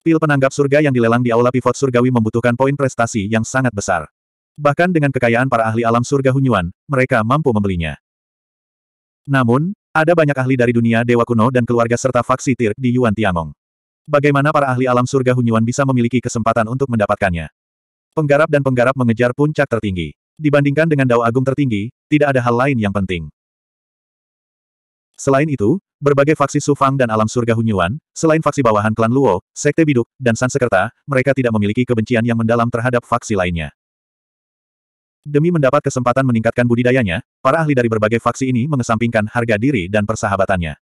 Pil penanggap surga yang dilelang di Aula Pivot Surgawi membutuhkan poin prestasi yang sangat besar. Bahkan dengan kekayaan para ahli alam surga Hunyuan, mereka mampu membelinya. Namun, ada banyak ahli dari dunia Dewa Kuno dan keluarga serta faksi Tir di Yuan Tiangong. Bagaimana para ahli alam surga Hunyuan bisa memiliki kesempatan untuk mendapatkannya? Penggarap dan penggarap mengejar puncak tertinggi. Dibandingkan dengan Dao Agung tertinggi, tidak ada hal lain yang penting. Selain itu, berbagai faksi Sufang dan alam surga Hunyuan, selain faksi bawahan klan Luo, Sekte Biduk, dan Sansekerta, mereka tidak memiliki kebencian yang mendalam terhadap faksi lainnya. Demi mendapat kesempatan meningkatkan budidayanya, para ahli dari berbagai faksi ini mengesampingkan harga diri dan persahabatannya.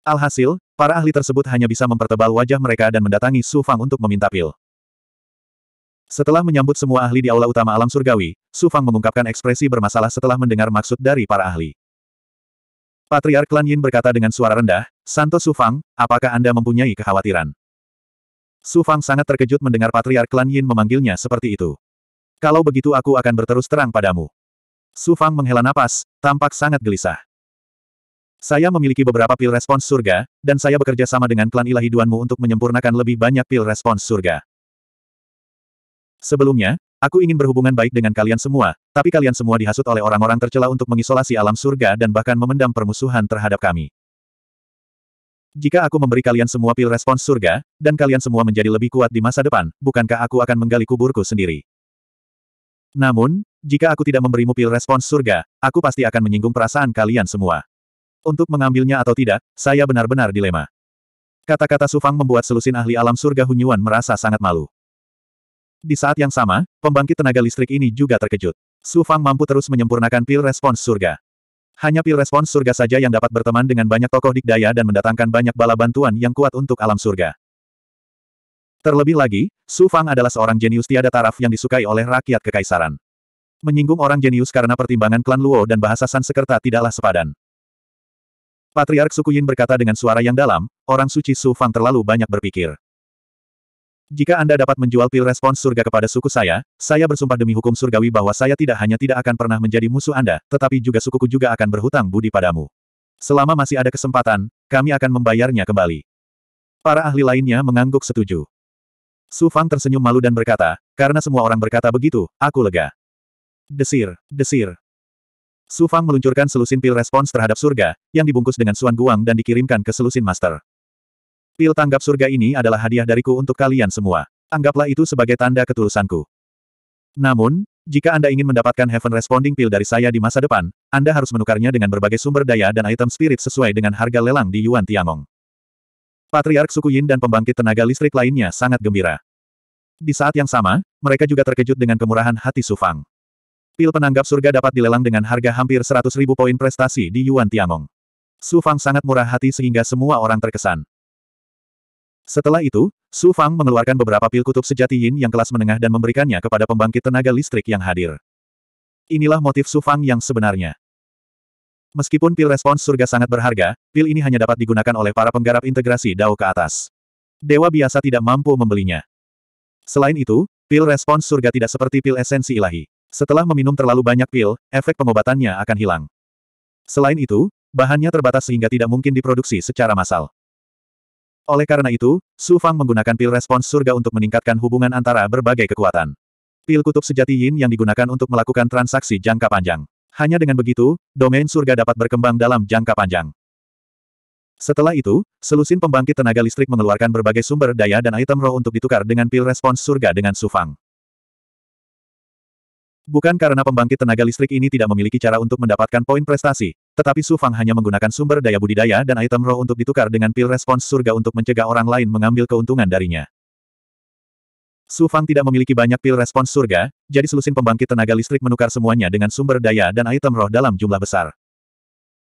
Alhasil, para ahli tersebut hanya bisa mempertebal wajah mereka dan mendatangi Su Fang untuk meminta pil. Setelah menyambut semua ahli di aula utama alam surgawi, Su Fang mengungkapkan ekspresi bermasalah setelah mendengar maksud dari para ahli. Patriark Klan Yin berkata dengan suara rendah, Santo Su Fang, apakah Anda mempunyai kekhawatiran? Su Fang sangat terkejut mendengar Patriark Klan Yin memanggilnya seperti itu. Kalau begitu aku akan berterus terang padamu. Su Fang menghela napas, tampak sangat gelisah. Saya memiliki beberapa pil respons surga, dan saya bekerja sama dengan klan ilahi duanmu untuk menyempurnakan lebih banyak pil respons surga. Sebelumnya, aku ingin berhubungan baik dengan kalian semua, tapi kalian semua dihasut oleh orang-orang tercela untuk mengisolasi alam surga dan bahkan memendam permusuhan terhadap kami. Jika aku memberi kalian semua pil respons surga, dan kalian semua menjadi lebih kuat di masa depan, bukankah aku akan menggali kuburku sendiri? Namun, jika aku tidak memberimu pil respons surga, aku pasti akan menyinggung perasaan kalian semua. Untuk mengambilnya atau tidak, saya benar-benar dilema. Kata-kata Sufang membuat selusin ahli alam surga Hunyuan merasa sangat malu. Di saat yang sama, pembangkit tenaga listrik ini juga terkejut. Sufang mampu terus menyempurnakan pil respons surga. Hanya pil respons surga saja yang dapat berteman dengan banyak tokoh dikdaya dan mendatangkan banyak bala bantuan yang kuat untuk alam surga. Terlebih lagi, Su Fang adalah seorang jenius tiada taraf yang disukai oleh rakyat kekaisaran. Menyinggung orang jenius karena pertimbangan klan Luo dan bahasa Sansekerta tidaklah sepadan. Patriark Suku Yin berkata dengan suara yang dalam, orang suci Su Fang terlalu banyak berpikir. Jika Anda dapat menjual pil respons surga kepada suku saya, saya bersumpah demi hukum surgawi bahwa saya tidak hanya tidak akan pernah menjadi musuh Anda, tetapi juga sukuku juga akan berhutang budi padamu. Selama masih ada kesempatan, kami akan membayarnya kembali. Para ahli lainnya mengangguk setuju. Su Fang tersenyum malu dan berkata, karena semua orang berkata begitu, aku lega. Desir, desir. Su Fang meluncurkan selusin pil respons terhadap surga, yang dibungkus dengan Suan Guang dan dikirimkan ke selusin master. Pil tanggap surga ini adalah hadiah dariku untuk kalian semua. Anggaplah itu sebagai tanda ketulusanku. Namun, jika Anda ingin mendapatkan Heaven Responding Pil dari saya di masa depan, Anda harus menukarnya dengan berbagai sumber daya dan item spirit sesuai dengan harga lelang di Yuan Tiangong. Patriark suku Yin dan pembangkit tenaga listrik lainnya sangat gembira. Di saat yang sama, mereka juga terkejut dengan kemurahan hati Su Fang. Pil penanggap surga dapat dilelang dengan harga hampir 100 ribu poin prestasi di Yuan Tiangong. Su Fang sangat murah hati sehingga semua orang terkesan. Setelah itu, Su Fang mengeluarkan beberapa pil kutub sejati Yin yang kelas menengah dan memberikannya kepada pembangkit tenaga listrik yang hadir. Inilah motif Su Fang yang sebenarnya. Meskipun pil respons surga sangat berharga, pil ini hanya dapat digunakan oleh para penggarap integrasi Dao ke atas. Dewa biasa tidak mampu membelinya. Selain itu, pil respons surga tidak seperti pil esensi ilahi. Setelah meminum terlalu banyak pil, efek pengobatannya akan hilang. Selain itu, bahannya terbatas sehingga tidak mungkin diproduksi secara massal. Oleh karena itu, Su Fang menggunakan pil respons surga untuk meningkatkan hubungan antara berbagai kekuatan. Pil kutub sejati Yin yang digunakan untuk melakukan transaksi jangka panjang. Hanya dengan begitu, domain surga dapat berkembang dalam jangka panjang. Setelah itu, selusin pembangkit tenaga listrik mengeluarkan berbagai sumber daya dan item roh untuk ditukar dengan pil respons surga dengan Sufang. Bukan karena pembangkit tenaga listrik ini tidak memiliki cara untuk mendapatkan poin prestasi, tetapi Sufang hanya menggunakan sumber daya budidaya dan item roh untuk ditukar dengan pil respons surga untuk mencegah orang lain mengambil keuntungan darinya. Su Fang tidak memiliki banyak pil respons surga, jadi selusin pembangkit tenaga listrik menukar semuanya dengan sumber daya dan item roh dalam jumlah besar.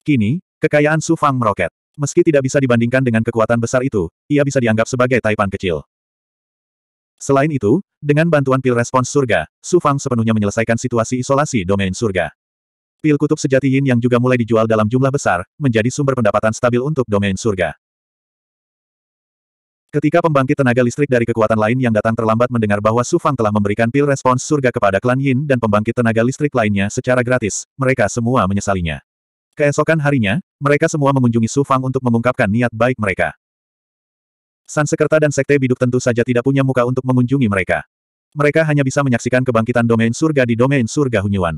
Kini, kekayaan Su Fang meroket. Meski tidak bisa dibandingkan dengan kekuatan besar itu, ia bisa dianggap sebagai taipan kecil. Selain itu, dengan bantuan pil respons surga, Su Fang sepenuhnya menyelesaikan situasi isolasi domain surga. Pil kutub sejati Yin yang juga mulai dijual dalam jumlah besar, menjadi sumber pendapatan stabil untuk domain surga. Ketika pembangkit tenaga listrik dari kekuatan lain yang datang terlambat mendengar bahwa Su Fang telah memberikan pil respons surga kepada klan Yin dan pembangkit tenaga listrik lainnya secara gratis, mereka semua menyesalinya. Keesokan harinya, mereka semua mengunjungi Su Fang untuk mengungkapkan niat baik mereka. Sansekerta dan Sekte Biduk tentu saja tidak punya muka untuk mengunjungi mereka. Mereka hanya bisa menyaksikan kebangkitan domain surga di domain surga Hunyuan.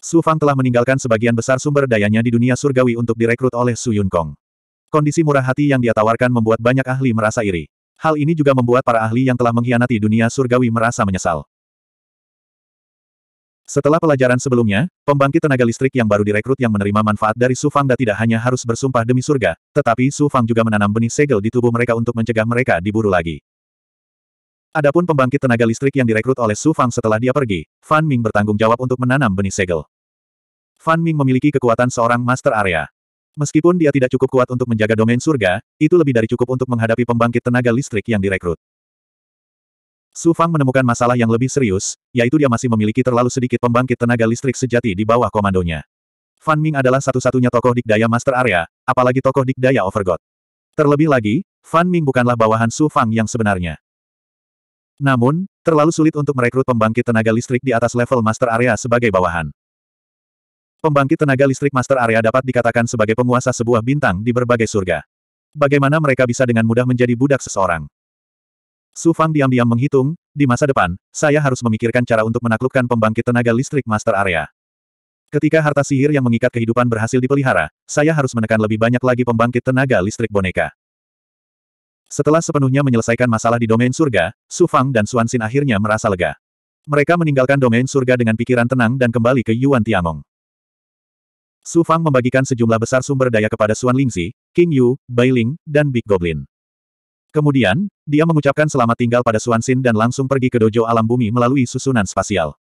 Su Fang telah meninggalkan sebagian besar sumber dayanya di dunia surgawi untuk direkrut oleh Su Yun Kong. Kondisi murah hati yang dia tawarkan membuat banyak ahli merasa iri. Hal ini juga membuat para ahli yang telah mengkhianati dunia surgawi merasa menyesal. Setelah pelajaran sebelumnya, pembangkit tenaga listrik yang baru direkrut yang menerima manfaat dari Su Fangda tidak hanya harus bersumpah demi surga, tetapi Su Fang juga menanam benih segel di tubuh mereka untuk mencegah mereka diburu lagi. Adapun pembangkit tenaga listrik yang direkrut oleh Su Fang setelah dia pergi, Fan Ming bertanggung jawab untuk menanam benih segel. Fan Ming memiliki kekuatan seorang master area. Meskipun dia tidak cukup kuat untuk menjaga domain surga, itu lebih dari cukup untuk menghadapi pembangkit tenaga listrik yang direkrut. Su Fang menemukan masalah yang lebih serius, yaitu dia masih memiliki terlalu sedikit pembangkit tenaga listrik sejati di bawah komandonya. Fan Ming adalah satu-satunya tokoh dikdaya Master Area, apalagi tokoh dikdaya Overgod. Terlebih lagi, Fan Ming bukanlah bawahan Su Fang yang sebenarnya. Namun, terlalu sulit untuk merekrut pembangkit tenaga listrik di atas level Master Area sebagai bawahan. Pembangkit tenaga listrik Master Area dapat dikatakan sebagai penguasa sebuah bintang di berbagai surga. Bagaimana mereka bisa dengan mudah menjadi budak seseorang? Su Fang diam-diam menghitung, di masa depan, saya harus memikirkan cara untuk menaklukkan pembangkit tenaga listrik Master Area. Ketika harta sihir yang mengikat kehidupan berhasil dipelihara, saya harus menekan lebih banyak lagi pembangkit tenaga listrik boneka. Setelah sepenuhnya menyelesaikan masalah di domain surga, Su Fang dan Xuan Xin akhirnya merasa lega. Mereka meninggalkan domain surga dengan pikiran tenang dan kembali ke Yuan Tiangong. Su Fang membagikan sejumlah besar sumber daya kepada Xuan Lingxi, King Yu, Bai Ling, dan Big Goblin. Kemudian, dia mengucapkan selamat tinggal pada Suansin dan langsung pergi ke dojo alam bumi melalui susunan spasial.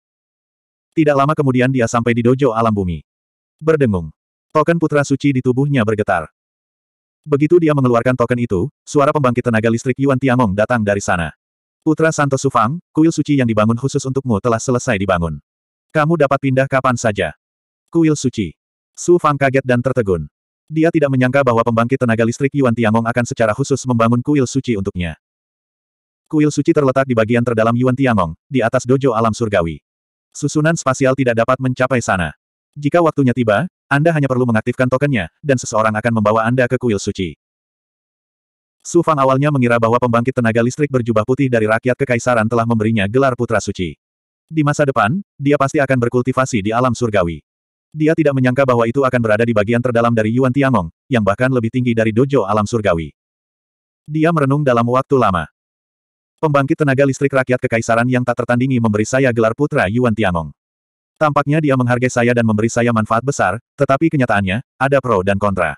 Tidak lama kemudian dia sampai di dojo alam bumi. Berdengung. Token putra suci di tubuhnya bergetar. Begitu dia mengeluarkan token itu, suara pembangkit tenaga listrik Yuan Tiangong datang dari sana. Putra Santo Sufang, kuil suci yang dibangun khusus untukmu telah selesai dibangun. Kamu dapat pindah kapan saja. Kuil suci. Su Fang kaget dan tertegun. Dia tidak menyangka bahwa pembangkit tenaga listrik Yuan Tiangong akan secara khusus membangun kuil suci untuknya. Kuil suci terletak di bagian terdalam Yuan Tiangong, di atas dojo alam surgawi. Susunan spasial tidak dapat mencapai sana. Jika waktunya tiba, Anda hanya perlu mengaktifkan tokennya, dan seseorang akan membawa Anda ke kuil suci. Su Fang awalnya mengira bahwa pembangkit tenaga listrik berjubah putih dari rakyat kekaisaran telah memberinya gelar putra suci. Di masa depan, dia pasti akan berkultivasi di alam surgawi. Dia tidak menyangka bahwa itu akan berada di bagian terdalam dari Yuan Tiangong, yang bahkan lebih tinggi dari dojo alam surgawi. Dia merenung dalam waktu lama. Pembangkit tenaga listrik rakyat kekaisaran yang tak tertandingi memberi saya gelar putra Yuan Tiangong. Tampaknya dia menghargai saya dan memberi saya manfaat besar, tetapi kenyataannya, ada pro dan kontra.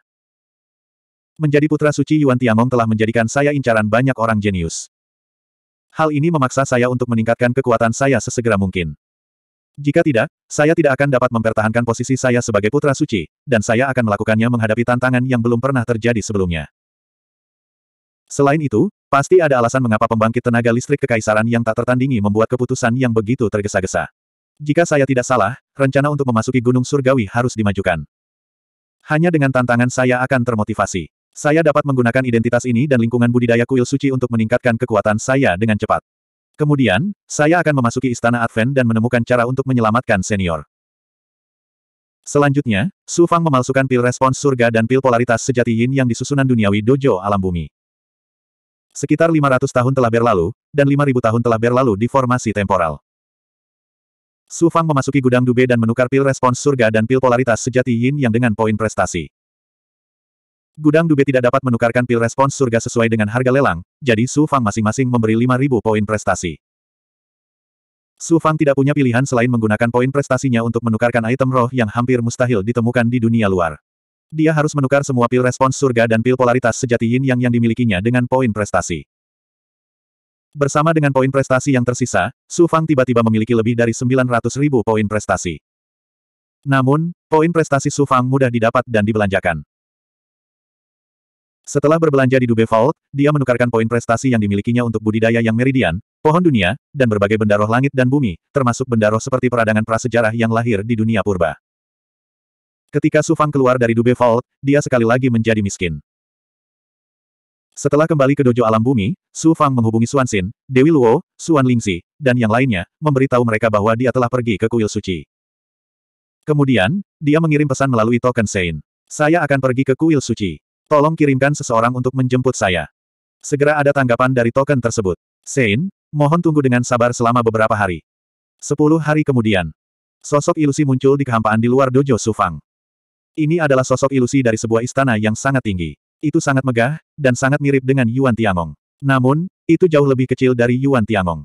Menjadi putra suci Yuan Tiangong telah menjadikan saya incaran banyak orang jenius. Hal ini memaksa saya untuk meningkatkan kekuatan saya sesegera mungkin. Jika tidak, saya tidak akan dapat mempertahankan posisi saya sebagai putra suci, dan saya akan melakukannya menghadapi tantangan yang belum pernah terjadi sebelumnya. Selain itu, pasti ada alasan mengapa pembangkit tenaga listrik kekaisaran yang tak tertandingi membuat keputusan yang begitu tergesa-gesa. Jika saya tidak salah, rencana untuk memasuki Gunung Surgawi harus dimajukan. Hanya dengan tantangan saya akan termotivasi. Saya dapat menggunakan identitas ini dan lingkungan budidaya kuil suci untuk meningkatkan kekuatan saya dengan cepat. Kemudian, saya akan memasuki Istana Advent dan menemukan cara untuk menyelamatkan senior. Selanjutnya, Su Fang memalsukan pil respons surga dan pil polaritas sejati yin yang disusunan duniawi dojo alam bumi. Sekitar 500 tahun telah berlalu, dan 5000 tahun telah berlalu di formasi temporal. Su Fang memasuki gudang Dube dan menukar pil respons surga dan pil polaritas sejati yin yang dengan poin prestasi. Gudang Dube tidak dapat menukarkan pil respons surga sesuai dengan harga lelang, jadi Su Fang masing-masing memberi 5.000 poin prestasi. Su Fang tidak punya pilihan selain menggunakan poin prestasinya untuk menukarkan item roh yang hampir mustahil ditemukan di dunia luar. Dia harus menukar semua pil respons surga dan pil polaritas sejati yin yang yang dimilikinya dengan poin prestasi. Bersama dengan poin prestasi yang tersisa, Su Fang tiba-tiba memiliki lebih dari 900.000 poin prestasi. Namun, poin prestasi Su Fang mudah didapat dan dibelanjakan. Setelah berbelanja di Dube Vault, dia menukarkan poin prestasi yang dimilikinya untuk budidaya yang meridian, pohon dunia, dan berbagai benda roh langit dan bumi, termasuk benda roh seperti peradangan prasejarah yang lahir di dunia purba. Ketika Su Fang keluar dari Dube Vault, dia sekali lagi menjadi miskin. Setelah kembali ke dojo alam bumi, Su Fang menghubungi Suan Xin, Dewi Luo, Suan Lingxi, dan yang lainnya, memberitahu mereka bahwa dia telah pergi ke kuil suci. Kemudian, dia mengirim pesan melalui token Sein. Saya akan pergi ke kuil suci. Tolong kirimkan seseorang untuk menjemput saya. Segera ada tanggapan dari token tersebut. Sein, mohon tunggu dengan sabar selama beberapa hari. Sepuluh hari kemudian, sosok ilusi muncul di kehampaan di luar dojo Sufang. Ini adalah sosok ilusi dari sebuah istana yang sangat tinggi. Itu sangat megah, dan sangat mirip dengan Yuan Tiangong. Namun, itu jauh lebih kecil dari Yuan Tiangong.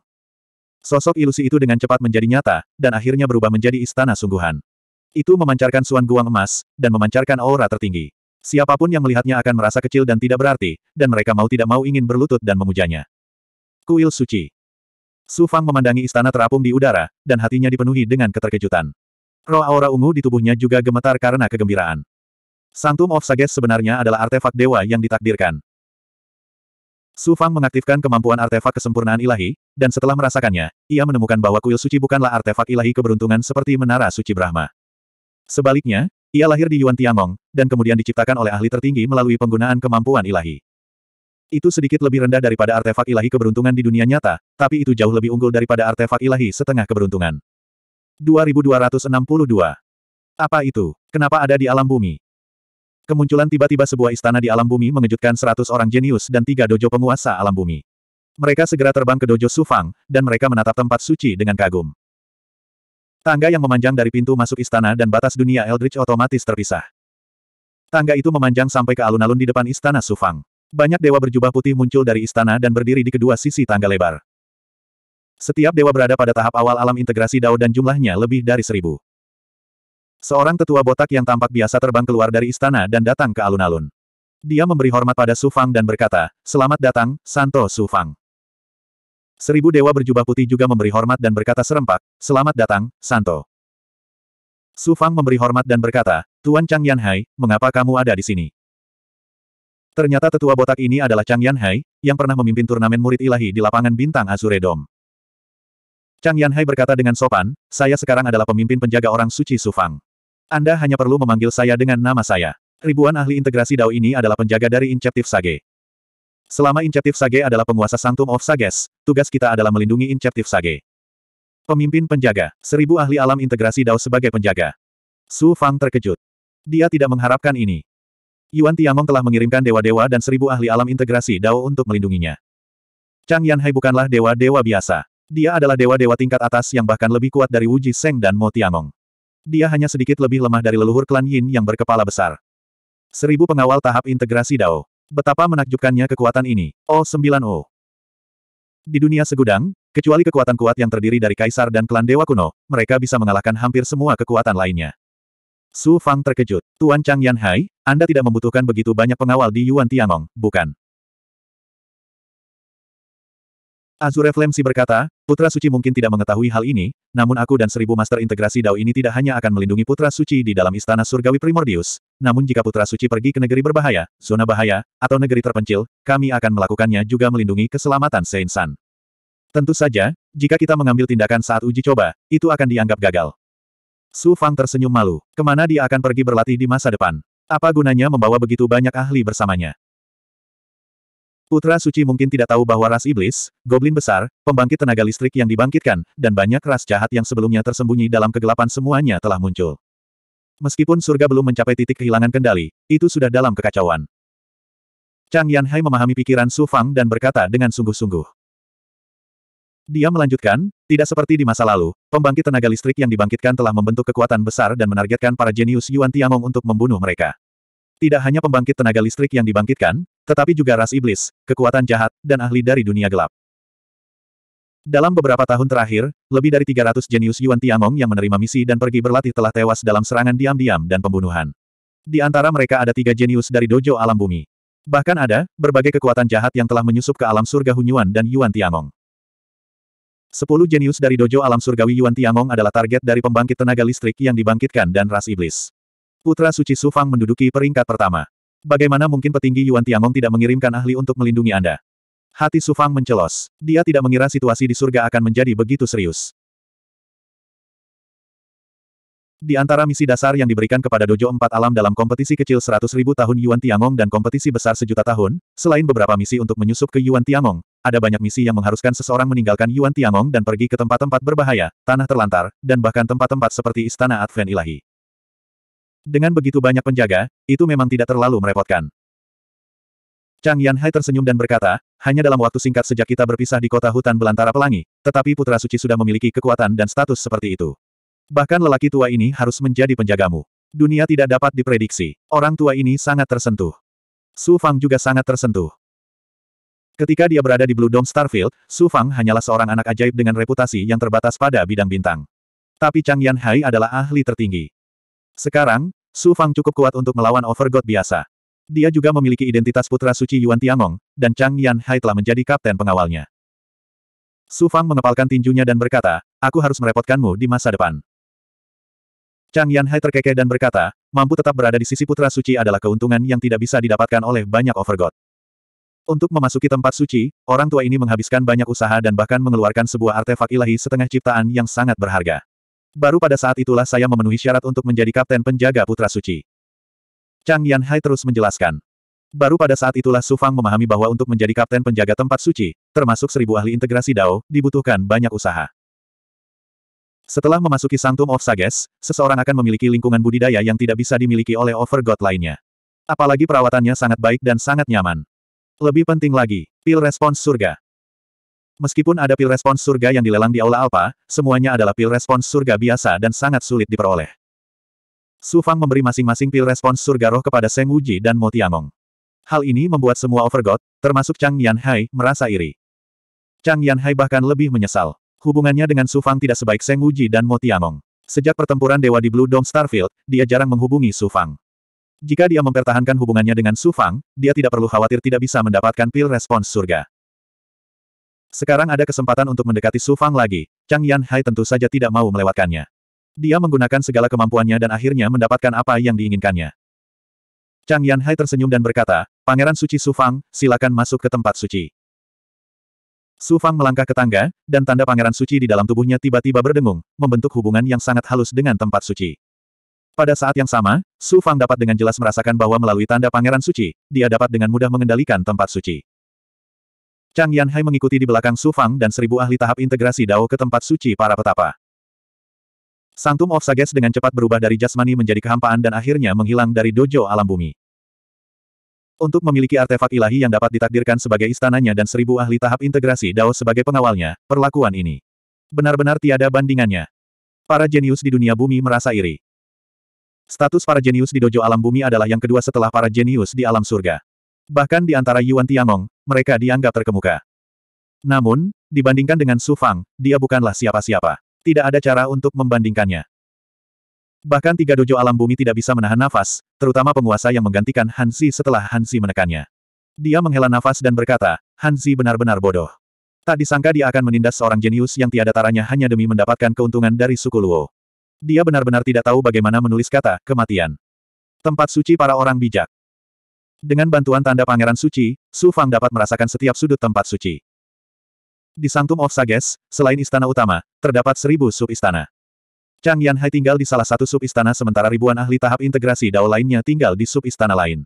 Sosok ilusi itu dengan cepat menjadi nyata, dan akhirnya berubah menjadi istana sungguhan. Itu memancarkan suan guang emas, dan memancarkan aura tertinggi. Siapa pun yang melihatnya akan merasa kecil dan tidak berarti, dan mereka mau tidak mau ingin berlutut dan memujanya. Kuil Suci Su Fang memandangi istana terapung di udara, dan hatinya dipenuhi dengan keterkejutan. Roh aura ungu di tubuhnya juga gemetar karena kegembiraan. Sanctum of Sages sebenarnya adalah artefak dewa yang ditakdirkan. Su Fang mengaktifkan kemampuan artefak kesempurnaan ilahi, dan setelah merasakannya, ia menemukan bahwa kuil suci bukanlah artefak ilahi keberuntungan seperti menara suci Brahma. Sebaliknya, ia lahir di Yuan Tiangong, dan kemudian diciptakan oleh ahli tertinggi melalui penggunaan kemampuan ilahi. Itu sedikit lebih rendah daripada artefak ilahi keberuntungan di dunia nyata, tapi itu jauh lebih unggul daripada artefak ilahi setengah keberuntungan. 2262. Apa itu? Kenapa ada di alam bumi? Kemunculan tiba-tiba sebuah istana di alam bumi mengejutkan seratus orang jenius dan tiga dojo penguasa alam bumi. Mereka segera terbang ke dojo Sufang, dan mereka menatap tempat suci dengan kagum. Tangga yang memanjang dari pintu masuk istana dan batas dunia Eldritch otomatis terpisah. Tangga itu memanjang sampai ke alun-alun di depan istana Sufang. Banyak dewa berjubah putih muncul dari istana dan berdiri di kedua sisi tangga lebar. Setiap dewa berada pada tahap awal alam integrasi Dao dan jumlahnya lebih dari seribu. Seorang tetua botak yang tampak biasa terbang keluar dari istana dan datang ke alun-alun. Dia memberi hormat pada Sufang dan berkata, Selamat datang, Santo Sufang. Seribu dewa berjubah putih juga memberi hormat dan berkata serempak, Selamat datang, Santo. Su Fang memberi hormat dan berkata, Tuan Chang Yanhai, mengapa kamu ada di sini? Ternyata tetua botak ini adalah Chang Yanhai, yang pernah memimpin turnamen murid ilahi di lapangan bintang Azure Dome. Chang Yanhai berkata dengan sopan, saya sekarang adalah pemimpin penjaga orang suci Su Fang. Anda hanya perlu memanggil saya dengan nama saya. Ribuan ahli integrasi Dao ini adalah penjaga dari Inceptive Sage. Selama Inceptive Sage adalah penguasa Sanctum of Sages, tugas kita adalah melindungi Inceptive Sage. Pemimpin penjaga, seribu ahli alam integrasi Dao sebagai penjaga. Su Fang terkejut. Dia tidak mengharapkan ini. Yuan Tiangong telah mengirimkan dewa-dewa dan seribu ahli alam integrasi Dao untuk melindunginya. Chang Yanhai bukanlah dewa-dewa biasa. Dia adalah dewa-dewa tingkat atas yang bahkan lebih kuat dari Wuji Seng dan Mo Tiangong. Dia hanya sedikit lebih lemah dari leluhur klan Yin yang berkepala besar. Seribu pengawal tahap integrasi Dao. Betapa menakjubkannya kekuatan ini. O9O. Di dunia segudang, kecuali kekuatan kuat yang terdiri dari kaisar dan klan dewa kuno, mereka bisa mengalahkan hampir semua kekuatan lainnya. Su Fang terkejut. Tuan Chang Yanhai, Anda tidak membutuhkan begitu banyak pengawal di Yuan Tiangong, bukan? Azure Flamesi berkata, Putra Suci mungkin tidak mengetahui hal ini, namun aku dan seribu Master Integrasi Dao ini tidak hanya akan melindungi Putra Suci di dalam Istana Surgawi Primordius, namun jika Putra Suci pergi ke negeri berbahaya, zona bahaya, atau negeri terpencil, kami akan melakukannya juga melindungi keselamatan Saint San. Tentu saja, jika kita mengambil tindakan saat uji coba, itu akan dianggap gagal. Su Fang tersenyum malu. Ke mana dia akan pergi berlatih di masa depan? Apa gunanya membawa begitu banyak ahli bersamanya? Putra Suci mungkin tidak tahu bahwa ras iblis, goblin besar, pembangkit tenaga listrik yang dibangkitkan, dan banyak ras jahat yang sebelumnya tersembunyi dalam kegelapan semuanya telah muncul. Meskipun surga belum mencapai titik kehilangan kendali, itu sudah dalam kekacauan. Chang Yanhai memahami pikiran Su Fang dan berkata dengan sungguh-sungguh. Dia melanjutkan, tidak seperti di masa lalu, pembangkit tenaga listrik yang dibangkitkan telah membentuk kekuatan besar dan menargetkan para jenius Yuan Tiangong untuk membunuh mereka. Tidak hanya pembangkit tenaga listrik yang dibangkitkan, tetapi juga ras iblis, kekuatan jahat, dan ahli dari dunia gelap. Dalam beberapa tahun terakhir, lebih dari 300 jenius Yuan Tiangong yang menerima misi dan pergi berlatih telah tewas dalam serangan diam-diam dan pembunuhan. Di antara mereka ada tiga jenius dari dojo alam bumi. Bahkan ada, berbagai kekuatan jahat yang telah menyusup ke alam surga Hunyuan dan Yuan Tiangong. Sepuluh jenius dari dojo alam surgawi Yuan Tiangong adalah target dari pembangkit tenaga listrik yang dibangkitkan dan ras iblis. Putra Suci Sufang menduduki peringkat pertama. Bagaimana mungkin petinggi Yuan Tiangong tidak mengirimkan ahli untuk melindungi Anda? Hati Su Fang mencelos. Dia tidak mengira situasi di surga akan menjadi begitu serius. Di antara misi dasar yang diberikan kepada Dojo Empat Alam dalam kompetisi kecil seratus ribu tahun Yuan Tiangong dan kompetisi besar sejuta tahun, selain beberapa misi untuk menyusup ke Yuan Tiangong, ada banyak misi yang mengharuskan seseorang meninggalkan Yuan Tiangong dan pergi ke tempat-tempat berbahaya, tanah terlantar, dan bahkan tempat-tempat seperti Istana Advent Ilahi. Dengan begitu banyak penjaga, itu memang tidak terlalu merepotkan. Chang Yanhai tersenyum dan berkata, hanya dalam waktu singkat sejak kita berpisah di kota hutan belantara pelangi, tetapi Putra Suci sudah memiliki kekuatan dan status seperti itu. Bahkan lelaki tua ini harus menjadi penjagamu. Dunia tidak dapat diprediksi. Orang tua ini sangat tersentuh. Su Fang juga sangat tersentuh. Ketika dia berada di Blue Dome Starfield, Su Fang hanyalah seorang anak ajaib dengan reputasi yang terbatas pada bidang bintang. Tapi Chang Yanhai adalah ahli tertinggi. Sekarang, Su Fang cukup kuat untuk melawan Overgod biasa. Dia juga memiliki identitas putra suci Yuan Tiangong, dan Chang Yan Hai telah menjadi kapten pengawalnya. Su Fang mengepalkan tinjunya dan berkata, aku harus merepotkanmu di masa depan. Chang Yan Hai terkekeh dan berkata, mampu tetap berada di sisi putra suci adalah keuntungan yang tidak bisa didapatkan oleh banyak overgod. Untuk memasuki tempat suci, orang tua ini menghabiskan banyak usaha dan bahkan mengeluarkan sebuah artefak ilahi setengah ciptaan yang sangat berharga. Baru pada saat itulah saya memenuhi syarat untuk menjadi kapten penjaga putra suci. Chang Yanhai terus menjelaskan. Baru pada saat itulah Su Fang memahami bahwa untuk menjadi kapten penjaga tempat suci, termasuk seribu ahli integrasi Dao, dibutuhkan banyak usaha. Setelah memasuki Sanctum of Sages, seseorang akan memiliki lingkungan budidaya yang tidak bisa dimiliki oleh overgod lainnya. Apalagi perawatannya sangat baik dan sangat nyaman. Lebih penting lagi, pil respons surga. Meskipun ada pil respons surga yang dilelang di Aula Alpha, semuanya adalah pil respons surga biasa dan sangat sulit diperoleh. Su Fang memberi masing-masing pil respons surga roh kepada Seng Wuji dan Mo Tiangong. Hal ini membuat semua overgod, termasuk Chang Yan Hai, merasa iri. Chang Yan Hai bahkan lebih menyesal. Hubungannya dengan Su Fang tidak sebaik Seng Wuji dan Mo Tiangong. Sejak pertempuran Dewa di Blue Dome Starfield, dia jarang menghubungi Su Fang. Jika dia mempertahankan hubungannya dengan Su Fang, dia tidak perlu khawatir tidak bisa mendapatkan pil respons surga. Sekarang ada kesempatan untuk mendekati Su Fang lagi, Chang Yan Hai tentu saja tidak mau melewatkannya. Dia menggunakan segala kemampuannya dan akhirnya mendapatkan apa yang diinginkannya. Chang Yanhai tersenyum dan berkata, Pangeran Suci Sufang, silakan masuk ke tempat suci. Sufang melangkah ke tangga, dan tanda Pangeran Suci di dalam tubuhnya tiba-tiba berdengung, membentuk hubungan yang sangat halus dengan tempat suci. Pada saat yang sama, Su Fang dapat dengan jelas merasakan bahwa melalui tanda Pangeran Suci, dia dapat dengan mudah mengendalikan tempat suci. Chang Yanhai mengikuti di belakang Su Fang dan seribu ahli tahap integrasi Dao ke tempat suci para petapa. Sanctum of Sages dengan cepat berubah dari jasmani menjadi kehampaan dan akhirnya menghilang dari dojo alam bumi. Untuk memiliki artefak ilahi yang dapat ditakdirkan sebagai istananya dan seribu ahli tahap integrasi Dao sebagai pengawalnya, perlakuan ini benar-benar tiada bandingannya. Para jenius di dunia bumi merasa iri. Status para jenius di dojo alam bumi adalah yang kedua setelah para jenius di alam surga. Bahkan di antara Yuan Tiangong, mereka dianggap terkemuka. Namun, dibandingkan dengan Su Fang, dia bukanlah siapa-siapa. Tidak ada cara untuk membandingkannya. Bahkan tiga dojo alam bumi tidak bisa menahan nafas, terutama penguasa yang menggantikan Hanzi setelah Hanzi menekannya. Dia menghela nafas dan berkata, Hanzi benar-benar bodoh. Tak disangka dia akan menindas seorang jenius yang tiada taranya hanya demi mendapatkan keuntungan dari suku Luo. Dia benar-benar tidak tahu bagaimana menulis kata kematian. Tempat suci para orang bijak. Dengan bantuan tanda pangeran suci, Su Fang dapat merasakan setiap sudut tempat suci. Di Sanctum of Sages, selain istana utama, terdapat seribu sub-istana. Chang Yanhai tinggal di salah satu sub-istana sementara ribuan ahli tahap integrasi Dao lainnya tinggal di sub-istana lain.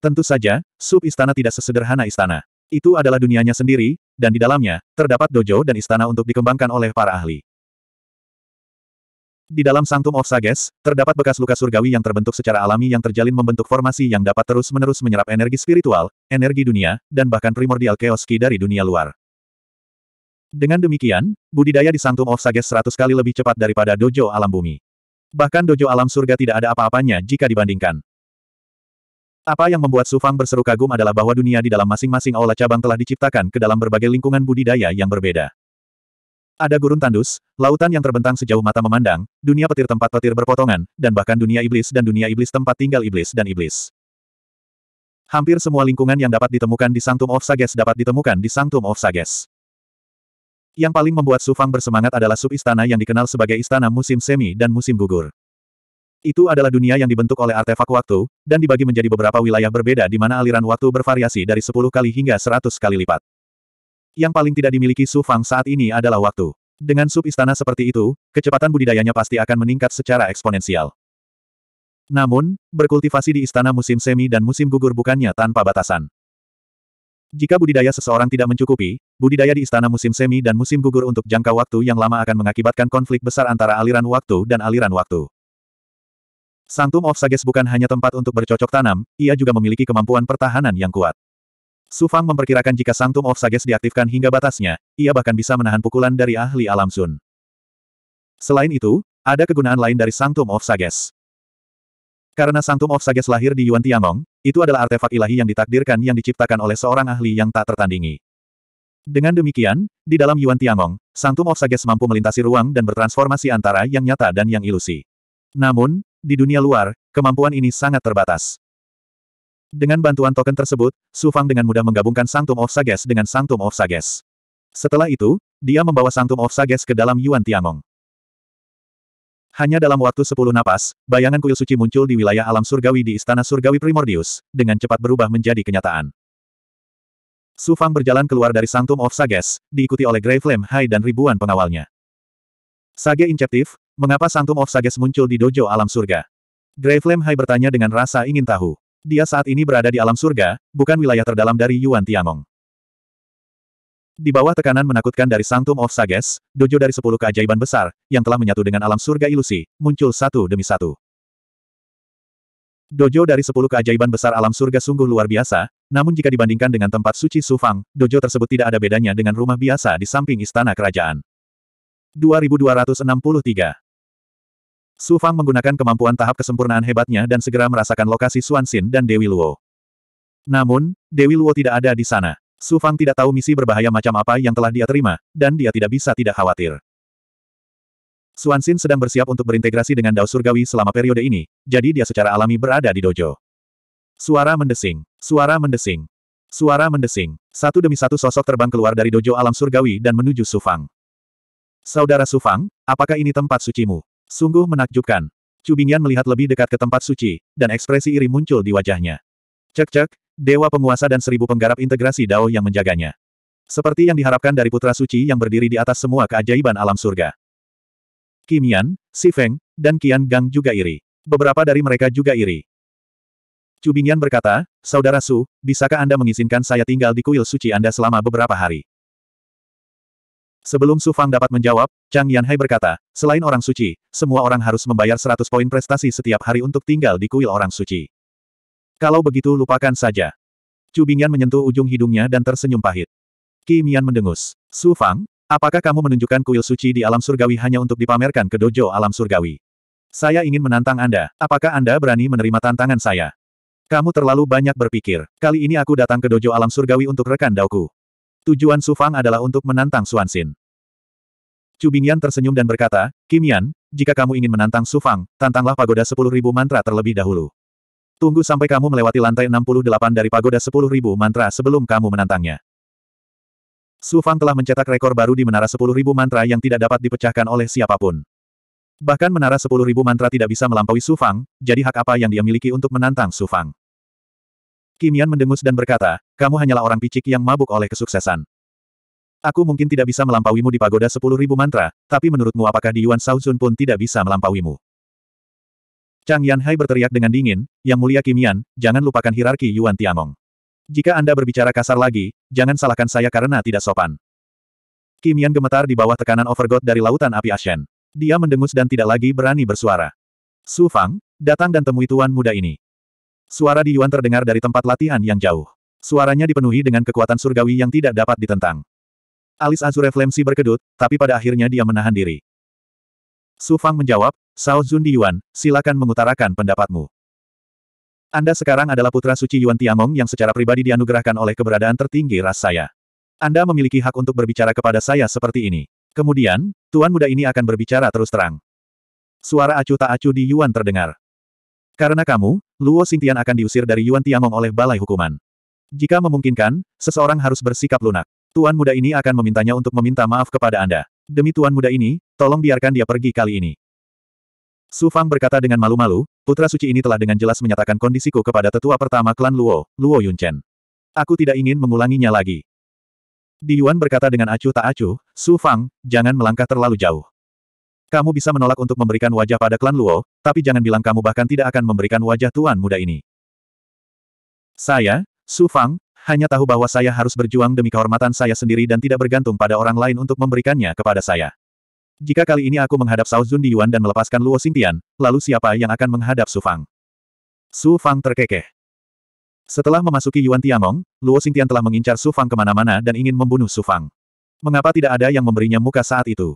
Tentu saja, sub-istana tidak sesederhana istana. Itu adalah dunianya sendiri, dan di dalamnya, terdapat dojo dan istana untuk dikembangkan oleh para ahli. Di dalam Sanctum of Sages, terdapat bekas luka surgawi yang terbentuk secara alami yang terjalin membentuk formasi yang dapat terus-menerus menyerap energi spiritual, energi dunia, dan bahkan primordial chaos ki dari dunia luar. Dengan demikian, budidaya di Sanctum of Sages seratus kali lebih cepat daripada dojo alam bumi. Bahkan dojo alam surga tidak ada apa-apanya jika dibandingkan. Apa yang membuat Sufang berseru kagum adalah bahwa dunia di dalam masing-masing aula cabang telah diciptakan ke dalam berbagai lingkungan budidaya yang berbeda. Ada gurun tandus, lautan yang terbentang sejauh mata memandang, dunia petir tempat petir berpotongan, dan bahkan dunia iblis dan dunia iblis tempat tinggal iblis dan iblis. Hampir semua lingkungan yang dapat ditemukan di Sanctum of Sages dapat ditemukan di Sanctum of Sages. Yang paling membuat Su Fang bersemangat adalah sub istana yang dikenal sebagai istana musim semi dan musim gugur. Itu adalah dunia yang dibentuk oleh artefak waktu, dan dibagi menjadi beberapa wilayah berbeda di mana aliran waktu bervariasi dari 10 kali hingga 100 kali lipat. Yang paling tidak dimiliki Su Fang saat ini adalah waktu. Dengan sub istana seperti itu, kecepatan budidayanya pasti akan meningkat secara eksponensial. Namun, berkultivasi di istana musim semi dan musim gugur bukannya tanpa batasan. Jika budidaya seseorang tidak mencukupi, budidaya di istana musim semi dan musim gugur untuk jangka waktu yang lama akan mengakibatkan konflik besar antara aliran waktu dan aliran waktu. Sanctum of Sages bukan hanya tempat untuk bercocok tanam, ia juga memiliki kemampuan pertahanan yang kuat. Su Fang memperkirakan jika Sanctum of Sages diaktifkan hingga batasnya, ia bahkan bisa menahan pukulan dari ahli alam sun. Selain itu, ada kegunaan lain dari Sanctum of Sages. Karena Sanctum of Sages lahir di Yuan Tiangong, itu adalah artefak ilahi yang ditakdirkan yang diciptakan oleh seorang ahli yang tak tertandingi. Dengan demikian, di dalam Yuan Tiangong, Sanctum of Sages mampu melintasi ruang dan bertransformasi antara yang nyata dan yang ilusi. Namun, di dunia luar, kemampuan ini sangat terbatas. Dengan bantuan token tersebut, Su Fang dengan mudah menggabungkan Sanctum of Sages dengan Sanctum of Sages. Setelah itu, dia membawa Sanctum of Sages ke dalam Yuan Tiangong. Hanya dalam waktu sepuluh napas, bayangan kuil suci muncul di wilayah alam surgawi di Istana Surgawi Primordius, dengan cepat berubah menjadi kenyataan. Su Fang berjalan keluar dari Sanctum of Sages, diikuti oleh Grey Flame High dan ribuan pengawalnya. Sage Inceptif, Mengapa Sanctum of Sages muncul di dojo alam surga? Grey Flame High bertanya dengan rasa ingin tahu. Dia saat ini berada di alam surga, bukan wilayah terdalam dari Yuan Tiangong. Di bawah tekanan menakutkan dari Sanctum of Sages, dojo dari sepuluh keajaiban besar, yang telah menyatu dengan alam surga ilusi, muncul satu demi satu. Dojo dari sepuluh keajaiban besar alam surga sungguh luar biasa, namun jika dibandingkan dengan tempat suci Sufang, dojo tersebut tidak ada bedanya dengan rumah biasa di samping istana kerajaan. 2263 Su Fang menggunakan kemampuan tahap kesempurnaan hebatnya dan segera merasakan lokasi Xuan Xin dan Dewi Luo. Namun, Dewi Luo tidak ada di sana. Su Fang tidak tahu misi berbahaya macam apa yang telah dia terima, dan dia tidak bisa tidak khawatir. Xuan Xin sedang bersiap untuk berintegrasi dengan Dao Surgawi selama periode ini, jadi dia secara alami berada di dojo. Suara mendesing, suara mendesing, suara mendesing. Satu demi satu sosok terbang keluar dari dojo alam surgawi dan menuju Su Fang. Saudara Su Fang, apakah ini tempat sucimu? Sungguh menakjubkan. Chu Bingyan melihat lebih dekat ke tempat suci, dan ekspresi iri muncul di wajahnya. Cek-cek, dewa penguasa dan seribu penggarap integrasi Dao yang menjaganya. Seperti yang diharapkan dari putra suci yang berdiri di atas semua keajaiban alam surga. Kim Yan, Si Feng, dan Qian Gang juga iri. Beberapa dari mereka juga iri. Chu Bingyan berkata, Saudara Su, bisakah Anda mengizinkan saya tinggal di kuil suci Anda selama beberapa hari? Sebelum Su Fang dapat menjawab, Chang Yanhai berkata, selain orang suci, semua orang harus membayar 100 poin prestasi setiap hari untuk tinggal di kuil orang suci. Kalau begitu lupakan saja. Chu Bingyan menyentuh ujung hidungnya dan tersenyum pahit. Qi Mian mendengus. Su Fang, apakah kamu menunjukkan kuil suci di alam surgawi hanya untuk dipamerkan ke dojo alam surgawi? Saya ingin menantang Anda. Apakah Anda berani menerima tantangan saya? Kamu terlalu banyak berpikir. Kali ini aku datang ke dojo alam surgawi untuk rekan dauku. Tujuan Su Fang adalah untuk menantang Xuan Xin. Chu Bingyan tersenyum dan berkata, Kim Yan, jika kamu ingin menantang Su Fang, tantanglah pagoda 10.000 mantra terlebih dahulu. Tunggu sampai kamu melewati lantai 68 dari pagoda 10.000 mantra sebelum kamu menantangnya. Su Fang telah mencetak rekor baru di menara 10.000 mantra yang tidak dapat dipecahkan oleh siapa pun. Bahkan menara 10.000 mantra tidak bisa melampaui Su Fang, jadi hak apa yang dia miliki untuk menantang Su Fang? Kim Yan mendengus dan berkata, kamu hanyalah orang picik yang mabuk oleh kesuksesan. Aku mungkin tidak bisa melampauimu di pagoda 10.000 mantra, tapi menurutmu apakah di Yuan Shaozun pun tidak bisa melampauimu? Chang Yan Hai berteriak dengan dingin, Yang mulia Kim Yan, jangan lupakan hierarki Yuan Tiangong. Jika Anda berbicara kasar lagi, jangan salahkan saya karena tidak sopan. Kim Yan gemetar di bawah tekanan overgod dari lautan api Ashen. Dia mendengus dan tidak lagi berani bersuara. Su Fang, datang dan temui tuan muda ini. Suara di Yuan terdengar dari tempat latihan yang jauh. Suaranya dipenuhi dengan kekuatan surgawi yang tidak dapat ditentang. Alis Azure Flamesi berkedut, tapi pada akhirnya dia menahan diri. Su Fang menjawab, Sao Zun di Yuan, silakan mengutarakan pendapatmu. Anda sekarang adalah putra suci Yuan Tiangong yang secara pribadi dianugerahkan oleh keberadaan tertinggi ras saya. Anda memiliki hak untuk berbicara kepada saya seperti ini. Kemudian, tuan muda ini akan berbicara terus terang. Suara acuh tak acuh di Yuan terdengar. Karena kamu, Luo Xingtian akan diusir dari Yuan Tiangong oleh Balai Hukuman. Jika memungkinkan, seseorang harus bersikap lunak. Tuan muda ini akan memintanya untuk meminta maaf kepada Anda. Demi tuan muda ini, tolong biarkan dia pergi kali ini. Su Fang berkata dengan malu-malu, putra suci ini telah dengan jelas menyatakan kondisiku kepada tetua pertama klan Luo, Luo Yunchen. Aku tidak ingin mengulanginya lagi. Di Yuan berkata dengan acuh tak acuh, Su Fang, jangan melangkah terlalu jauh. Kamu bisa menolak untuk memberikan wajah pada klan Luo, tapi jangan bilang kamu bahkan tidak akan memberikan wajah tuan muda ini. Saya, Su Fang, hanya tahu bahwa saya harus berjuang demi kehormatan saya sendiri dan tidak bergantung pada orang lain untuk memberikannya kepada saya. Jika kali ini aku menghadap Sao Zun di Yuan dan melepaskan Luo Xingtian, lalu siapa yang akan menghadap Su Fang? Su Fang terkekeh. Setelah memasuki Yuan Tiangong, Luo Xingtian telah mengincar Su Fang ke mana-mana dan ingin membunuh Su Fang. Mengapa tidak ada yang memberinya muka saat itu?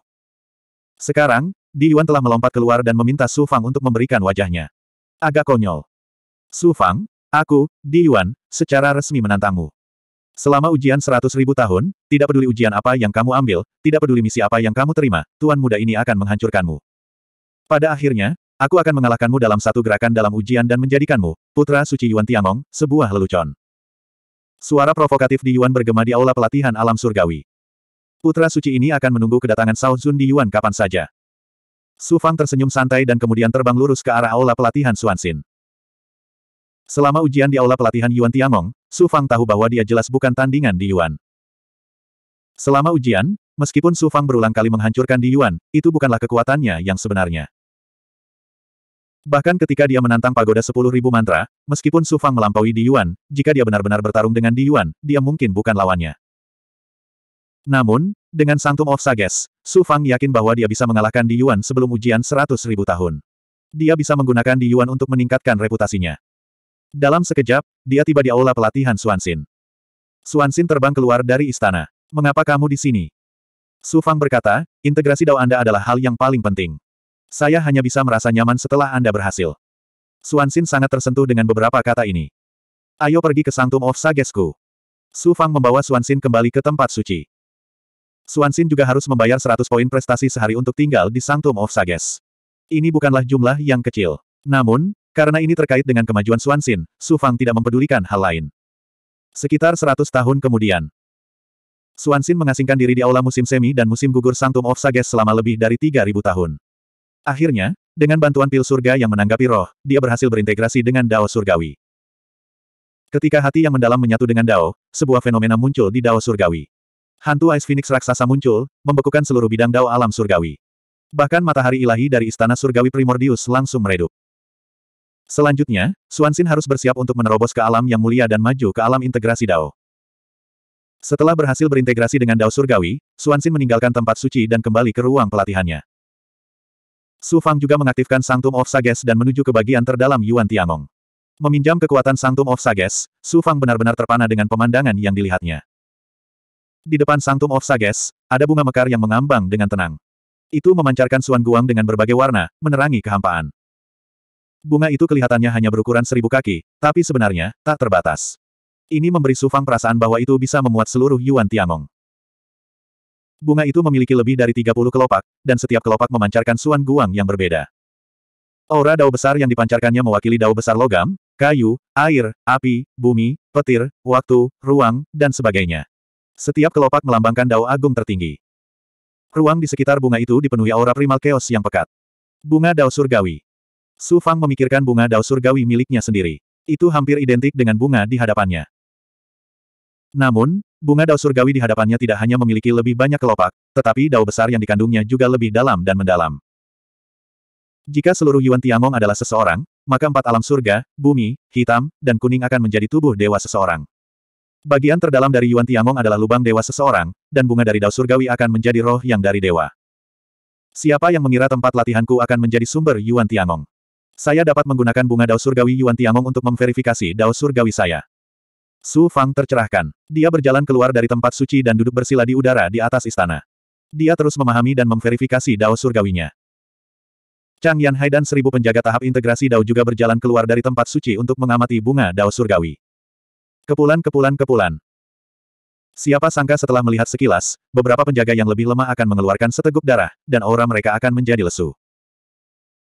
Sekarang, Di Yuan telah melompat keluar dan meminta Su Fang untuk memberikan wajahnya. Agak konyol. Su Fang, aku, Di Yuan, secara resmi menantangmu. Selama ujian seratus ribu tahun, tidak peduli ujian apa yang kamu ambil, tidak peduli misi apa yang kamu terima, Tuan muda ini akan menghancurkanmu. Pada akhirnya, aku akan mengalahkanmu dalam satu gerakan dalam ujian dan menjadikanmu, Putra Suci Yuan Tiangong, sebuah lelucon. Suara provokatif di Yuan bergema di aula pelatihan alam surgawi. Putra Suci ini akan menunggu kedatangan Sao Zun di Yuan kapan saja. Su Fang tersenyum santai dan kemudian terbang lurus ke arah aula pelatihan Xuanxin. Selama ujian di aula pelatihan Yuan Tiangong, Su Fang tahu bahwa dia jelas bukan tandingan di Yuan. Selama ujian, meskipun Su Fang berulang kali menghancurkan di Yuan, itu bukanlah kekuatannya yang sebenarnya. Bahkan ketika dia menantang pagoda 10.000 mantra, meskipun Su Fang melampaui di Yuan, jika dia benar-benar bertarung dengan di Yuan, dia mungkin bukan lawannya. Namun, dengan Sanctum of Sages, Su Fang yakin bahwa dia bisa mengalahkan di Yuan sebelum ujian 100.000 tahun. Dia bisa menggunakan di Yuan untuk meningkatkan reputasinya. Dalam sekejap, dia tiba di aula pelatihan Xuanxin. Xuanxin terbang keluar dari istana. Mengapa kamu di sini? Su Fang berkata, integrasi Dao Anda adalah hal yang paling penting. Saya hanya bisa merasa nyaman setelah Anda berhasil. Xuanxin sangat tersentuh dengan beberapa kata ini. Ayo pergi ke Sanctum of Sagesku. Su Fang membawa Xuanxin kembali ke tempat suci. Xuanxin juga harus membayar 100 poin prestasi sehari untuk tinggal di Sanctum of Sages. Ini bukanlah jumlah yang kecil. Namun, karena ini terkait dengan kemajuan Xuanxin, Su Fang tidak mempedulikan hal lain. Sekitar seratus tahun kemudian, Xuanxin mengasingkan diri di aula musim semi dan musim gugur Sanctum of Sages selama lebih dari 3.000 tahun. Akhirnya, dengan bantuan pil surga yang menanggapi roh, dia berhasil berintegrasi dengan Dao Surgawi. Ketika hati yang mendalam menyatu dengan Dao, sebuah fenomena muncul di Dao Surgawi. Hantu Ice Phoenix raksasa muncul, membekukan seluruh bidang Dao alam surgawi. Bahkan matahari ilahi dari istana surgawi Primordius langsung meredup. Selanjutnya, Xuanxin harus bersiap untuk menerobos ke alam yang mulia dan maju ke alam integrasi Dao. Setelah berhasil berintegrasi dengan Dao Surgawi, Xuanxin meninggalkan tempat suci dan kembali ke ruang pelatihannya. Su Fang juga mengaktifkan Sanctum of Sages dan menuju ke bagian terdalam Yuan Tiangong. Meminjam kekuatan Sanctum of Sages, Su Fang benar-benar terpana dengan pemandangan yang dilihatnya. Di depan Sanctum of Sages, ada bunga mekar yang mengambang dengan tenang. Itu memancarkan suan guang dengan berbagai warna, menerangi kehampaan. Bunga itu kelihatannya hanya berukuran seribu kaki, tapi sebenarnya, tak terbatas. Ini memberi Su Fang perasaan bahwa itu bisa memuat seluruh Yuan Tiangong. Bunga itu memiliki lebih dari 30 kelopak, dan setiap kelopak memancarkan suan guang yang berbeda. Aura dao besar yang dipancarkannya mewakili dao besar logam, kayu, air, api, bumi, petir, waktu, ruang, dan sebagainya. Setiap kelopak melambangkan dao agung tertinggi. Ruang di sekitar bunga itu dipenuhi aura primal chaos yang pekat. Bunga dao surgawi. Su Fang memikirkan bunga dao surgawi miliknya sendiri. Itu hampir identik dengan bunga di hadapannya. Namun, bunga dao surgawi di hadapannya tidak hanya memiliki lebih banyak kelopak, tetapi dao besar yang dikandungnya juga lebih dalam dan mendalam. Jika seluruh Yuan Tiangong adalah seseorang, maka empat alam surga, bumi, hitam, dan kuning akan menjadi tubuh dewa seseorang. Bagian terdalam dari Yuan Tiangong adalah lubang dewa seseorang, dan bunga dari dao surgawi akan menjadi roh yang dari dewa. Siapa yang mengira tempat latihanku akan menjadi sumber Yuan Tiangong? Saya dapat menggunakan bunga Dao Surgawi Yuan Tiangong untuk memverifikasi Dao Surgawi saya. Su Fang tercerahkan. Dia berjalan keluar dari tempat suci dan duduk bersila di udara di atas istana. Dia terus memahami dan memverifikasi Dao Surgawinya. Chang Yan Hai dan seribu penjaga tahap integrasi Dao juga berjalan keluar dari tempat suci untuk mengamati bunga Dao Surgawi. Kepulan-kepulan-kepulan. Siapa sangka setelah melihat sekilas, beberapa penjaga yang lebih lemah akan mengeluarkan seteguk darah, dan aura mereka akan menjadi lesu.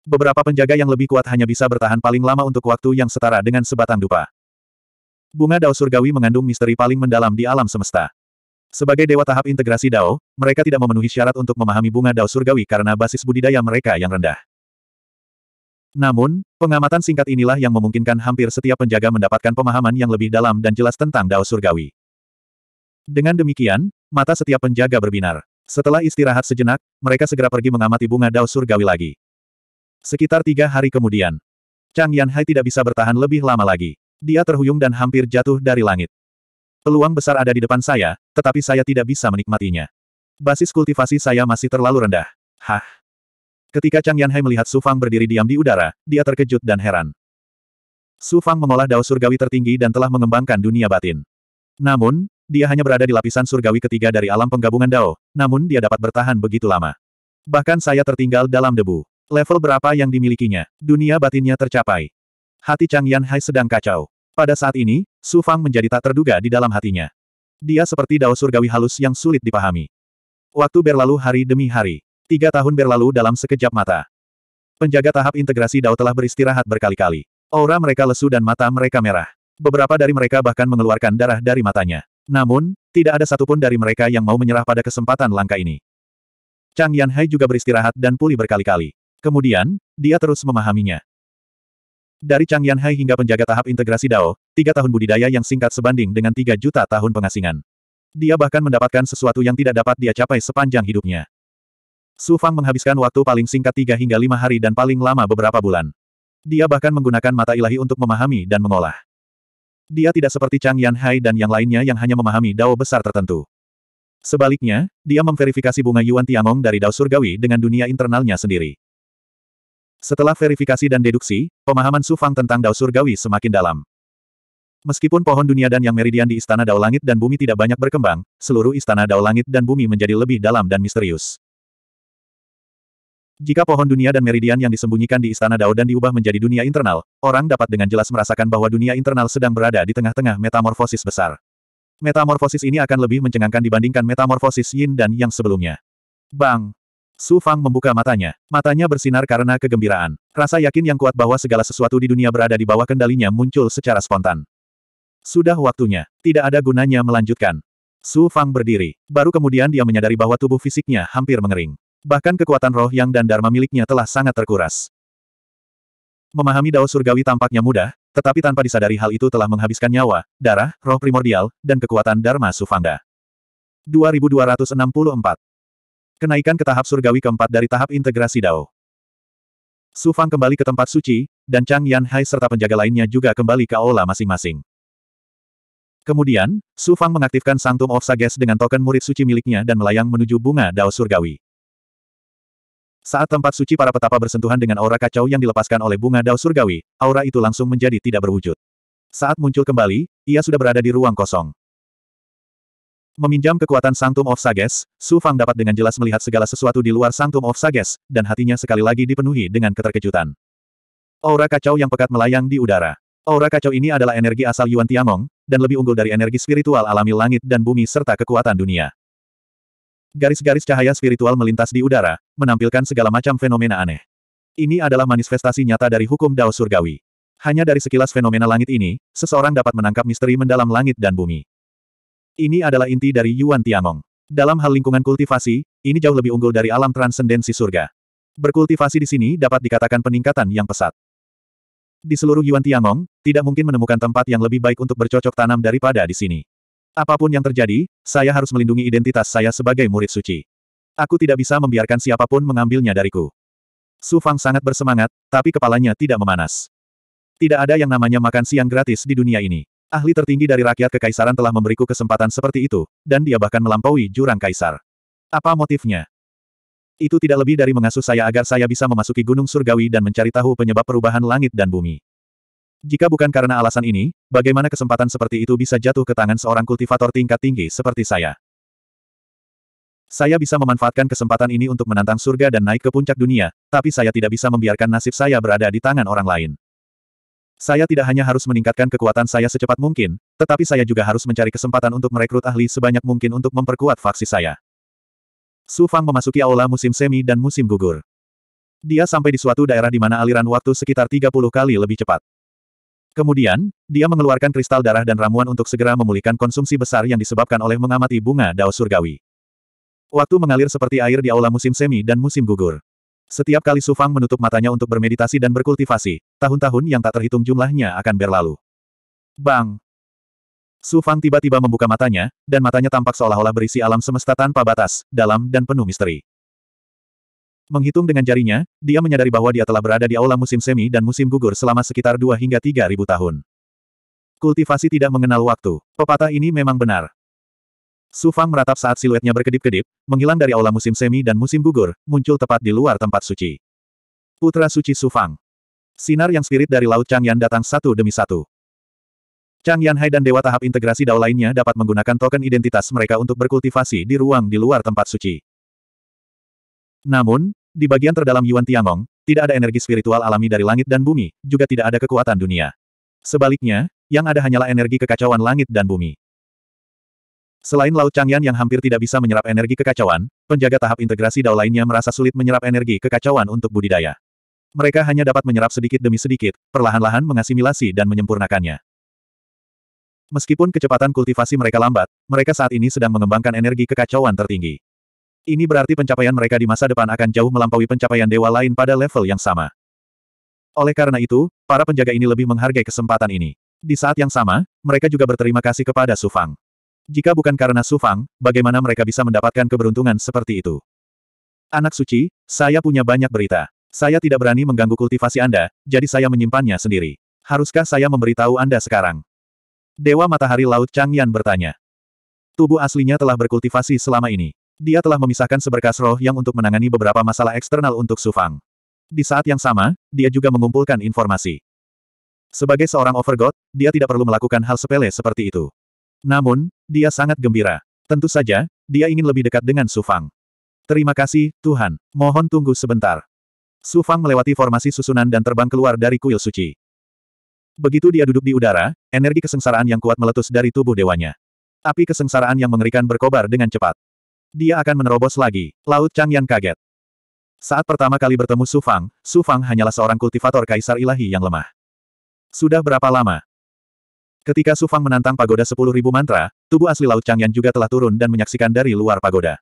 Beberapa penjaga yang lebih kuat hanya bisa bertahan paling lama untuk waktu yang setara dengan sebatang dupa. Bunga Dao Surgawi mengandung misteri paling mendalam di alam semesta. Sebagai dewa tahap integrasi Dao, mereka tidak memenuhi syarat untuk memahami bunga Dao Surgawi karena basis budidaya mereka yang rendah. Namun, pengamatan singkat inilah yang memungkinkan hampir setiap penjaga mendapatkan pemahaman yang lebih dalam dan jelas tentang Dao Surgawi. Dengan demikian, mata setiap penjaga berbinar. Setelah istirahat sejenak, mereka segera pergi mengamati bunga Dao Surgawi lagi. Sekitar tiga hari kemudian, Chang Yanhai tidak bisa bertahan lebih lama lagi. Dia terhuyung dan hampir jatuh dari langit. Peluang besar ada di depan saya, tetapi saya tidak bisa menikmatinya. Basis kultivasi saya masih terlalu rendah. Hah? Ketika Chang Yanhai melihat Su Fang berdiri diam di udara, dia terkejut dan heran. Su Fang mengolah dao surgawi tertinggi dan telah mengembangkan dunia batin. Namun, dia hanya berada di lapisan surgawi ketiga dari alam penggabungan dao, namun dia dapat bertahan begitu lama. Bahkan saya tertinggal dalam debu. Level berapa yang dimilikinya? Dunia batinnya tercapai. Hati Chang Yanhai sedang kacau. Pada saat ini, Su Fang menjadi tak terduga di dalam hatinya. Dia seperti dao surgawi halus yang sulit dipahami. Waktu berlalu hari demi hari. Tiga tahun berlalu dalam sekejap mata. Penjaga tahap integrasi dao telah beristirahat berkali-kali. Aura mereka lesu dan mata mereka merah. Beberapa dari mereka bahkan mengeluarkan darah dari matanya. Namun, tidak ada satupun dari mereka yang mau menyerah pada kesempatan langka ini. Chang Yanhai juga beristirahat dan pulih berkali-kali. Kemudian, dia terus memahaminya. Dari Chang Yanhai hingga penjaga tahap integrasi Dao, tiga tahun budidaya yang singkat sebanding dengan tiga juta tahun pengasingan. Dia bahkan mendapatkan sesuatu yang tidak dapat dia capai sepanjang hidupnya. Su Fang menghabiskan waktu paling singkat tiga hingga lima hari dan paling lama beberapa bulan. Dia bahkan menggunakan mata ilahi untuk memahami dan mengolah. Dia tidak seperti Chang Yanhai dan yang lainnya yang hanya memahami dao besar tertentu. Sebaliknya, dia memverifikasi bunga Yuan Tiangong dari dao surgawi dengan dunia internalnya sendiri. Setelah verifikasi dan deduksi, pemahaman Su Fang tentang dao surgawi semakin dalam. Meskipun pohon dunia dan yang meridian di Istana Dao Langit dan Bumi tidak banyak berkembang, seluruh Istana Dao Langit dan Bumi menjadi lebih dalam dan misterius. Jika pohon dunia dan meridian yang disembunyikan di Istana Dao dan diubah menjadi dunia internal, orang dapat dengan jelas merasakan bahwa dunia internal sedang berada di tengah-tengah metamorfosis besar. Metamorfosis ini akan lebih mencengangkan dibandingkan metamorfosis Yin dan yang sebelumnya. Bang! Su Fang membuka matanya. Matanya bersinar karena kegembiraan. Rasa yakin yang kuat bahwa segala sesuatu di dunia berada di bawah kendalinya muncul secara spontan. Sudah waktunya. Tidak ada gunanya melanjutkan. Su Fang berdiri. Baru kemudian dia menyadari bahwa tubuh fisiknya hampir mengering. Bahkan kekuatan roh yang dan dharma miliknya telah sangat terkuras. Memahami Dao Surgawi tampaknya mudah, tetapi tanpa disadari hal itu telah menghabiskan nyawa, darah, roh primordial, dan kekuatan Dharma Sufangda. 2264. Kenaikan ke tahap surgawi keempat dari tahap integrasi Dao. Sufang kembali ke tempat suci, dan Chang Yan Hai serta penjaga lainnya juga kembali ke aula masing-masing. Kemudian, Sufang mengaktifkan Sanctum of Sages dengan token murid suci miliknya dan melayang menuju bunga Dao Surgawi. Saat tempat suci para petapa bersentuhan dengan aura kacau yang dilepaskan oleh bunga dao surgawi, aura itu langsung menjadi tidak berwujud. Saat muncul kembali, ia sudah berada di ruang kosong. Meminjam kekuatan Sanctum of Sages, Su Fang dapat dengan jelas melihat segala sesuatu di luar Sanctum of Sages, dan hatinya sekali lagi dipenuhi dengan keterkejutan. Aura kacau yang pekat melayang di udara. Aura kacau ini adalah energi asal Yuan Tiangong, dan lebih unggul dari energi spiritual alami langit dan bumi serta kekuatan dunia. Garis-garis cahaya spiritual melintas di udara, menampilkan segala macam fenomena aneh. Ini adalah manifestasi nyata dari hukum Dao Surgawi. Hanya dari sekilas fenomena langit ini, seseorang dapat menangkap misteri mendalam langit dan bumi. Ini adalah inti dari Yuan Tiangong. Dalam hal lingkungan kultivasi, ini jauh lebih unggul dari alam transendensi surga. Berkultivasi di sini dapat dikatakan peningkatan yang pesat. Di seluruh Yuan Tiangong, tidak mungkin menemukan tempat yang lebih baik untuk bercocok tanam daripada di sini. Apa pun yang terjadi, saya harus melindungi identitas saya sebagai murid suci. Aku tidak bisa membiarkan siapa pun mengambilnya dariku. Su Fang sangat bersemangat, tapi kepalanya tidak memanas. Tidak ada yang namanya makan siang gratis di dunia ini. Ahli tertinggi dari rakyat kekaisaran telah memberiku kesempatan seperti itu, dan dia bahkan melampaui jurang kaisar. Apa motifnya? Itu tidak lebih dari mengasuh saya agar saya bisa memasuki gunung surgawi dan mencari tahu penyebab perubahan langit dan bumi. Jika bukan karena alasan ini, bagaimana kesempatan seperti itu bisa jatuh ke tangan seorang kultivator tingkat tinggi seperti saya? Saya bisa memanfaatkan kesempatan ini untuk menantang surga dan naik ke puncak dunia, tapi saya tidak bisa membiarkan nasib saya berada di tangan orang lain. Saya tidak hanya harus meningkatkan kekuatan saya secepat mungkin, tetapi saya juga harus mencari kesempatan untuk merekrut ahli sebanyak mungkin untuk memperkuat faksi saya. Su Fang memasuki aula musim semi dan musim gugur. Dia sampai di suatu daerah di mana aliran waktu sekitar 30 kali lebih cepat. Kemudian, dia mengeluarkan kristal darah dan ramuan untuk segera memulihkan konsumsi besar yang disebabkan oleh mengamati bunga dao surgawi. Waktu mengalir seperti air di aula musim semi dan musim gugur. Setiap kali Sufang menutup matanya untuk bermeditasi dan berkultivasi, tahun-tahun yang tak terhitung jumlahnya akan berlalu. Bang! Sufang tiba-tiba membuka matanya, dan matanya tampak seolah-olah berisi alam semesta tanpa batas, dalam dan penuh misteri. Menghitung dengan jarinya, dia menyadari bahwa dia telah berada di aula musim semi dan musim gugur selama sekitar dua hingga tiga ribu tahun. Kultivasi tidak mengenal waktu. Pepatah ini memang benar. Su Fang meratap saat siluetnya berkedip-kedip, menghilang dari aula musim semi dan musim gugur, muncul tepat di luar tempat suci. Putra Suci Su Fang. Sinar yang spirit dari Laut Changyan datang satu demi satu. Chang Yanhai dan Dewa tahap integrasi Dao lainnya dapat menggunakan token identitas mereka untuk berkultivasi di ruang di luar tempat suci. Namun, di bagian terdalam Yuan Tiangong, tidak ada energi spiritual alami dari langit dan bumi, juga tidak ada kekuatan dunia. Sebaliknya, yang ada hanyalah energi kekacauan langit dan bumi. Selain Laut Changyan yang hampir tidak bisa menyerap energi kekacauan, penjaga tahap integrasi Dao lainnya merasa sulit menyerap energi kekacauan untuk budidaya. Mereka hanya dapat menyerap sedikit demi sedikit, perlahan-lahan mengasimilasi dan menyempurnakannya. Meskipun kecepatan kultivasi mereka lambat, mereka saat ini sedang mengembangkan energi kekacauan tertinggi. Ini berarti pencapaian mereka di masa depan akan jauh melampaui pencapaian dewa lain pada level yang sama. Oleh karena itu, para penjaga ini lebih menghargai kesempatan ini. Di saat yang sama, mereka juga berterima kasih kepada Su Fang. Jika bukan karena Su Fang, bagaimana mereka bisa mendapatkan keberuntungan seperti itu? Anak suci, saya punya banyak berita. Saya tidak berani mengganggu kultivasi Anda, jadi saya menyimpannya sendiri. Haruskah saya memberitahu Anda sekarang? Dewa Matahari Laut Changyan bertanya. Tubuh aslinya telah berkultivasi selama ini. Dia telah memisahkan seberkas roh yang untuk menangani beberapa masalah eksternal untuk Sufang. Di saat yang sama, dia juga mengumpulkan informasi. Sebagai seorang overgod, dia tidak perlu melakukan hal sepele seperti itu. Namun, dia sangat gembira. Tentu saja, dia ingin lebih dekat dengan Sufang. Terima kasih, Tuhan. Mohon tunggu sebentar. Sufang melewati formasi susunan dan terbang keluar dari kuil suci. Begitu dia duduk di udara, energi kesengsaraan yang kuat meletus dari tubuh dewanya. Api kesengsaraan yang mengerikan berkobar dengan cepat. Dia akan menerobos lagi. Laut Changyan kaget. Saat pertama kali bertemu Su Fang, Su Fang hanyalah seorang kultivator kaisar ilahi yang lemah. Sudah berapa lama? Ketika Su Fang menantang pagoda 10.000 mantra, tubuh asli Laut Changyan juga telah turun dan menyaksikan dari luar pagoda.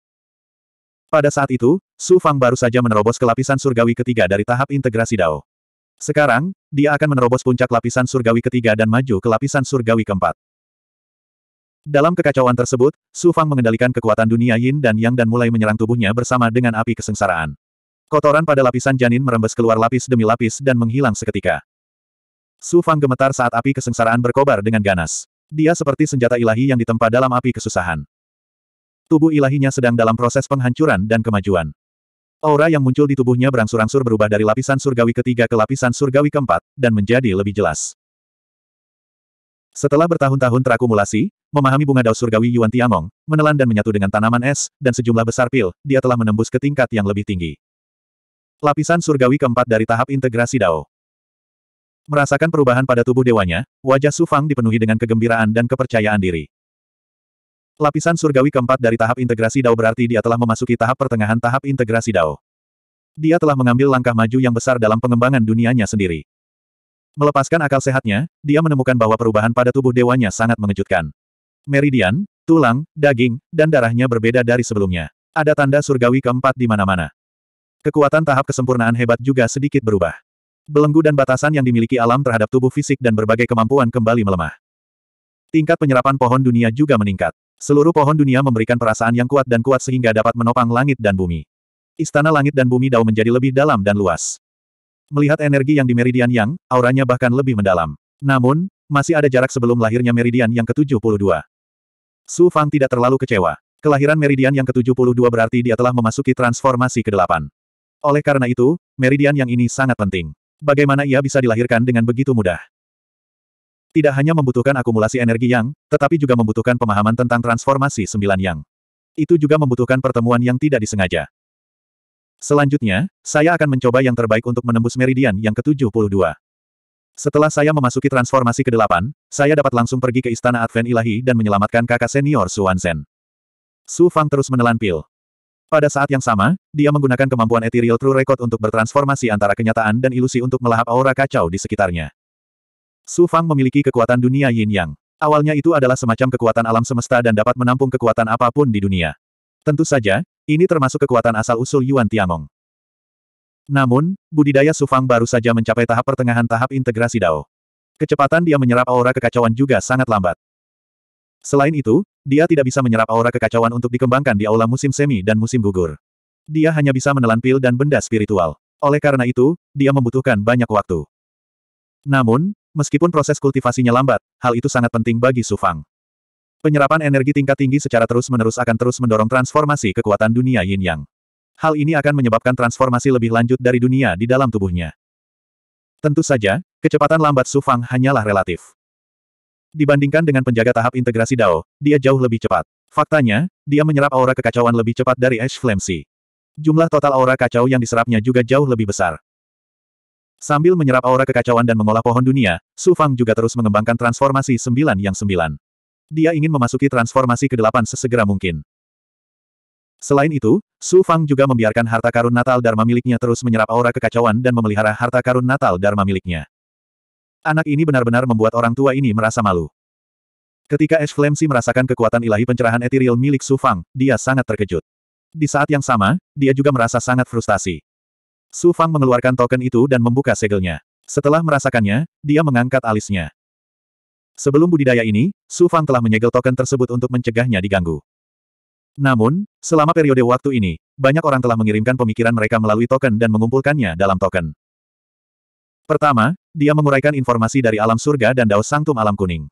Pada saat itu, Su Fang baru saja menerobos ke lapisan surgawi ketiga dari tahap integrasi Dao. Sekarang, dia akan menerobos puncak lapisan surgawi ketiga dan maju ke lapisan surgawi keempat. Dalam kekacauan tersebut, Su Fang mengendalikan kekuatan dunia yin dan yang dan mulai menyerang tubuhnya bersama dengan api kesengsaraan. Kotoran pada lapisan janin merembes keluar lapis demi lapis dan menghilang seketika. Su Fang gemetar saat api kesengsaraan berkobar dengan ganas. Dia seperti senjata ilahi yang ditempa dalam api kesusahan. Tubuh ilahinya sedang dalam proses penghancuran dan kemajuan. Aura yang muncul di tubuhnya berangsur-angsur berubah dari lapisan surgawi ketiga ke lapisan surgawi keempat, dan menjadi lebih jelas. Setelah bertahun-tahun terakumulasi, memahami bunga dao surgawi Yuan Tiangong, menelan dan menyatu dengan tanaman es, dan sejumlah besar pil, dia telah menembus ke tingkat yang lebih tinggi. Lapisan surgawi keempat dari tahap integrasi dao. Merasakan perubahan pada tubuh dewanya, wajah Su Fang dipenuhi dengan kegembiraan dan kepercayaan diri. Lapisan surgawi keempat dari tahap integrasi Dao berarti dia telah memasuki tahap pertengahan tahap integrasi Dao. Dia telah mengambil langkah maju yang besar dalam pengembangan dunianya sendiri. Melepaskan akal sehatnya, dia menemukan bahwa perubahan pada tubuh dewanya sangat mengejutkan. Meridian, tulang, daging, dan darahnya berbeda dari sebelumnya. Ada tanda surgawi keempat di mana-mana. Kekuatan tahap kesempurnaan hebat juga sedikit berubah. Belenggu dan batasan yang dimiliki alam terhadap tubuh fisik dan berbagai kemampuan kembali melemah. Tingkat penyerapan pohon dunia juga meningkat. Seluruh pohon dunia memberikan perasaan yang kuat dan kuat sehingga dapat menopang langit dan bumi. Istana langit dan bumi Dao menjadi lebih dalam dan luas. Melihat energi yang di Meridian Yang, auranya bahkan lebih mendalam. Namun, masih ada jarak sebelum lahirnya Meridian yang ke-72. Su Fang tidak terlalu kecewa. Kelahiran Meridian yang ke-72 berarti dia telah memasuki transformasi ke-8. Oleh karena itu, Meridian yang ini sangat penting. Bagaimana ia bisa dilahirkan dengan begitu mudah? Tidak hanya membutuhkan akumulasi energi yang, tetapi juga membutuhkan pemahaman tentang transformasi sembilan yang. Itu juga membutuhkan pertemuan yang tidak disengaja. Selanjutnya, saya akan mencoba yang terbaik untuk menembus meridian yang ke-72. Setelah saya memasuki transformasi ke-8, saya dapat langsung pergi ke Istana Advent Ilahi dan menyelamatkan kakak senior Su Wanzhen. Su Fang terus menelan pil. Pada saat yang sama, dia menggunakan kemampuan Ethereal True Record untuk bertransformasi antara kenyataan dan ilusi untuk melahap aura kacau di sekitarnya. Su Fang memiliki kekuatan dunia yin yang. Awalnya itu adalah semacam kekuatan alam semesta dan dapat menampung kekuatan apa pun di dunia. Tentu saja, ini termasuk kekuatan asal-usul Yuan Tiangong. Namun, budidaya Su Fang baru saja mencapai tahap pertengahan tahap integrasi Dao. Kecepatan dia menyerap aura kekacauan juga sangat lambat. Selain itu, dia tidak bisa menyerap aura kekacauan untuk dikembangkan di aula musim semi dan musim gugur. Dia hanya bisa menelan pil dan benda spiritual. Oleh karena itu, dia membutuhkan banyak waktu. Namun, Meskipun proses kultivasinya lambat, hal itu sangat penting bagi Su Fang. Penyerapan energi tingkat tinggi secara terus-menerus akan terus mendorong transformasi kekuatan dunia Yin Yang. Hal ini akan menyebabkan transformasi lebih lanjut dari dunia di dalam tubuhnya. Tentu saja, kecepatan lambat Su Fang hanyalah relatif. Dibandingkan dengan penjaga tahap integrasi Dao, dia jauh lebih cepat. Faktanya, dia menyerap aura kekacauan lebih cepat dari Ash Flame. Jumlah total aura kacau yang diserapnya juga jauh lebih besar. Sambil menyerap aura kekacauan dan mengolah pohon dunia, Su Fang juga terus mengembangkan transformasi sembilan yang sembilan. Dia ingin memasuki transformasi ke-8 sesegera mungkin. Selain itu, Su Fang juga membiarkan harta karun Natal Dharma miliknya terus menyerap aura kekacauan dan memelihara harta karun Natal Dharma miliknya. Anak ini benar-benar membuat orang tua ini merasa malu. Ketika Ash Flamesy merasakan kekuatan ilahi pencerahan etiril milik Su Fang, dia sangat terkejut. Di saat yang sama, dia juga merasa sangat frustasi. Su Fang mengeluarkan token itu dan membuka segelnya. Setelah merasakannya, dia mengangkat alisnya. Sebelum budidaya ini, Su Fang telah menyegel token tersebut untuk mencegahnya diganggu. Namun, selama periode waktu ini, banyak orang telah mengirimkan pemikiran mereka melalui token dan mengumpulkannya dalam token. Pertama, dia menguraikan informasi dari alam surga dan Dao Sanctum alam kuning.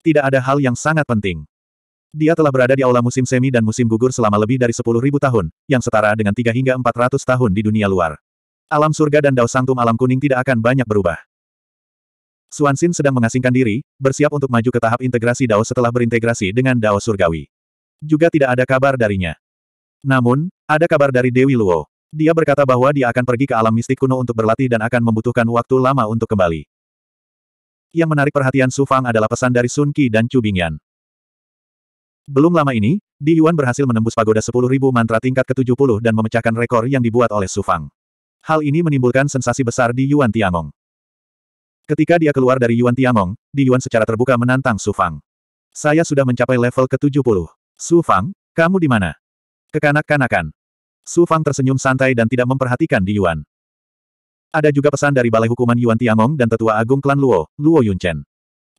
Tidak ada hal yang sangat penting. Dia telah berada di aula musim semi dan musim gugur selama lebih dari 10.000 tahun, yang setara dengan 3 hingga 400 tahun di dunia luar. Alam surga dan Dao Sanctum alam kuning tidak akan banyak berubah. Suansin sedang mengasingkan diri, bersiap untuk maju ke tahap integrasi Dao setelah berintegrasi dengan Dao Surgawi. Juga tidak ada kabar darinya. Namun, ada kabar dari Dewi Luo. Dia berkata bahwa dia akan pergi ke alam mistik kuno untuk berlatih dan akan membutuhkan waktu lama untuk kembali. Yang menarik perhatian Su Fang adalah pesan dari Sun Qi dan Chu Bingyan. Belum lama ini, Di Yuan berhasil menembus pagoda 10.000 mantra tingkat ke-70 dan memecahkan rekor yang dibuat oleh Su Fang. Hal ini menimbulkan sensasi besar di Yuan Tiangong. Ketika dia keluar dari Yuan Tiangong, Di Yuan secara terbuka menantang Su Fang. Saya sudah mencapai level ke-70. Su Fang, kamu di mana? Kekanak-kanakan. Su Fang tersenyum santai dan tidak memperhatikan Di Yuan. Ada juga pesan dari Balai Hukuman Yuan Tiangong dan Tetua Agung Klan Luo, Luo Yunchen.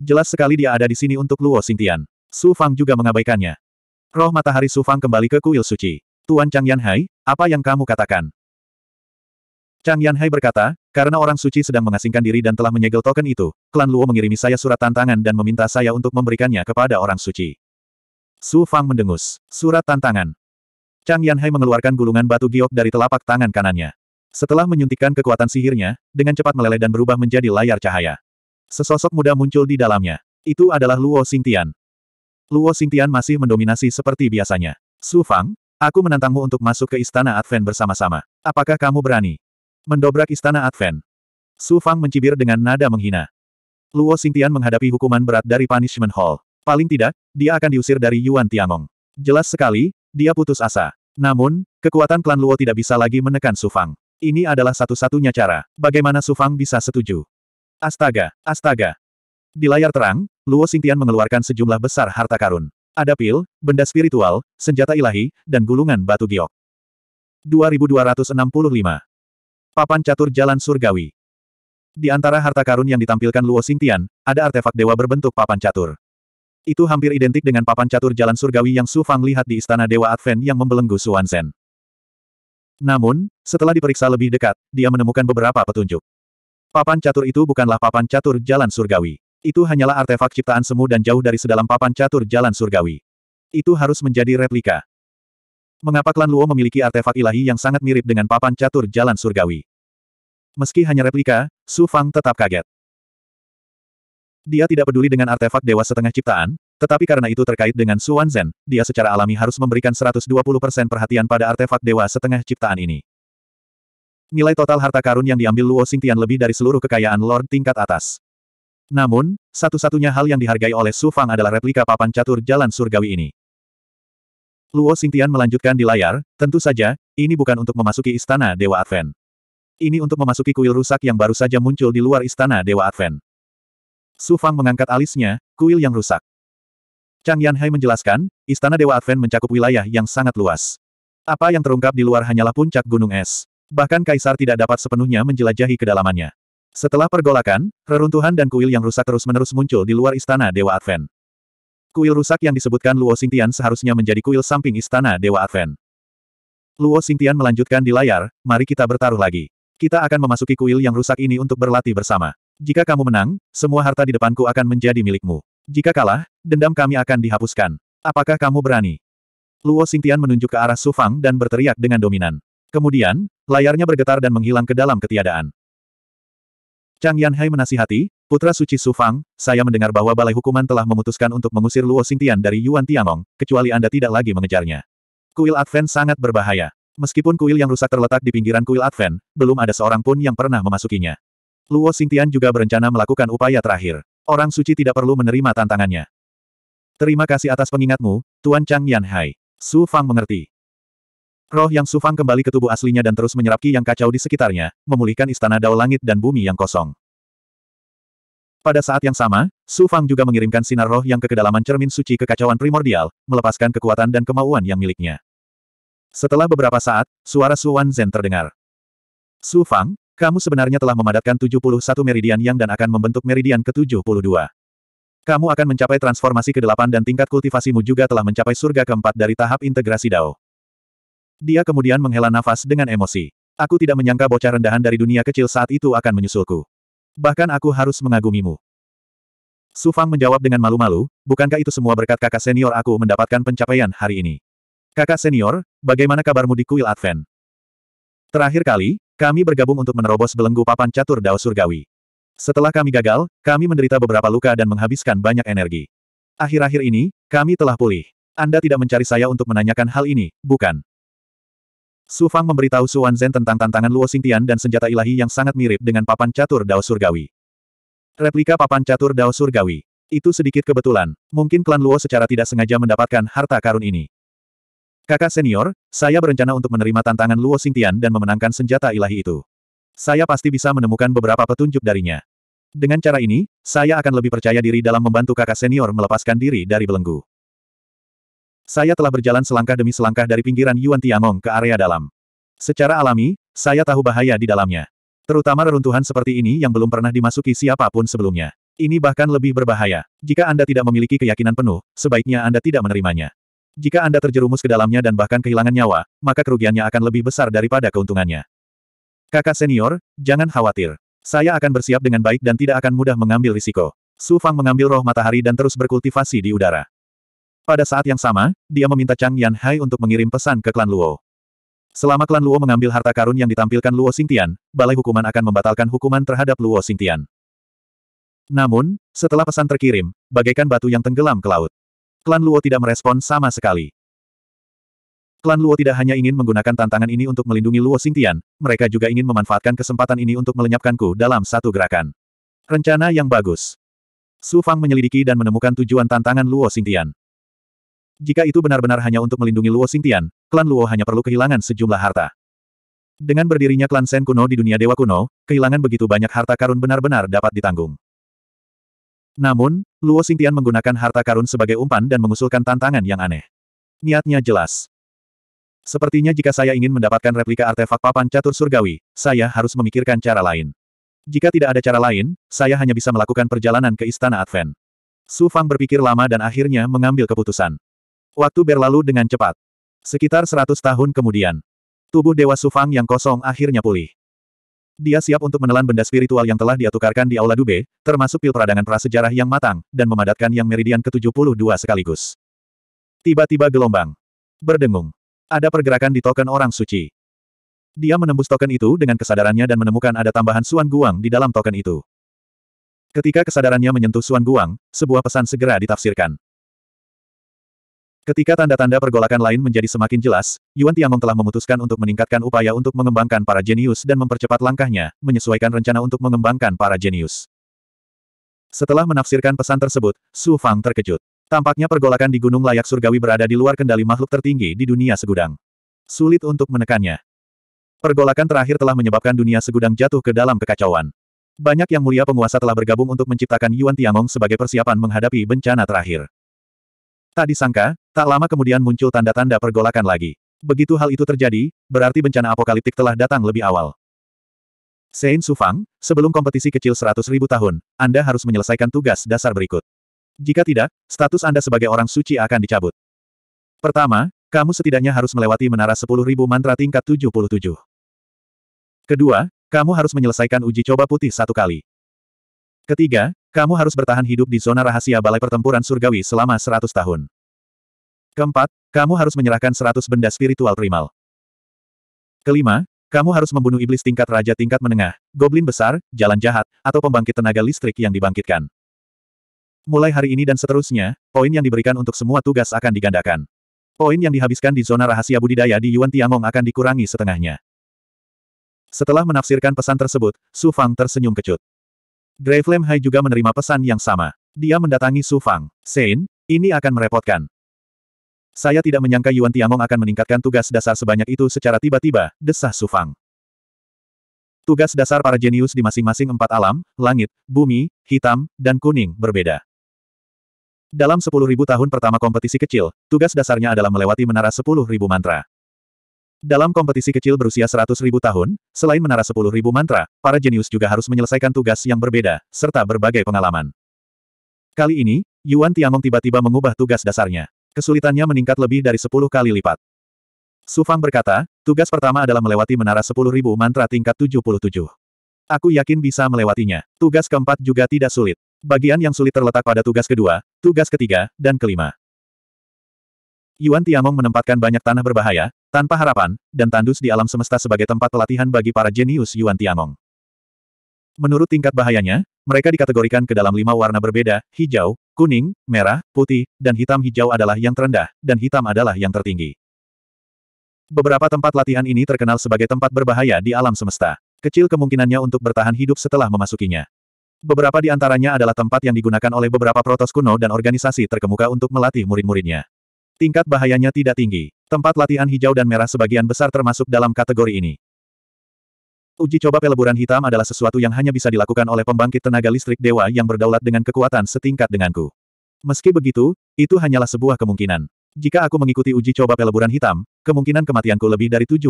Jelas sekali dia ada di sini untuk Luo Xingtian. Su Fang juga mengabaikannya. Roh matahari Su Fang kembali ke kuil suci. Tuan Chang Yanhai, apa yang kamu katakan? Chang Yanhai berkata, karena orang suci sedang mengasingkan diri dan telah menyegel token itu, klan Luo mengirimi saya surat tantangan dan meminta saya untuk memberikannya kepada orang suci. Su Fang mendengus. Surat tantangan. Chang Yanhai mengeluarkan gulungan batu giok dari telapak tangan kanannya. Setelah menyuntikkan kekuatan sihirnya, dengan cepat meleleh dan berubah menjadi layar cahaya. Sesosok muda muncul di dalamnya. Itu adalah Luo Xingtian. Luo Xingtian masih mendominasi seperti biasanya. Su Fang, aku menantangmu untuk masuk ke Istana Advent bersama-sama. Apakah kamu berani? Mendobrak Istana Advent. Su Fang mencibir dengan nada menghina. Luo Xingtian menghadapi hukuman berat dari Punishment Hall. Paling tidak, dia akan diusir dari Yuan Tiangong. Jelas sekali, dia putus asa. Namun, kekuatan klan Luo tidak bisa lagi menekan Su Fang. Ini adalah satu-satunya cara. Bagaimana Su Fang bisa setuju? Astaga, astaga. Di layar terang, Luo Xingtian mengeluarkan sejumlah besar harta karun. Ada pil, benda spiritual, senjata ilahi, dan gulungan batu giok. 2265 Papan catur jalan surgawi. Di antara harta karun yang ditampilkan Luo Xingtian, ada artefak dewa berbentuk papan catur. Itu hampir identik dengan papan catur jalan surgawi yang Su Fang lihat di istana Dewa Advent yang membelenggu Suan Zhen. Namun, setelah diperiksa lebih dekat, dia menemukan beberapa petunjuk. Papan catur itu bukanlah papan catur jalan surgawi. Itu hanyalah artefak ciptaan semu dan jauh dari sedalam papan catur jalan surgawi. Itu harus menjadi replika. Mengapa klan Luo memiliki artefak ilahi yang sangat mirip dengan papan catur jalan surgawi? Meski hanya replika, Su Fang tetap kaget. Dia tidak peduli dengan artefak dewa setengah ciptaan, tetapi karena itu terkait dengan Su Wanzhen, dia secara alami harus memberikan 120% perhatian pada artefak dewa setengah ciptaan ini. Nilai total harta karun yang diambil Luo Xingtian lebih dari seluruh kekayaan Lord tingkat atas. Namun, satu-satunya hal yang dihargai oleh Su Fang adalah replika papan catur jalan surgawi ini. Luo Xingtian melanjutkan di layar, tentu saja, ini bukan untuk memasuki istana Dewa Advent. Ini untuk memasuki kuil rusak yang baru saja muncul di luar istana Dewa Advent. Su Fang mengangkat alisnya, kuil yang rusak. Chang Yanhai menjelaskan, istana Dewa Advent mencakup wilayah yang sangat luas. Apa yang terungkap di luar hanyalah puncak gunung es. Bahkan Kaisar tidak dapat sepenuhnya menjelajahi kedalamannya. Setelah pergolakan, reruntuhan dan kuil yang rusak terus-menerus muncul di luar istana Dewa Advent. Kuil rusak yang disebutkan Luo Xingtian seharusnya menjadi kuil samping istana Dewa Advent. Luo Xingtian melanjutkan di layar, mari kita bertaruh lagi. Kita akan memasuki kuil yang rusak ini untuk berlatih bersama. Jika kamu menang, semua harta di depanku akan menjadi milikmu. Jika kalah, dendam kami akan dihapuskan. Apakah kamu berani? Luo Xingtian menunjuk ke arah Su Fang dan berteriak dengan dominan. Kemudian, layarnya bergetar dan menghilang ke dalam ketiadaan. Chang Yanhai menasihati, Putra Suci Su Fang, saya mendengar bahwa Balai Hukuman telah memutuskan untuk mengusir Luo Xingtian dari Yuan Tiangong, kecuali Anda tidak lagi mengejarnya. Kuil Advent sangat berbahaya. Meskipun kuil yang rusak terletak di pinggiran kuil Advent, belum ada seorang pun yang pernah memasukinya. Luo Xingtian juga berencana melakukan upaya terakhir. Orang suci tidak perlu menerima tantangannya. Terima kasih atas pengingatmu, Tuan Chang Yanhai. Su Fang mengerti. Roh yang Su Fang kembali ke tubuh aslinya dan terus menyerap ki yang kacau di sekitarnya, memulihkan istana Dao Langit dan bumi yang kosong. Pada saat yang sama, Su Fang juga mengirimkan sinar roh yang ke kedalaman cermin suci kekacauan primordial, melepaskan kekuatan dan kemauan yang miliknya. Setelah beberapa saat, suara Su Wan Zhen terdengar. Su Fang, kamu sebenarnya telah memadatkan 71 meridian yang dan akan membentuk meridian ke-72. Kamu akan mencapai transformasi ke-8 dan tingkat kultivasimu juga telah mencapai surga keempat dari tahap integrasi Dao. Dia kemudian menghela nafas dengan emosi. Aku tidak menyangka bocah rendahan dari dunia kecil saat itu akan menyusulku. Bahkan aku harus mengagumimu. Su Fang menjawab dengan malu-malu, bukankah itu semua berkat kakak senior aku mendapatkan pencapaian hari ini? Kakak senior, bagaimana kabarmu di kuil Advent? Terakhir kali, kami bergabung untuk menerobos belenggu papan catur Dao Surgawi. Setelah kami gagal, kami menderita beberapa luka dan menghabiskan banyak energi. Akhir-akhir ini, kami telah pulih. Anda tidak mencari saya untuk menanyakan hal ini, bukan? Su Fang memberitahu Su Wanzhen tentang tantangan Luo Xingtian dan senjata ilahi yang sangat mirip dengan papan catur Dao Surgawi. Replika papan catur Dao Surgawi. Itu sedikit kebetulan. Mungkin klan Luo secara tidak sengaja mendapatkan harta karun ini. Kakak senior, saya berencana untuk menerima tantangan Luo Xingtian dan memenangkan senjata ilahi itu. Saya pasti bisa menemukan beberapa petunjuk darinya. Dengan cara ini, saya akan lebih percaya diri dalam membantu kakak senior melepaskan diri dari belenggu. Saya telah berjalan selangkah demi selangkah dari pinggiran Yuan Tiangong ke area dalam. Secara alami, saya tahu bahaya di dalamnya. Terutama reruntuhan seperti ini yang belum pernah dimasuki siapa pun sebelumnya. Ini bahkan lebih berbahaya. Jika Anda tidak memiliki keyakinan penuh, sebaiknya Anda tidak menerimanya. Jika Anda terjerumus ke dalamnya dan bahkan kehilangan nyawa, maka kerugiannya akan lebih besar daripada keuntungannya. Kakak senior, jangan khawatir. Saya akan bersiap dengan baik dan tidak akan mudah mengambil risiko. Su Fang mengambil roh matahari dan terus berkultivasi di udara. Pada saat yang sama, dia meminta Chang Yan Hai untuk mengirim pesan ke klan Luo. Selama klan Luo mengambil harta karun yang ditampilkan Luo Xingtian, Balai Hukuman akan membatalkan hukuman terhadap Luo Xingtian. Namun, setelah pesan terkirim, bagaikan batu yang tenggelam ke laut. Klan Luo tidak merespon sama sekali. Klan Luo tidak hanya ingin menggunakan tantangan ini untuk melindungi Luo Xingtian, mereka juga ingin memanfaatkan kesempatan ini untuk melenyapkanku dalam satu gerakan. Rencana yang bagus. Su Fang menyelidiki dan menemukan tujuan tantangan Luo Xingtian. Jika itu benar-benar hanya untuk melindungi Luo Xingtian, klan Luo hanya perlu kehilangan sejumlah harta. Dengan berdirinya klan Sen kuno di dunia Dewa kuno, kehilangan begitu banyak harta karun benar-benar dapat ditanggung. Namun, Luo Xingtian menggunakan harta karun sebagai umpan dan mengusulkan tantangan yang aneh. Niatnya jelas. Sepertinya jika saya ingin mendapatkan replika artefak papan catur surgawi, saya harus memikirkan cara lain. Jika tidak ada cara lain, saya hanya bisa melakukan perjalanan ke Istana Advent. Su Fang berpikir lama dan akhirnya mengambil keputusan. Waktu berlalu dengan cepat. Sekitar seratus tahun kemudian. Tubuh Dewa Sufang yang kosong akhirnya pulih. Dia siap untuk menelan benda spiritual yang telah dia tukarkan di Aula Dube, termasuk pil peradangan prasejarah yang matang, dan memadatkan yang meridian ke-72 sekaligus. Tiba-tiba gelombang. Berdengung. Ada pergerakan di token orang suci. Dia menembus token itu dengan kesadarannya dan menemukan ada tambahan Suan Guang di dalam token itu. Ketika kesadarannya menyentuh Suan Guang, sebuah pesan segera ditafsirkan. Ketika tanda-tanda pergolakan lain menjadi semakin jelas, Yuan Tiangong telah memutuskan untuk meningkatkan upaya untuk mengembangkan para jenius dan mempercepat langkahnya, menyesuaikan rencana untuk mengembangkan para jenius. Setelah menafsirkan pesan tersebut, Su Fang terkejut. Tampaknya pergolakan di Gunung Layak Surgawi berada di luar kendali makhluk tertinggi di dunia segudang. Sulit untuk menekannya. Pergolakan terakhir telah menyebabkan dunia segudang jatuh ke dalam kekacauan. Banyak yang mulia penguasa telah bergabung untuk menciptakan Yuan Tiangong sebagai persiapan menghadapi bencana terakhir. Tak disangka, tak lama kemudian muncul tanda-tanda pergolakan lagi. Begitu hal itu terjadi, berarti bencana apokaliptik telah datang lebih awal. Sein Sufang, sebelum kompetisi kecil seratus ribu tahun, Anda harus menyelesaikan tugas dasar berikut. Jika tidak, status Anda sebagai orang suci akan dicabut. Pertama, kamu setidaknya harus melewati menara sepuluh ribu mantra tingkat 77. Kedua, kamu harus menyelesaikan uji coba putih satu kali. Ketiga, Kamu harus bertahan hidup di zona rahasia balai pertempuran surgawi selama 100 tahun. Keempat, kamu harus menyerahkan 100 benda spiritual primal. Kelima, kamu harus membunuh iblis tingkat raja tingkat menengah, goblin besar, jalan jahat, atau pembangkit tenaga listrik yang dibangkitkan. Mulai hari ini dan seterusnya, poin yang diberikan untuk semua tugas akan digandakan. Poin yang dihabiskan di zona rahasia budidaya di Yuan Tiangong akan dikurangi setengahnya. Setelah menafsirkan pesan tersebut, Su Fang tersenyum kecut. Flame High juga menerima pesan yang sama. Dia mendatangi Su Fang. Sein, ini akan merepotkan. Saya tidak menyangka Yuan Tiangong akan meningkatkan tugas dasar sebanyak itu secara tiba-tiba, desah Su Fang. Tugas dasar para jenius di masing-masing empat alam, langit, bumi, hitam, dan kuning, berbeda. Dalam 10.000 tahun pertama kompetisi kecil, tugas dasarnya adalah melewati menara 10.000 mantra. Dalam kompetisi kecil berusia 100 ribu tahun, selain menara 10 ribu mantra, para jenius juga harus menyelesaikan tugas yang berbeda, serta berbagai pengalaman. Kali ini, Yuan Tiangong tiba-tiba mengubah tugas dasarnya. Kesulitannya meningkat lebih dari 10 kali lipat. Su Fang berkata, tugas pertama adalah melewati menara 10 ribu mantra tingkat 77. Aku yakin bisa melewatinya. Tugas keempat juga tidak sulit. Bagian yang sulit terletak pada tugas kedua, tugas ketiga, dan kelima. Yuan Tiangong menempatkan banyak tanah berbahaya, tanpa harapan, dan tandus di alam semesta sebagai tempat pelatihan bagi para jenius Yuan Tiangong. Menurut tingkat bahayanya, mereka dikategorikan ke dalam lima warna berbeda, hijau, kuning, merah, putih, dan hitam hijau adalah yang terendah, dan hitam adalah yang tertinggi. Beberapa tempat latihan ini terkenal sebagai tempat berbahaya di alam semesta. Kecil kemungkinannya untuk bertahan hidup setelah memasukinya. Beberapa di antaranya adalah tempat yang digunakan oleh beberapa protos kuno dan organisasi terkemuka untuk melatih murid-muridnya. Tingkat bahayanya tidak tinggi. Tempat latihan hijau dan merah sebagian besar termasuk dalam kategori ini. Uji coba peleburan hitam adalah sesuatu yang hanya bisa dilakukan oleh pembangkit tenaga listrik dewa yang berdaulat dengan kekuatan setingkat denganku. Meski begitu, itu hanyalah sebuah kemungkinan. Jika aku mengikuti uji coba peleburan hitam, kemungkinan kematianku lebih dari 70%.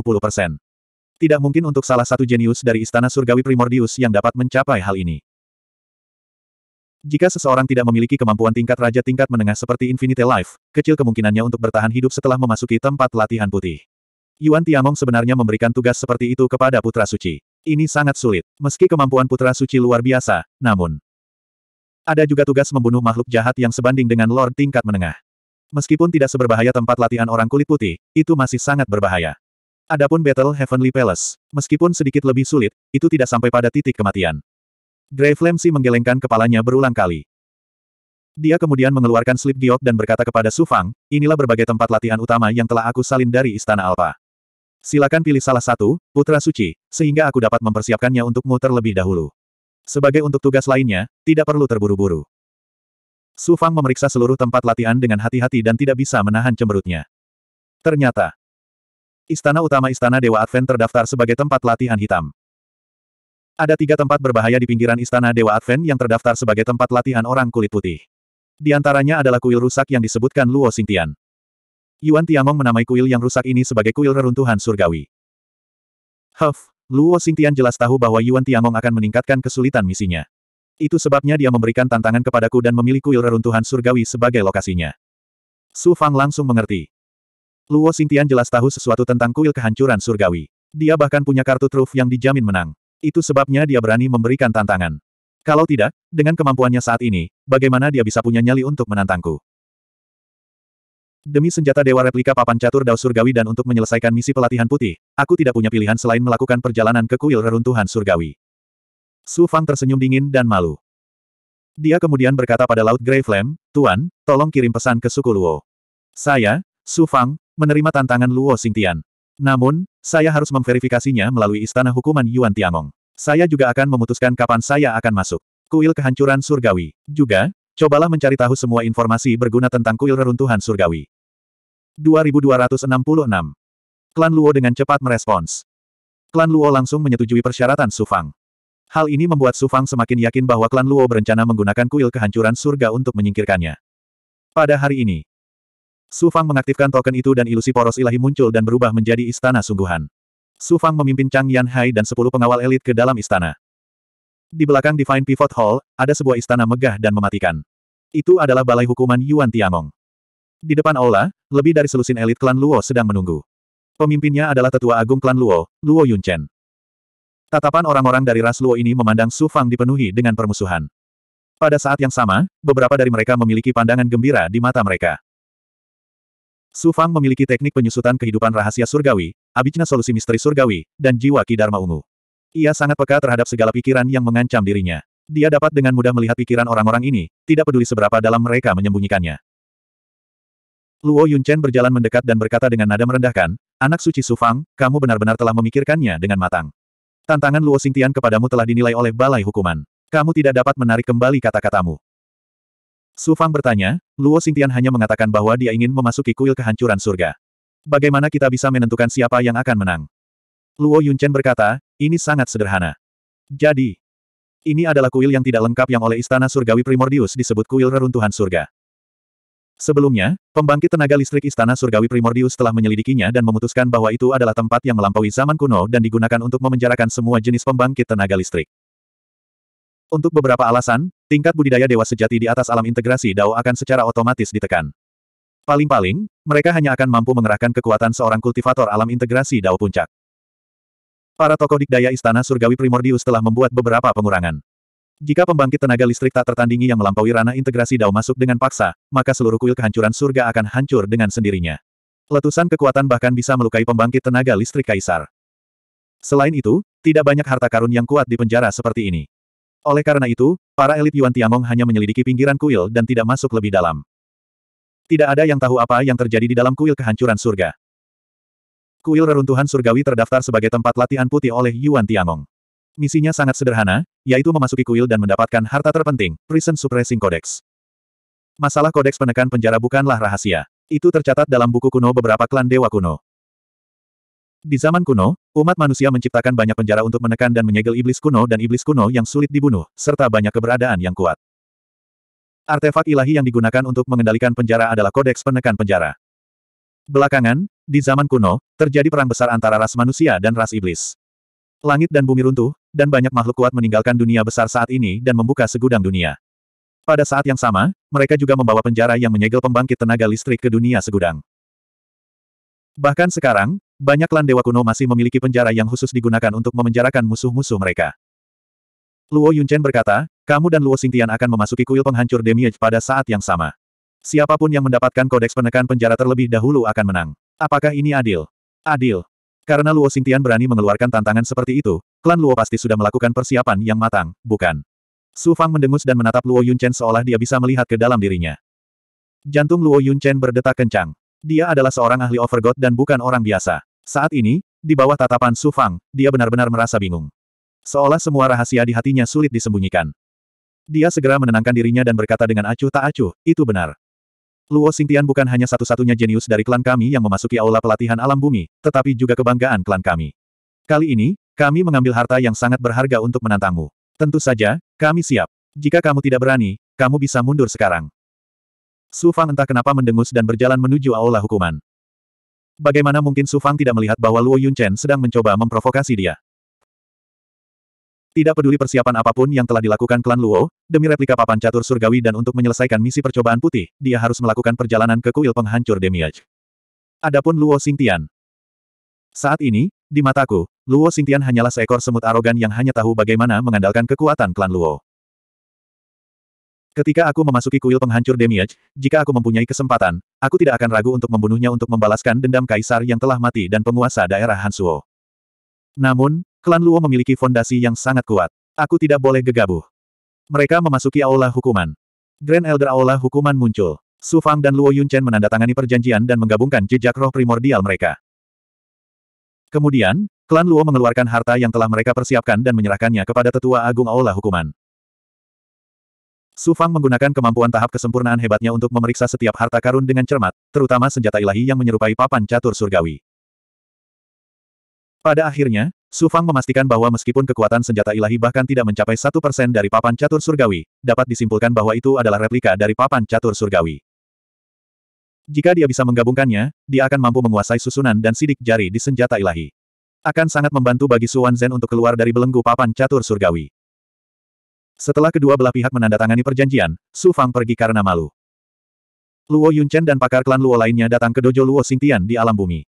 Tidak mungkin untuk salah satu jenius dari Istana Surgawi Primordius yang dapat mencapai hal ini. Jika seseorang tidak memiliki kemampuan tingkat raja tingkat menengah seperti Infinite Life, kecil kemungkinannya untuk bertahan hidup setelah memasuki tempat latihan putih. Yuan Tiangong sebenarnya memberikan tugas seperti itu kepada Putra Suci. Ini sangat sulit, meski kemampuan Putra Suci luar biasa, namun. Ada juga tugas membunuh makhluk jahat yang sebanding dengan Lord tingkat menengah. Meskipun tidak seberbahaya tempat latihan orang kulit putih, itu masih sangat berbahaya. Adapun Battle Heavenly Palace, meskipun sedikit lebih sulit, itu tidak sampai pada titik kematian. Grey Flamesy menggelengkan kepalanya berulang kali. Dia kemudian mengeluarkan slip giok dan berkata kepada Su Fang, inilah berbagai tempat latihan utama yang telah aku salin dari Istana Alpha. Silakan pilih salah satu, Putra Suci, sehingga aku dapat mempersiapkannya untukmu terlebih dahulu. Sebagai untuk tugas lainnya, tidak perlu terburu-buru. Su Fang memeriksa seluruh tempat latihan dengan hati-hati dan tidak bisa menahan cemberutnya. Ternyata, Istana utama Istana Dewa Advent terdaftar sebagai tempat latihan hitam. Ada tiga tempat berbahaya di pinggiran Istana Dewa Advent yang terdaftar sebagai tempat latihan orang kulit putih. Di antaranya adalah kuil rusak yang disebutkan Luo Xingtian. Yuan Tiangong menamai kuil yang rusak ini sebagai kuil reruntuhan surgawi. Huff, Luo Xingtian jelas tahu bahwa Yuan Tiangong akan meningkatkan kesulitan misinya. Itu sebabnya dia memberikan tantangan kepadaku dan memilih kuil reruntuhan surgawi sebagai lokasinya. Su Fang langsung mengerti. Luo Xingtian jelas tahu sesuatu tentang kuil kehancuran surgawi. Dia bahkan punya kartu truf yang dijamin menang. Itu sebabnya dia berani memberikan tantangan. Kalau tidak, dengan kemampuannya saat ini, bagaimana dia bisa punya nyali untuk menantangku? Demi senjata dewa replika papan catur dao surgawi dan untuk menyelesaikan misi pelatihan putih, aku tidak punya pilihan selain melakukan perjalanan ke kuil reruntuhan surgawi. Su Fang tersenyum dingin dan malu. Dia kemudian berkata pada Laut Grey Flame, Tuan, tolong kirim pesan ke suku Luo. Saya, Su Fang, menerima tantangan Luo Xingtian. Namun, saya harus memverifikasinya melalui Istana Hukuman Yuan Tiangong. Saya juga akan memutuskan kapan saya akan masuk. Kuil Kehancuran Surgawi. Juga, cobalah mencari tahu semua informasi berguna tentang kuil reruntuhan surgawi. 2266. Klan Luo dengan cepat merespons. Klan Luo langsung menyetujui persyaratan Su Fang. Hal ini membuat Su Fang semakin yakin bahwa klan Luo berencana menggunakan kuil kehancuran surga untuk menyingkirkannya. Pada hari ini, Su Fang mengaktifkan token itu dan ilusi poros ilahi muncul dan berubah menjadi istana sungguhan. Su Fang memimpin Chang Yan Hai dan sepuluh pengawal elit ke dalam istana. Di belakang Divine Pivot Hall, ada sebuah istana megah dan mematikan. Itu adalah balai hukuman Yuan Tiangong. Di depan aula, lebih dari selusin elit klan Luo sedang menunggu. Pemimpinnya adalah tetua agung klan Luo, Luo Yunchen. Tatapan orang-orang dari ras Luo ini memandang Su Fang dipenuhi dengan permusuhan. Pada saat yang sama, beberapa dari mereka memiliki pandangan gembira di mata mereka. Su Fang memiliki teknik penyusutan kehidupan rahasia surgawi, abicna solusi misteri surgawi, dan jiwa Ki Dharma ungu. Ia sangat peka terhadap segala pikiran yang mengancam dirinya. Dia dapat dengan mudah melihat pikiran orang-orang ini, tidak peduli seberapa dalam mereka menyembunyikannya. Luo Yunchen berjalan mendekat dan berkata dengan nada merendahkan, Anak suci Su Fang, kamu benar-benar telah memikirkannya dengan matang. Tantangan Luo Xingtian kepadamu telah dinilai oleh Balai Hukuman. Kamu tidak dapat menarik kembali kata-katamu. Su Fang bertanya, Luo Xingtian hanya mengatakan bahwa dia ingin memasuki kuil kehancuran surga. Bagaimana kita bisa menentukan siapa yang akan menang? Luo Yunchen berkata, ini sangat sederhana. Jadi, ini adalah kuil yang tidak lengkap yang oleh Istana Surgawi Primordius disebut kuil reruntuhan surga. Sebelumnya, pembangkit tenaga listrik Istana Surgawi Primordius telah menyelidikinya dan memutuskan bahwa itu adalah tempat yang melampaui zaman kuno dan digunakan untuk memenjarakan semua jenis pembangkit tenaga listrik. Untuk beberapa alasan, tingkat budidaya dewa sejati di atas alam integrasi Dao akan secara otomatis ditekan. Paling-paling, mereka hanya akan mampu mengerahkan kekuatan seorang kultivator alam integrasi Dao puncak. Para tokoh dikdaya Istana Surgawi Primordius telah membuat beberapa pengurangan. Jika pembangkit tenaga listrik tak tertandingi yang melampaui ranah integrasi Dao masuk dengan paksa, maka seluruh kuil kehancuran surga akan hancur dengan sendirinya. Letusan kekuatan bahkan bisa melukai pembangkit tenaga listrik kaisar. Selain itu, tidak banyak harta karun yang kuat di penjara seperti ini. Oleh karena itu, para elit Yuan Tiangong hanya menyelidiki pinggiran kuil dan tidak masuk lebih dalam. Tidak ada yang tahu apa yang terjadi di dalam kuil kehancuran surga. Kuil reruntuhan surgawi terdaftar sebagai tempat latihan putih oleh Yuan Tiangong. Misinya sangat sederhana, yaitu memasuki kuil dan mendapatkan harta terpenting, Prison Suppressing Codex. Masalah kodeks penekan penjara bukanlah rahasia. Itu tercatat dalam buku kuno beberapa klan dewa kuno. Di zaman kuno, umat manusia menciptakan banyak penjara untuk menekan dan menyegel iblis kuno dan iblis kuno yang sulit dibunuh, serta banyak keberadaan yang kuat. Artefak ilahi yang digunakan untuk mengendalikan penjara adalah kodeks penekan penjara. Belakangan, di zaman kuno, terjadi perang besar antara ras manusia dan ras iblis. Langit dan bumi runtuh, dan banyak makhluk kuat meninggalkan dunia besar saat ini dan membuka segudang dunia. Pada saat yang sama, mereka juga membawa penjara yang menyegel pembangkit tenaga listrik ke dunia segudang. Bahkan sekarang, banyak klan dewa kuno masih memiliki penjara yang khusus digunakan untuk memenjarakan musuh-musuh mereka. Luo Yunchen berkata, kamu dan Luo Xingtian akan memasuki kuil penghancur Demiage pada saat yang sama. Siapa pun yang mendapatkan kodeks penekan penjara terlebih dahulu akan menang. Apakah ini adil? Adil. Karena Luo Xingtian berani mengeluarkan tantangan seperti itu, klan Luo pasti sudah melakukan persiapan yang matang, bukan? Su Fang mendengus dan menatap Luo Yunchen seolah dia bisa melihat ke dalam dirinya. Jantung Luo Yunchen berdetak kencang. Dia adalah seorang ahli overgod dan bukan orang biasa. Saat ini, di bawah tatapan Su Fang, dia benar-benar merasa bingung. Seolah semua rahasia di hatinya sulit disembunyikan. Dia segera menenangkan dirinya dan berkata dengan acuh tak acuh, itu benar. Luo Xingtian bukan hanya satu-satunya jenius dari klan kami yang memasuki aula pelatihan alam bumi, tetapi juga kebanggaan klan kami. Kali ini, kami mengambil harta yang sangat berharga untuk menantangmu. Tentu saja, kami siap. Jika kamu tidak berani, kamu bisa mundur sekarang. Su Fang entah kenapa mendengus dan berjalan menuju aula hukuman. Bagaimana mungkin Su Fang tidak melihat bahwa Luo Yunchen sedang mencoba memprovokasi dia? Tidak peduli persiapan apa pun yang telah dilakukan klan Luo, demi replika papan catur surgawi dan untuk menyelesaikan misi percobaan putih, dia harus melakukan perjalanan ke kuil penghancur Demiage. Adapun Luo Xingtian. Saat ini, di mataku, Luo Xingtian hanyalah seekor semut arogan yang hanya tahu bagaimana mengandalkan kekuatan klan Luo. Ketika aku memasuki kuil penghancur Demiage, jika aku mempunyai kesempatan, aku tidak akan ragu untuk membunuhnya untuk membalaskan dendam kaisar yang telah mati dan penguasa daerah Hansuo. Namun, klan Luo memiliki fondasi yang sangat kuat. Aku tidak boleh gegabah. Mereka memasuki aula hukuman. Grand Elder Aula Hukuman muncul. Su Fang dan Luo Yunchen menandatangani perjanjian dan menggabungkan jejak roh primordial mereka. Kemudian, klan Luo mengeluarkan harta yang telah mereka persiapkan dan menyerahkannya kepada tetua agung Aula Hukuman. Su Fang menggunakan kemampuan tahap kesempurnaan hebatnya untuk memeriksa setiap harta karun dengan cermat, terutama senjata ilahi yang menyerupai papan catur surgawi. Pada akhirnya, Su Fang memastikan bahwa meskipun kekuatan senjata ilahi bahkan tidak mencapai satu persen dari papan catur surgawi, dapat disimpulkan bahwa itu adalah replika dari papan catur surgawi. Jika dia bisa menggabungkannya, dia akan mampu menguasai susunan dan sidik jari di senjata ilahi. Akan sangat membantu bagi Su Wanzhen untuk keluar dari belenggu papan catur surgawi. Setelah kedua belah pihak menandatangani perjanjian, Su Fang pergi karena malu. Luo Yunchen dan pakar klan Luo lainnya datang ke dojo Luo Xingtian di alam bumi.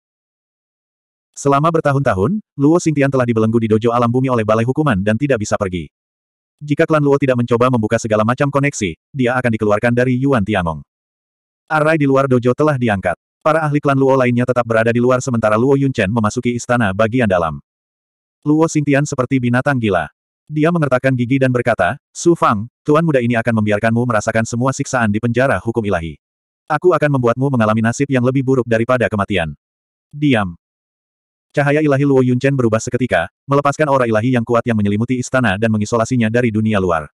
Selama bertahun-tahun, Luo Xingtian telah dibelenggu di dojo alam bumi oleh balai hukuman dan tidak bisa pergi. Jika klan Luo tidak mencoba membuka segala macam koneksi, dia akan dikeluarkan dari Yuan Tiangong. Arai di luar dojo telah diangkat. Para ahli klan Luo lainnya tetap berada di luar sementara Luo Yunchen memasuki istana bagian dalam. Luo Xingtian seperti binatang gila. Dia mengertakkan gigi dan berkata, Su Fang, tuan muda ini akan membiarkanmu merasakan semua siksaan di penjara hukum ilahi. Aku akan membuatmu mengalami nasib yang lebih buruk daripada kematian. Diam. Cahaya ilahi Luo Yunchen berubah seketika, melepaskan aura ilahi yang kuat yang menyelimuti istana dan mengisolasinya dari dunia luar.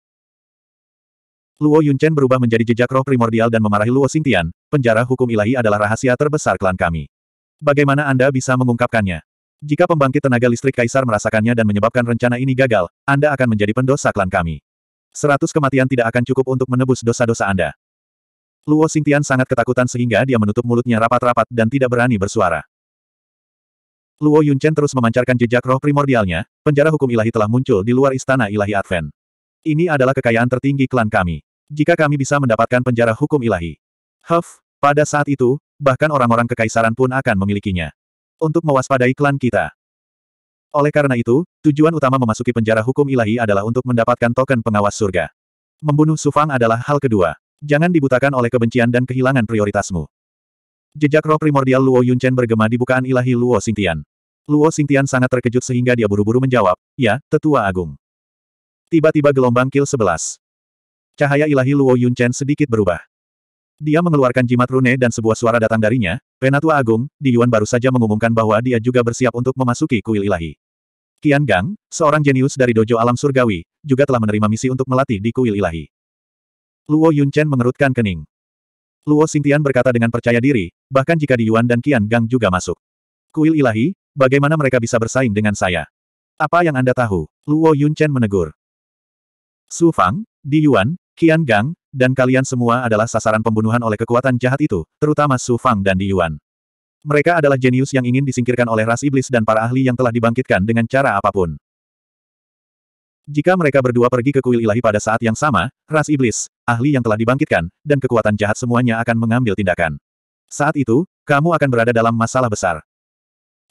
Luo Yunchen berubah menjadi jejak roh primordial dan memarahi Luo Xingtian, penjara hukum ilahi adalah rahasia terbesar klan kami. Bagaimana Anda bisa mengungkapkannya? Jika pembangkit tenaga listrik kaisar merasakannya dan menyebabkan rencana ini gagal, Anda akan menjadi pendosa klan kami. Seratus kematian tidak akan cukup untuk menebus dosa-dosa Anda. Luo Xingtian sangat ketakutan sehingga dia menutup mulutnya rapat-rapat dan tidak berani bersuara. Luo Yunchen terus memancarkan jejak roh primordialnya, penjara hukum ilahi telah muncul di luar istana ilahi Advent. Ini adalah kekayaan tertinggi klan kami. Jika kami bisa mendapatkan penjara hukum ilahi. Huff, pada saat itu, bahkan orang-orang kekaisaran pun akan memilikinya. Untuk mewaspadai klan kita. Oleh karena itu, tujuan utama memasuki penjara hukum ilahi adalah untuk mendapatkan token pengawas surga. Membunuh Sufang adalah hal kedua. Jangan dibutakan oleh kebencian dan kehilangan prioritasmu. Jejak roh primordial Luo Yunchen bergema di bukaan ilahi Luo Xingtian. Luo Xingtian sangat terkejut sehingga dia buru-buru menjawab, ya, tetua agung. Tiba-tiba gelombang kill 11. Cahaya ilahi Luo Yunchen sedikit berubah. Dia mengeluarkan jimat rune dan sebuah suara datang darinya, Penatua Agung, Di Yuan baru saja mengumumkan bahwa dia juga bersiap untuk memasuki kuil ilahi. Qian Gang, seorang jenius dari dojo alam surgawi, juga telah menerima misi untuk melatih di kuil ilahi. Luo Yunchen mengerutkan kening. Luo Xingtian berkata dengan percaya diri, bahkan jika Di Yuan dan Qian Gang juga masuk. Kuil ilahi, bagaimana mereka bisa bersaing dengan saya? Apa yang Anda tahu? Luo Yunchen menegur. Su Fang, Di Yuan, Qian Gang, dan kalian semua adalah sasaran pembunuhan oleh kekuatan jahat itu, terutama Su Fang dan Di Yuan. Mereka adalah jenius yang ingin disingkirkan oleh ras iblis dan para ahli yang telah dibangkitkan dengan cara apa pun. Jika mereka berdua pergi ke kuil ilahi pada saat yang sama, ras iblis, ahli yang telah dibangkitkan, dan kekuatan jahat semuanya akan mengambil tindakan. Saat itu, kamu akan berada dalam masalah besar.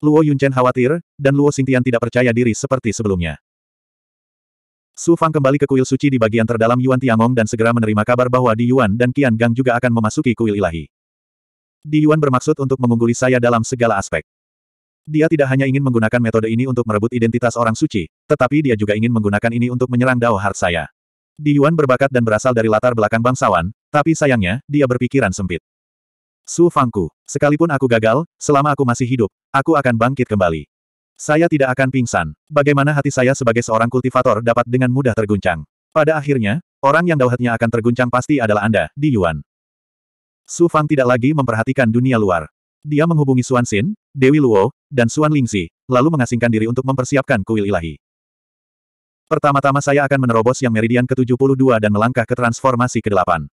Luo Yunchen khawatir, dan Luo Xingtian tidak percaya diri seperti sebelumnya. Su Fang kembali ke kuil suci di bagian terdalam Yuan Tiangong dan segera menerima kabar bahwa Di Yuan dan Qian Gang juga akan memasuki kuil ilahi. Di Yuan bermaksud untuk mengungguli saya dalam segala aspek. Dia tidak hanya ingin menggunakan metode ini untuk merebut identitas orang suci, tetapi dia juga ingin menggunakan ini untuk menyerang Dao Heart saya. Di Yuan berbakat dan berasal dari latar belakang bangsawan, tapi sayangnya, dia berpikiran sempit. Su Fangku, sekalipun aku gagal, selama aku masih hidup, aku akan bangkit kembali. Saya tidak akan pingsan. Bagaimana hati saya sebagai seorang kultivator dapat dengan mudah terguncang? Pada akhirnya, orang yang dauhatnya akan terguncang pasti adalah Anda, Di Yuan. Su Fang tidak lagi memperhatikan dunia luar. Dia menghubungi Suan Xin, Dewi Luo, dan Suan Lingxi, lalu mengasingkan diri untuk mempersiapkan kuil ilahi. Pertama-tama saya akan menerobos yang meridian ke-72 dan melangkah ke transformasi ke-8.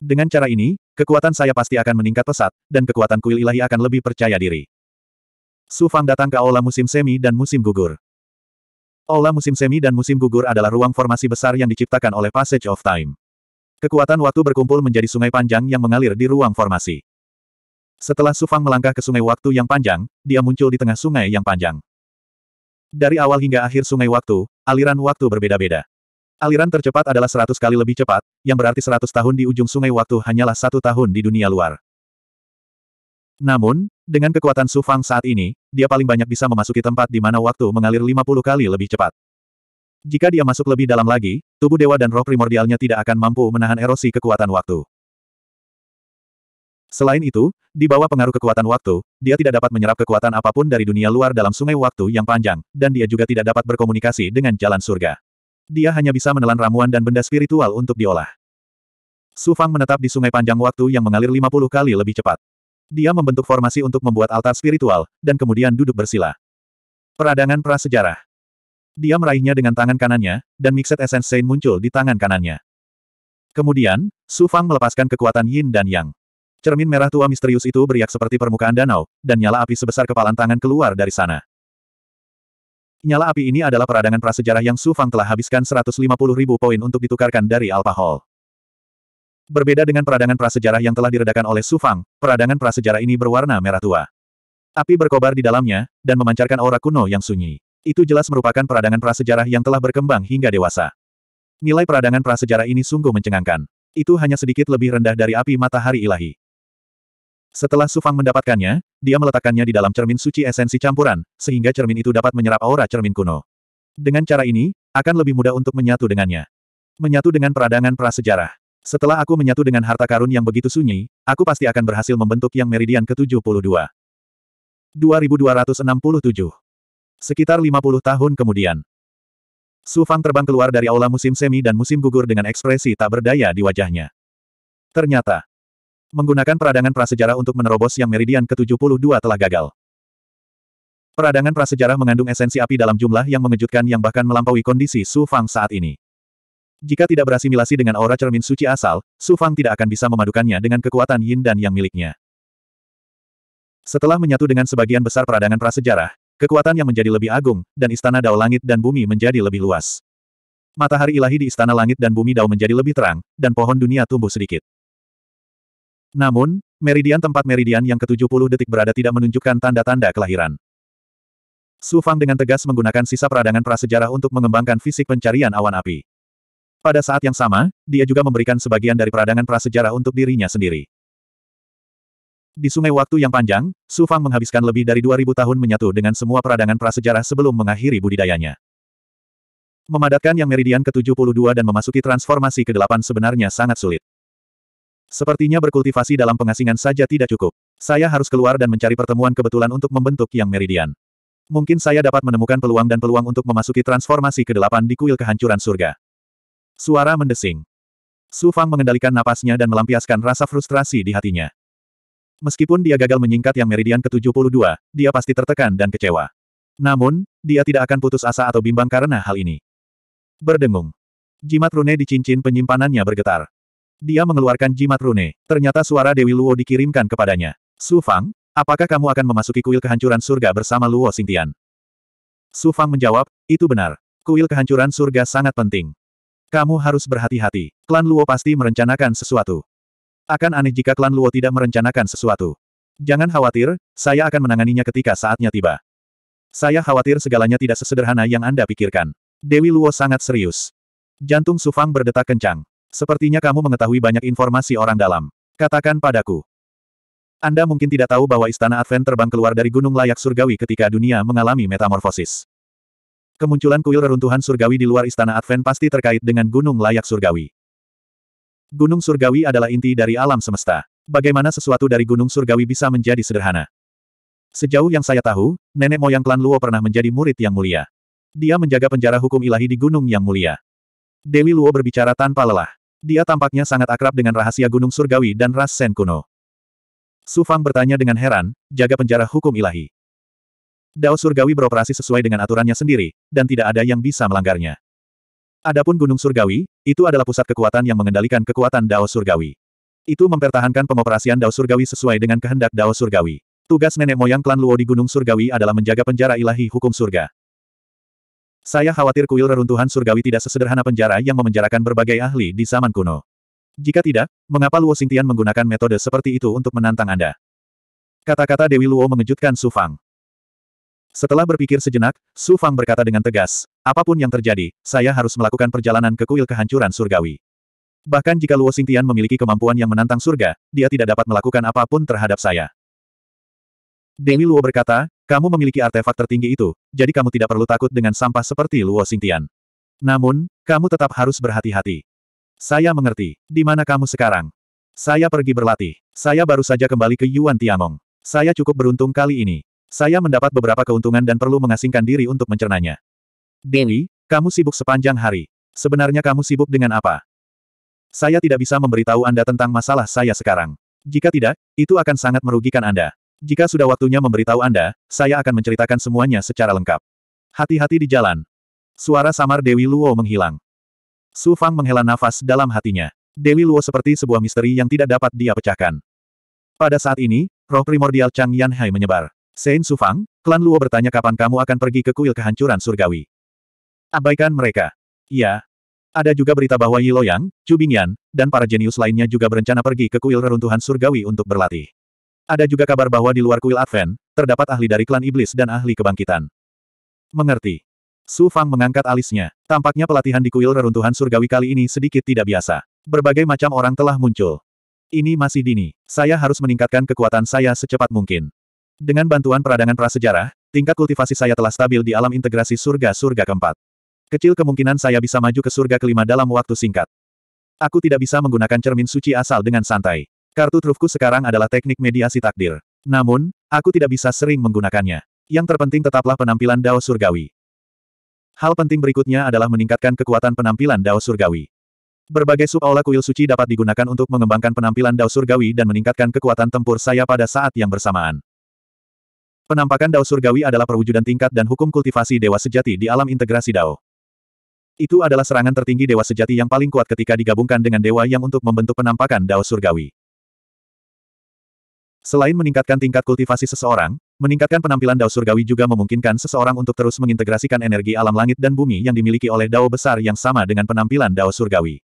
Dengan cara ini, kekuatan saya pasti akan meningkat pesat, dan kekuatan kuil ilahi akan lebih percaya diri. Su Fang datang ke aula musim semi dan musim gugur. Aula musim semi dan musim gugur adalah ruang formasi besar yang diciptakan oleh Passage of Time. Kekuatan waktu berkumpul menjadi sungai panjang yang mengalir di ruang formasi. Setelah Sufang melangkah ke sungai waktu yang panjang, dia muncul di tengah sungai yang panjang. Dari awal hingga akhir sungai waktu, aliran waktu berbeda-beda. Aliran tercepat adalah 100 kali lebih cepat, yang berarti 100 tahun di ujung sungai waktu hanyalah satu tahun di dunia luar. Namun, dengan kekuatan Sufang saat ini, dia paling banyak bisa memasuki tempat di mana waktu mengalir 50 kali lebih cepat. Jika dia masuk lebih dalam lagi, tubuh dewa dan roh primordialnya tidak akan mampu menahan erosi kekuatan waktu. Selain itu, di bawah pengaruh kekuatan waktu, dia tidak dapat menyerap kekuatan apa pun dari dunia luar dalam sungai waktu yang panjang, dan dia juga tidak dapat berkomunikasi dengan jalan surga. Dia hanya bisa menelan ramuan dan benda spiritual untuk diolah. Su Fang menetap di sungai panjang waktu yang mengalir 50 kali lebih cepat. Dia membentuk formasi untuk membuat altar spiritual, dan kemudian duduk bersila. Peradangan prasejarah. Dia meraihnya dengan tangan kanannya, dan Mixed Essence Saint muncul di tangan kanannya. Kemudian, Su Fang melepaskan kekuatan Yin dan Yang. Cermin merah tua misterius itu beriak seperti permukaan danau, dan nyala api sebesar kepalan tangan keluar dari sana. Nyala api ini adalah peradangan prasejarah yang Su Fang telah habiskan 150 ribu poin untuk ditukarkan dari Alpha Hall. Berbeda dengan peradangan prasejarah yang telah diredakan oleh Su Fang, peradangan prasejarah ini berwarna merah tua. Api berkobar di dalamnya, dan memancarkan aura kuno yang sunyi. Itu jelas merupakan peradangan prasejarah yang telah berkembang hingga dewasa. Nilai peradangan prasejarah ini sungguh mencengangkan. Itu hanya sedikit lebih rendah dari api matahari ilahi. Setelah Su Fang mendapatkannya, dia meletakkannya di dalam cermin suci esensi campuran, sehingga cermin itu dapat menyerap aura cermin kuno. Dengan cara ini, akan lebih mudah untuk menyatu dengannya. Menyatu dengan peradangan prasejarah. Setelah aku menyatu dengan harta karun yang begitu sunyi, aku pasti akan berhasil membentuk yang meridian ke-72. 2267. Sekitar 50 tahun kemudian. Su Fang terbang keluar dari aula musim semi dan musim gugur dengan ekspresi tak berdaya di wajahnya. Ternyata, menggunakan peradangan prasejarah untuk menerobos yang meridian ke-72 telah gagal. Peradangan prasejarah mengandung esensi api dalam jumlah yang mengejutkan yang bahkan melampaui kondisi Su Fang saat ini. Jika tidak berasimilasi dengan aura cermin suci asal, Su Fang tidak akan bisa memadukannya dengan kekuatan yin dan yang miliknya. Setelah menyatu dengan sebagian besar peradangan prasejarah, Kekuatan yang menjadi lebih agung, dan istana Dao Langit dan Bumi menjadi lebih luas. Matahari ilahi di istana langit dan bumi Dao menjadi lebih terang, dan pohon dunia tumbuh sedikit. Namun, meridian tempat meridian yang ke-70 detik berada tidak menunjukkan tanda-tanda kelahiran. Su Fang dengan tegas menggunakan sisa peradangan prasejarah untuk mengembangkan fisik pencarian awan api. Pada saat yang sama, dia juga memberikan sebagian dari peradangan prasejarah untuk dirinya sendiri. Di sungai waktu yang panjang, Su Fang menghabiskan lebih dari 2000 tahun menyatu dengan semua peradangan prasejarah sebelum mengakhiri budidayanya. Memadatkan yang meridian ke-72 dan memasuki transformasi ke-8 sebenarnya sangat sulit. Sepertinya berkultivasi dalam pengasingan saja tidak cukup. Saya harus keluar dan mencari pertemuan kebetulan untuk membentuk yang meridian. Mungkin saya dapat menemukan peluang dan peluang untuk memasuki transformasi ke-8 di kuil kehancuran surga. Suara mendesing. Su Fang mengendalikan napasnya dan melampiaskan rasa frustrasi di hatinya. Meskipun dia gagal menyingkat yang meridian ke-72, dia pasti tertekan dan kecewa. Namun, dia tidak akan putus asa atau bimbang karena hal ini. Berdengung. Jimat rune di cincin penyimpanannya bergetar. Dia mengeluarkan jimat rune. Ternyata suara Dewi Luo dikirimkan kepadanya. Su Fang, apakah kamu akan memasuki kuil kehancuran surga bersama Luo Xingtian? Su Fang menjawab, itu benar. Kuil kehancuran surga sangat penting. Kamu harus berhati-hati. Klan Luo pasti merencanakan sesuatu. Akan aneh jika klan Luo tidak merencanakan sesuatu. Jangan khawatir, saya akan menanganinya ketika saatnya tiba. Saya khawatir segalanya tidak sesederhana yang Anda pikirkan. Dewi Luo sangat serius. Jantung Sufang berdetak kencang. Sepertinya kamu mengetahui banyak informasi orang dalam. Katakan padaku. Anda mungkin tidak tahu bahwa Istana Advent terbang keluar dari Gunung Layak Surgawi ketika dunia mengalami metamorfosis. Kemunculan kuil reruntuhan surgawi di luar Istana Advent pasti terkait dengan Gunung Layak Surgawi. Gunung Surgawi adalah inti dari alam semesta. Bagaimana sesuatu dari Gunung Surgawi bisa menjadi sederhana? Sejauh yang saya tahu, nenek moyang klan Luo pernah menjadi murid yang mulia. Dia menjaga penjara hukum ilahi di Gunung yang mulia. Dewi Luo berbicara tanpa lelah. Dia tampaknya sangat akrab dengan rahasia Gunung Surgawi dan ras Sen kuno. Su Fang bertanya dengan heran, jaga penjara hukum ilahi. Dao Surgawi beroperasi sesuai dengan aturannya sendiri, dan tidak ada yang bisa melanggarnya. Adapun Gunung Surgawi, itu adalah pusat kekuatan yang mengendalikan kekuatan Dao Surgawi. Itu mempertahankan pengoperasian Dao Surgawi sesuai dengan kehendak Dao Surgawi. Tugas nenek moyang klan Luo di Gunung Surgawi adalah menjaga penjara ilahi hukum surga. Saya khawatir kuil reruntuhan surgawi tidak sesederhana penjara yang memenjarakan berbagai ahli di zaman kuno. Jika tidak, mengapa Luo Xingtian menggunakan metode seperti itu untuk menantang Anda? Kata-kata Dewi Luo mengejutkan Su Fang. Setelah berpikir sejenak, Su Fang berkata dengan tegas, apa pun yang terjadi, saya harus melakukan perjalanan ke kuil kehancuran surgawi. Bahkan jika Luo Xingtian memiliki kemampuan yang menantang surga, dia tidak dapat melakukan apa pun terhadap saya. Dewi Luo berkata, kamu memiliki artefak tertinggi itu, jadi kamu tidak perlu takut dengan sampah seperti Luo Xingtian. Namun, kamu tetap harus berhati-hati. Saya mengerti. Di mana kamu sekarang? Saya pergi berlatih. Saya baru saja kembali ke Yuan Tiangong. Saya cukup beruntung kali ini. Saya mendapat beberapa keuntungan dan perlu mengasingkan diri untuk mencernanya. Dewi, kamu sibuk sepanjang hari. Sebenarnya kamu sibuk dengan apa? Saya tidak bisa memberitahu Anda tentang masalah saya sekarang. Jika tidak, itu akan sangat merugikan Anda. Jika sudah waktunya memberitahu Anda, saya akan menceritakan semuanya secara lengkap. Hati-hati di jalan. Suara samar Dewi Luo menghilang. Su Fang menghela nafas dalam hatinya. Dewi Luo seperti sebuah misteri yang tidak dapat dia pecahkan. Pada saat ini, roh primordial Chang Yanhai menyebar. Sein Sufang, klan Luo bertanya kapan kamu akan pergi ke kuil kehancuran surgawi. Abaikan mereka. Iya. Ada juga berita bahwa Yi Loyang, Chu Bingyan, dan para jenius lainnya juga berencana pergi ke kuil reruntuhan surgawi untuk berlatih. Ada juga kabar bahwa di luar kuil Advent, terdapat ahli dari klan iblis dan ahli kebangkitan. Mengerti. Su Fang mengangkat alisnya. Tampaknya pelatihan di kuil reruntuhan surgawi kali ini sedikit tidak biasa. Berbagai macam orang telah muncul. Ini masih dini. Saya harus meningkatkan kekuatan saya secepat mungkin. Dengan bantuan peradangan prasejarah, tingkat kultivasi saya telah stabil di alam integrasi surga-surga keempat. Kecil kemungkinan saya bisa maju ke surga kelima dalam waktu singkat. Aku tidak bisa menggunakan cermin suci asal dengan santai. Kartu trufku sekarang adalah teknik mediasi takdir. Namun, aku tidak bisa sering menggunakannya. Yang terpenting tetaplah penampilan Dao Surgawi. Hal penting berikutnya adalah meningkatkan kekuatan penampilan Dao Surgawi. Berbagai sub-aula kuil suci dapat digunakan untuk mengembangkan penampilan Dao Surgawi dan meningkatkan kekuatan tempur saya pada saat yang bersamaan. Penampakan Dao Surgawi adalah perwujudan tingkat dan hukum kultivasi dewa sejati di alam integrasi Dao. Itu adalah serangan tertinggi dewa sejati yang paling kuat ketika digabungkan dengan dewa yang untuk membentuk penampakan Dao Surgawi. Selain meningkatkan tingkat kultivasi seseorang, meningkatkan penampilan Dao Surgawi juga memungkinkan seseorang untuk terus mengintegrasikan energi alam langit dan bumi yang dimiliki oleh Dao besar yang sama dengan penampilan Dao Surgawi.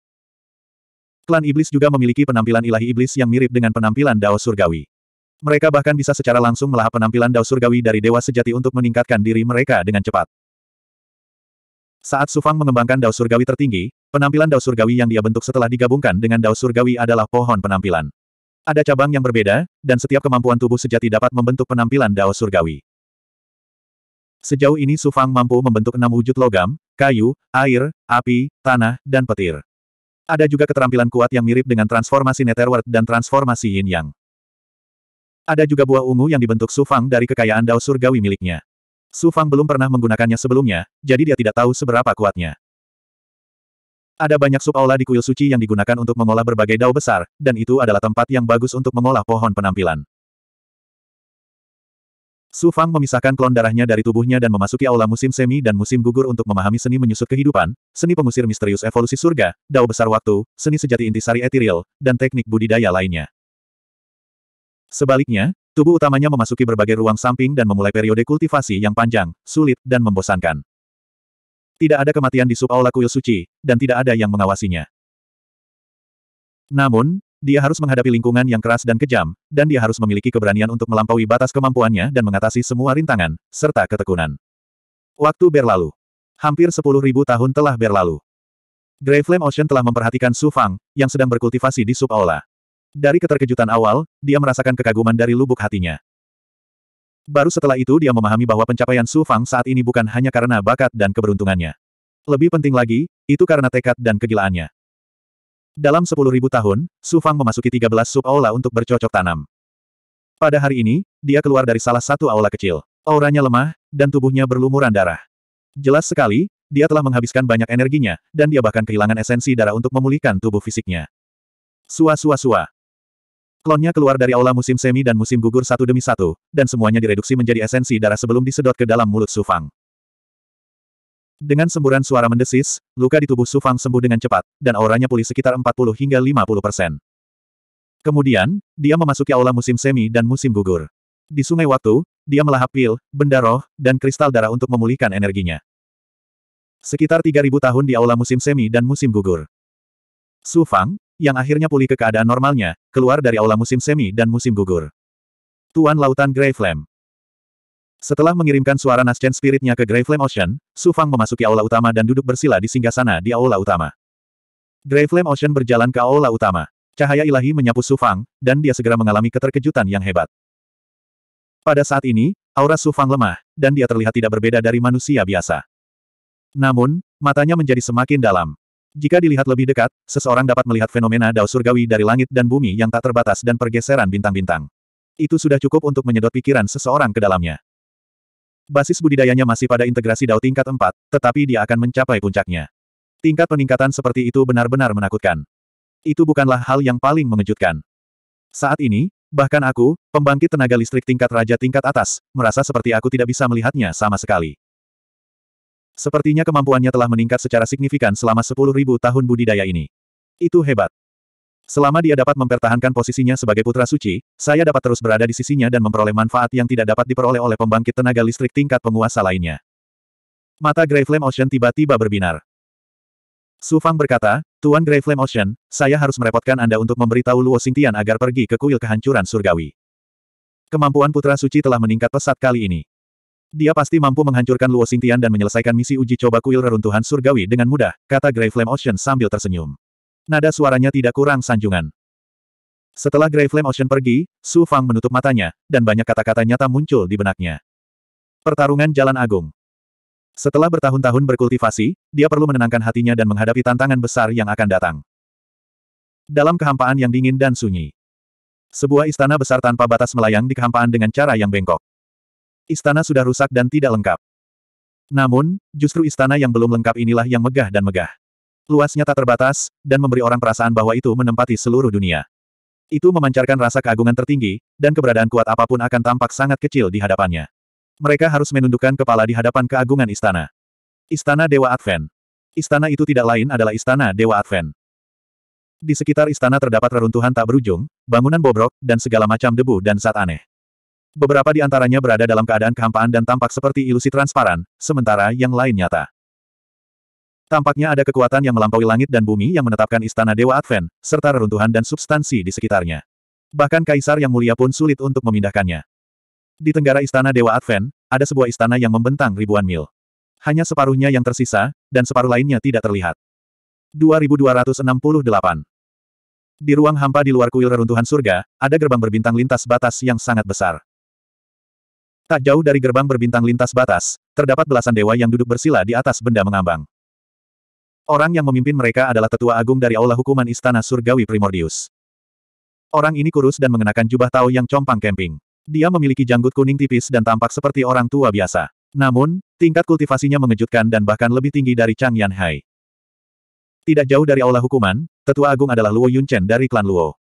Klan Iblis juga memiliki penampilan ilahi iblis yang mirip dengan penampilan Dao Surgawi. Mereka bahkan bisa secara langsung melahap penampilan Dao Surgawi dari Dewa Sejati untuk meningkatkan diri mereka dengan cepat. Saat Sufang mengembangkan Dao Surgawi tertinggi, penampilan Dao Surgawi yang dia bentuk setelah digabungkan dengan Dao Surgawi adalah pohon penampilan. Ada cabang yang berbeda, dan setiap kemampuan tubuh sejati dapat membentuk penampilan Dao Surgawi. Sejauh ini Su Fang mampu membentuk enam wujud logam, kayu, air, api, tanah, dan petir. Ada juga keterampilan kuat yang mirip dengan transformasi Netherworld dan transformasi Yin Yang. Ada juga buah ungu yang dibentuk Su Fang dari kekayaan Dao Surgawi miliknya. Su Fang belum pernah menggunakannya sebelumnya, jadi dia tidak tahu seberapa kuatnya. Ada banyak sub-aula di kuil suci yang digunakan untuk mengolah berbagai dao besar, dan itu adalah tempat yang bagus untuk mengolah pohon penampilan. Su Fang memisahkan klon darahnya dari tubuhnya dan memasuki aula musim semi dan musim gugur untuk memahami seni menyusut kehidupan, seni pengusir misterius evolusi surga, dao besar waktu, seni sejati intisari etiril, dan teknik budidaya lainnya. Sebaliknya, tubuh utamanya memasuki berbagai ruang samping dan memulai periode kultivasi yang panjang, sulit, dan membosankan. Tidak ada kematian di sub-aula kuil suci, dan tidak ada yang mengawasinya. Namun, dia harus menghadapi lingkungan yang keras dan kejam, dan dia harus memiliki keberanian untuk melampaui batas kemampuannya dan mengatasi semua rintangan, serta ketekunan. Waktu berlalu. Hampir sepuluh ribu tahun telah berlalu. Grey Flame Ocean telah memperhatikan Su Fang, yang sedang berkultivasi di sub-aula. Dari keterkejutan awal, dia merasakan kekaguman dari lubuk hatinya. Baru setelah itu dia memahami bahwa pencapaian Su Fang saat ini bukan hanya karena bakat dan keberuntungannya. Lebih penting lagi, itu karena tekad dan kegilaannya. Dalam 10.000 tahun, Su Fang memasuki 13 sub-aula untuk bercocok tanam. Pada hari ini, dia keluar dari salah satu aula kecil. Auranya lemah, dan tubuhnya berlumuran darah. Jelas sekali, dia telah menghabiskan banyak energinya, dan dia bahkan kehilangan esensi darah untuk memulihkan tubuh fisiknya. Sua-sua-sua. Klonnya keluar dari aula musim semi dan musim gugur satu demi satu, dan semuanya direduksi menjadi esensi darah sebelum disedot ke dalam mulut Sufang. Dengan semburan suara mendesis, luka di tubuh Sufang sembuh dengan cepat, dan auranya pulih sekitar 40 hingga 50 persen. Kemudian, dia memasuki aula musim semi dan musim gugur. Di sungai waktu, dia melahap pil, benda roh, dan kristal darah untuk memulihkan energinya. Sekitar 3000 tahun di aula musim semi dan musim gugur. Su Fang, yang akhirnya pulih ke keadaan normalnya, keluar dari aula musim semi dan musim gugur. Tuan Lautan Grey Flame Setelah mengirimkan suara Nascent Spiritnya ke Grey Flame Ocean, Su Fang memasuki aula utama dan duduk bersila di singgasana di aula utama. Grey Flame Ocean berjalan ke aula utama. Cahaya ilahi menyapu Su Fang, dan dia segera mengalami keterkejutan yang hebat. Pada saat ini, aura Su Fang lemah, dan dia terlihat tidak berbeda dari manusia biasa. Namun, matanya menjadi semakin dalam. Jika dilihat lebih dekat, seseorang dapat melihat fenomena dao surgawi dari langit dan bumi yang tak terbatas dan pergeseran bintang-bintang. Itu sudah cukup untuk menyedot pikiran seseorang ke dalamnya. Basis budidayanya masih pada integrasi dao tingkat 4, tetapi dia akan mencapai puncaknya. Tingkat peningkatan seperti itu benar-benar menakutkan. Itu bukanlah hal yang paling mengejutkan. Saat ini, bahkan aku, pembangkit tenaga listrik tingkat raja tingkat atas, merasa seperti aku tidak bisa melihatnya sama sekali. Sepertinya kemampuannya telah meningkat secara signifikan selama 10.000 tahun budidaya ini. Itu hebat. Selama dia dapat mempertahankan posisinya sebagai putra suci, saya dapat terus berada di sisinya dan memperoleh manfaat yang tidak dapat diperoleh oleh pembangkit tenaga listrik tingkat penguasa lainnya. Mata Grey Flame Ocean tiba-tiba berbinar. Su Fang berkata, Tuan Grey Flame Ocean, saya harus merepotkan Anda untuk memberitahu Luo Xingtian agar pergi ke kuil kehancuran surgawi. Kemampuan putra suci telah meningkat pesat kali ini. Dia pasti mampu menghancurkan Luo Xingtian dan menyelesaikan misi uji coba kuil reruntuhan surgawi dengan mudah, kata Grey Flame Ocean sambil tersenyum. Nada suaranya tidak kurang sanjungan. Setelah Grey Flame Ocean pergi, Su Fang menutup matanya, dan banyak kata-kata nyata muncul di benaknya. Pertarungan Jalan Agung Setelah bertahun-tahun berkultivasi, dia perlu menenangkan hatinya dan menghadapi tantangan besar yang akan datang. Dalam kehampaan yang dingin dan sunyi. Sebuah istana besar tanpa batas melayang di kehampaan dengan cara yang bengkok. Istana sudah rusak dan tidak lengkap. Namun, justru istana yang belum lengkap inilah yang megah dan megah. Luasnya tak terbatas, dan memberi orang perasaan bahwa itu menempati seluruh dunia. Itu memancarkan rasa keagungan tertinggi, dan keberadaan kuat apa pun akan tampak sangat kecil di hadapannya. Mereka harus menundukkan kepala di hadapan keagungan istana. Istana Dewa Advent. Istana itu tidak lain adalah Istana Dewa Advent. Di sekitar istana terdapat reruntuhan tak berujung, bangunan bobrok, dan segala macam debu dan zat aneh. Beberapa di antaranya berada dalam keadaan kehampaan dan tampak seperti ilusi transparan, sementara yang lain nyata. Tampaknya ada kekuatan yang melampaui langit dan bumi yang menetapkan istana Dewa Advent, serta reruntuhan dan substansi di sekitarnya. Bahkan Kaisar yang mulia pun sulit untuk memindahkannya. Di tenggara istana Dewa Advent, ada sebuah istana yang membentang ribuan mil. Hanya separuhnya yang tersisa, dan separuh lainnya tidak terlihat. 2268 Di ruang hampa di luar kuil reruntuhan surga, ada gerbang berbintang lintas batas yang sangat besar. Tak jauh dari gerbang berbintang lintas batas, terdapat belasan dewa yang duduk bersila di atas benda mengambang. Orang yang memimpin mereka adalah tetua agung dari aula hukuman istana surgawi Primordius. Orang ini kurus dan mengenakan jubah tau yang compang camping. Dia memiliki janggut kuning tipis dan tampak seperti orang tua biasa. Namun, tingkat kultivasinya mengejutkan dan bahkan lebih tinggi dari Chang Yan Hai. Tidak jauh dari aula hukuman, tetua agung adalah Luo Yunchen dari klan Luo.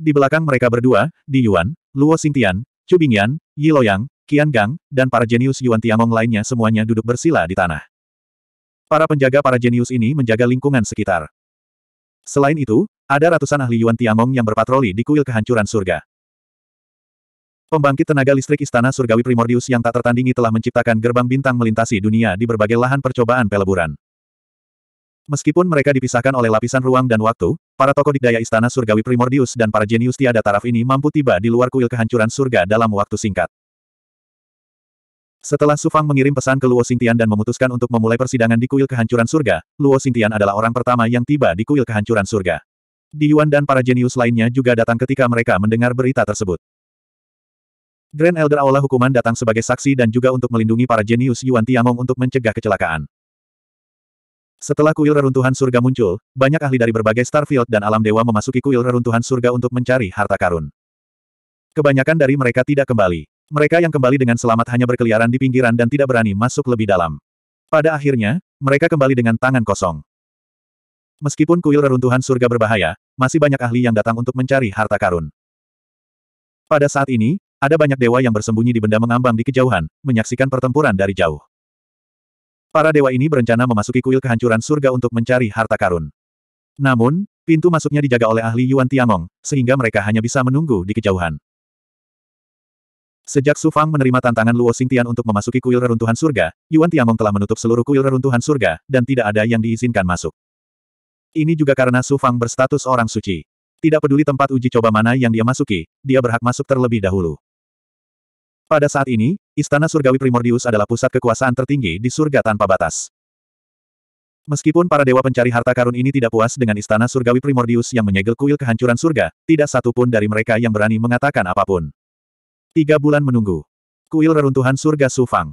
Di belakang mereka berdua, Di Yuan, Luo Xingtian, Chu Bingyan, Yi Loyang, Qian Gang, dan para jenius Yuan Tiangong lainnya semuanya duduk bersila di tanah. Para penjaga para jenius ini menjaga lingkungan sekitar. Selain itu, ada ratusan ahli Yuan Tiangong yang berpatroli di kuil kehancuran surga. Pembangkit tenaga listrik Istana Surgawi Primordius yang tak tertandingi telah menciptakan gerbang bintang melintasi dunia di berbagai lahan percobaan peleburan. Meskipun mereka dipisahkan oleh lapisan ruang dan waktu, para tokoh dikdaya Istana Surgawi Primordius dan para jenius tiada taraf ini mampu tiba di luar kuil kehancuran surga dalam waktu singkat. Setelah Sufang mengirim pesan ke Luo Xingtian dan memutuskan untuk memulai persidangan di kuil kehancuran surga, Luo Xingtian adalah orang pertama yang tiba di kuil kehancuran surga. Di Yuan dan para jenius lainnya juga datang ketika mereka mendengar berita tersebut. Grand Elder Aula Hukuman datang sebagai saksi dan juga untuk melindungi para jenius Yuan Tiangong untuk mencegah kecelakaan. Setelah kuil reruntuhan surga muncul, banyak ahli dari berbagai Starfield dan alam dewa memasuki kuil reruntuhan surga untuk mencari harta karun. Kebanyakan dari mereka tidak kembali. Mereka yang kembali dengan selamat hanya berkeliaran di pinggiran dan tidak berani masuk lebih dalam. Pada akhirnya, mereka kembali dengan tangan kosong. Meskipun kuil reruntuhan surga berbahaya, masih banyak ahli yang datang untuk mencari harta karun. Pada saat ini, ada banyak dewa yang bersembunyi di benda mengambang di kejauhan, menyaksikan pertempuran dari jauh. Para dewa ini berencana memasuki kuil kehancuran surga untuk mencari harta karun. Namun, pintu masuknya dijaga oleh ahli Yuan Tiangong, sehingga mereka hanya bisa menunggu di kejauhan. Sejak Su Fang menerima tantangan Luo Xingtian untuk memasuki kuil reruntuhan surga, Yuan Tiangong telah menutup seluruh kuil reruntuhan surga, dan tidak ada yang diizinkan masuk. Ini juga karena Su Fang berstatus orang suci. Tidak peduli tempat uji coba mana yang dia masuki, dia berhak masuk terlebih dahulu. Pada saat ini, Istana Surgawi Primordius adalah pusat kekuasaan tertinggi di surga tanpa batas. Meskipun para dewa pencari harta karun ini tidak puas dengan Istana Surgawi Primordius yang menyegel kuil kehancuran surga, tidak satu pun dari mereka yang berani mengatakan apa pun. Tiga bulan menunggu. Kuil reruntuhan surga Sufang.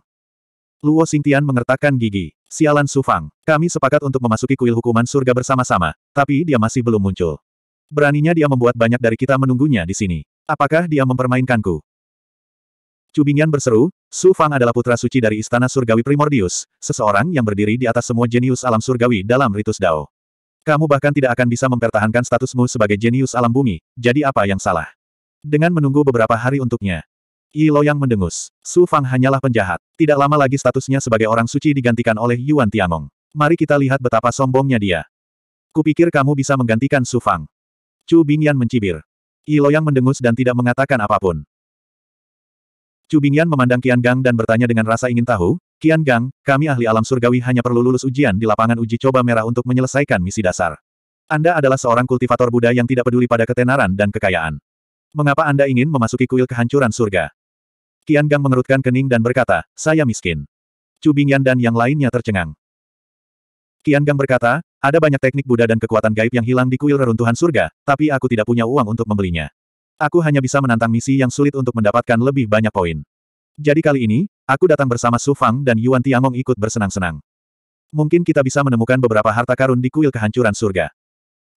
Luo Xingtian mengertakkan gigi. Sialan Sufang, kami sepakat untuk memasuki kuil hukuman surga bersama-sama, tapi dia masih belum muncul. Beraninya dia membuat banyak dari kita menunggunya di sini. Apakah dia mempermainkanku? Cubingian berseru, Su Fang adalah putra suci dari Istana Surgawi Primordius, seseorang yang berdiri di atas semua jenius alam surgawi dalam ritus Dao. Kamu bahkan tidak akan bisa mempertahankan statusmu sebagai jenius alam bumi, jadi apa yang salah? Dengan menunggu beberapa hari untuknya. Yi Loyang mendengus. Su Fang hanyalah penjahat. Tidak lama lagi statusnya sebagai orang suci digantikan oleh Yuan Tiangong. Mari kita lihat betapa sombongnya dia. Kupikir kamu bisa menggantikan Su Fang. Chu Bingyan mencibir. Yi Loyang mendengus dan tidak mengatakan apa pun. Chu Bingyan memandang Qian Gang dan bertanya dengan rasa ingin tahu, Qian Gang, kami ahli alam surgawi hanya perlu lulus ujian di lapangan uji coba merah untuk menyelesaikan misi dasar. Anda adalah seorang kultivator Buddha yang tidak peduli pada ketenaran dan kekayaan. Mengapa Anda ingin memasuki kuil kehancuran surga? Qian Gang mengerutkan kening dan berkata, saya miskin. Chu Bingyan dan yang lainnya tercengang. Qian Gang berkata, ada banyak teknik Buddha dan kekuatan gaib yang hilang di kuil reruntuhan surga, tapi aku tidak punya uang untuk membelinya. Aku hanya bisa menantang misi yang sulit untuk mendapatkan lebih banyak poin. Jadi kali ini, aku datang bersama Su Fang dan Yuan Tiangong ikut bersenang-senang. Mungkin kita bisa menemukan beberapa harta karun di kuil kehancuran surga.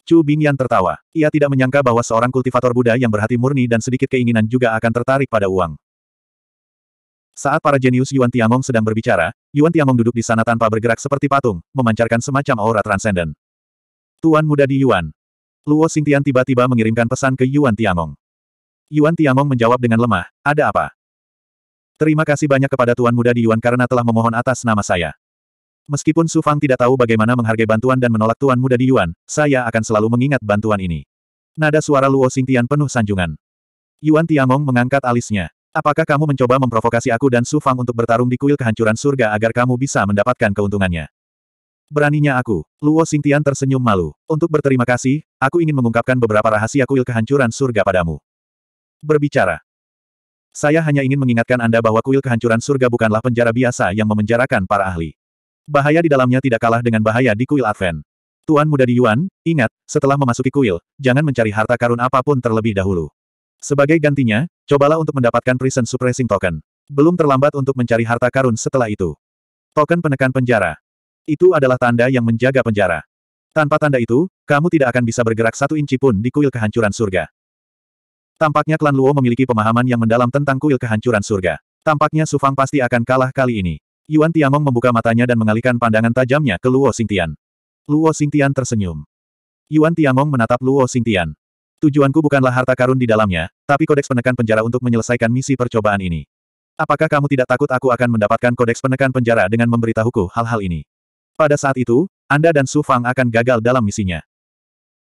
Chu Bingyan tertawa. Ia tidak menyangka bahwa seorang kultivator Buddha yang berhati murni dan sedikit keinginan juga akan tertarik pada uang. Saat para jenius Yuan Tiangong sedang berbicara, Yuan Tiangong duduk di sana tanpa bergerak seperti patung, memancarkan semacam aura transenden. Tuan muda di Yuan. Luo Xingtian tiba-tiba mengirimkan pesan ke Yuan Tiangong. Yuan Tiangong menjawab dengan lemah, ada apa? Terima kasih banyak kepada Tuan muda di Yuan karena telah memohon atas nama saya. Meskipun Su Fang tidak tahu bagaimana menghargai bantuan dan menolak Tuan muda di Yuan, saya akan selalu mengingat bantuan ini. Nada suara Luo Xingtian penuh sanjungan. Yuan Tiangong mengangkat alisnya. Apakah kamu mencoba memprovokasi aku dan Su Fang untuk bertarung di kuil kehancuran surga agar kamu bisa mendapatkan keuntungannya? Beraninya aku. Luo Xingtian tersenyum malu. Untuk berterima kasih, aku ingin mengungkapkan beberapa rahasia kuil kehancuran surga padamu. Berbicara. Saya hanya ingin mengingatkan Anda bahwa kuil kehancuran surga bukanlah penjara biasa yang memenjarakan para ahli. Bahaya di dalamnya tidak kalah dengan bahaya di kuil Advent. Tuan muda di Yuan, ingat, setelah memasuki kuil, jangan mencari harta karun apa pun terlebih dahulu. Sebagai gantinya, cobalah untuk mendapatkan Prison Suppressing Token. Belum terlambat untuk mencari harta karun setelah itu. Token penekan penjara. Itu adalah tanda yang menjaga penjara. Tanpa tanda itu, kamu tidak akan bisa bergerak satu inci pun di kuil kehancuran surga. Tampaknya klan Luo memiliki pemahaman yang mendalam tentang kuil kehancuran surga. Tampaknya Sufang pasti akan kalah kali ini. Yuan Tiangong membuka matanya dan mengalihkan pandangan tajamnya ke Luo Xingtian. Luo Xingtian tersenyum. Yuan Tiangong menatap Luo Xingtian. Tujuanku bukanlah harta karun di dalamnya, tapi kodeks penekan penjara untuk menyelesaikan misi percobaan ini. Apakah kamu tidak takut aku akan mendapatkan kodeks penekan penjara dengan memberitahuku hal-hal ini? Pada saat itu, Anda dan Su Fang akan gagal dalam misinya.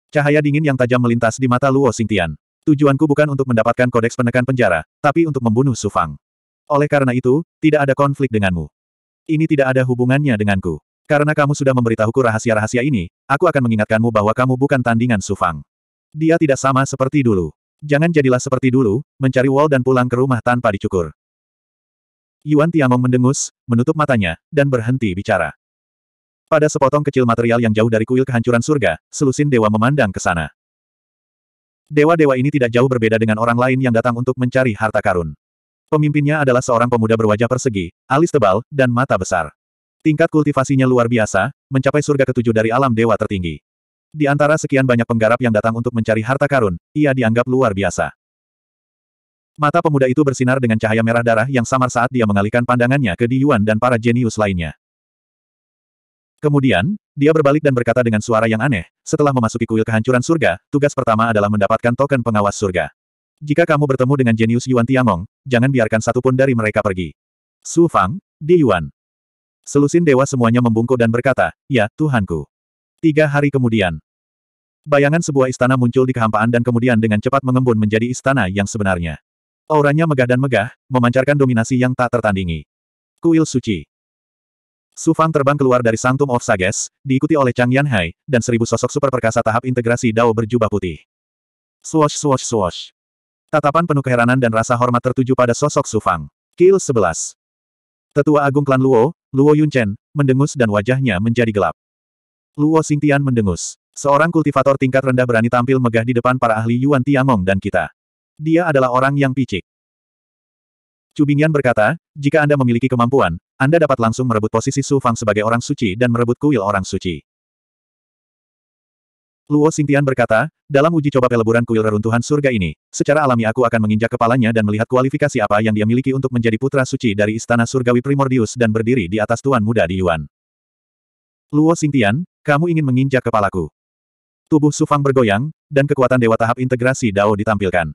Cahaya dingin yang tajam melintas di mata Luo Xingtian. Tujuanku bukan untuk mendapatkan kodeks penekan penjara, tapi untuk membunuh Su Fang. Oleh karena itu, tidak ada konflik denganmu. Ini tidak ada hubungannya denganku. Karena kamu sudah memberitahuku rahasia-rahasia ini, aku akan mengingatkanmu bahwa kamu bukan tandingan Su Fang. Dia tidak sama seperti dulu. Jangan jadilah seperti dulu, mencari wall dan pulang ke rumah tanpa dicukur. Yuan Tiangong mendengus, menutup matanya, dan berhenti bicara. Pada sepotong kecil material yang jauh dari kuil kehancuran surga, selusin dewa memandang ke sana. Dewa-dewa ini tidak jauh berbeda dengan orang lain yang datang untuk mencari harta karun. Pemimpinnya adalah seorang pemuda berwajah persegi, alis tebal, dan mata besar. Tingkat kultivasinya luar biasa, mencapai surga ketujuh dari alam dewa tertinggi. Di antara sekian banyak penggarap yang datang untuk mencari harta karun, ia dianggap luar biasa. Mata pemuda itu bersinar dengan cahaya merah darah yang samar saat dia mengalihkan pandangannya ke Di Yuan dan para jenius lainnya. Kemudian, dia berbalik dan berkata dengan suara yang aneh, setelah memasuki kuil kehancuran surga, tugas pertama adalah mendapatkan token pengawas surga. Jika kamu bertemu dengan jenius Yuan Tiangong, jangan biarkan satupun dari mereka pergi. Su Fang, Di Yuan. Selusin dewa semuanya membungkuk dan berkata, ya, Tuhanku. Tiga hari kemudian, bayangan sebuah istana muncul di kehampaan dan kemudian dengan cepat mengembun menjadi istana yang sebenarnya. Auranya megah dan megah, memancarkan dominasi yang tak tertandingi. Kuil Suci Su Fang terbang keluar dari Sanctum of Sages, diikuti oleh Chang Yanhai, dan seribu sosok super perkasa tahap integrasi Dao berjubah putih. Swosh swosh swosh. Tatapan penuh keheranan dan rasa hormat tertuju pada sosok Su Fang. Kill 11. Tetua Agung Klan Luo, Luo Yunchen, mendengus dan wajahnya menjadi gelap. Luo Xingtian mendengus. Seorang kultivator tingkat rendah berani tampil megah di depan para ahli Yuan Tiangong dan kita. Dia adalah orang yang picik. Chu Bingyan berkata, jika Anda memiliki kemampuan, Anda dapat langsung merebut posisi Su Fang sebagai orang suci dan merebut kuil orang suci. Luo Xingtian berkata, dalam uji coba peleburan kuil reruntuhan surga ini, secara alami aku akan menginjak kepalanya dan melihat kualifikasi apa yang dia miliki untuk menjadi putra suci dari istana surgawi primordius dan berdiri di atas tuan muda di Yuan. Luo Xingtian, kamu ingin menginjak kepalaku. Tubuh Su Fang bergoyang, dan kekuatan dewa tahap integrasi Dao ditampilkan.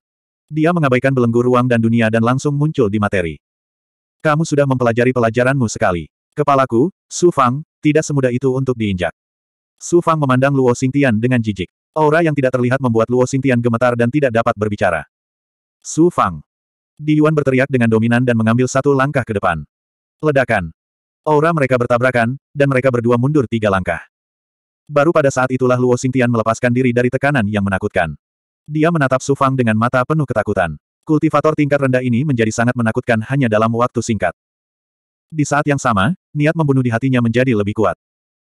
Dia mengabaikan belenggu ruang dan dunia dan langsung muncul di materi. Kamu sudah mempelajari pelajaranmu sekali. Kepalaku, Su Fang, tidak semudah itu untuk diinjak. Su Fang memandang Luo Xingtian dengan jijik. Aura yang tidak terlihat membuat Luo Xingtian gemetar dan tidak dapat berbicara. Su Fang. Di Yuan berteriak dengan dominan dan mengambil satu langkah ke depan. Ledakan. Aura mereka bertabrakan, dan mereka berdua mundur tiga langkah. Baru pada saat itulah Luo Xingtian melepaskan diri dari tekanan yang menakutkan. Dia menatap Su Fang dengan mata penuh ketakutan. Kultivator tingkat rendah ini menjadi sangat menakutkan hanya dalam waktu singkat. Di saat yang sama, niat membunuh di hatinya menjadi lebih kuat.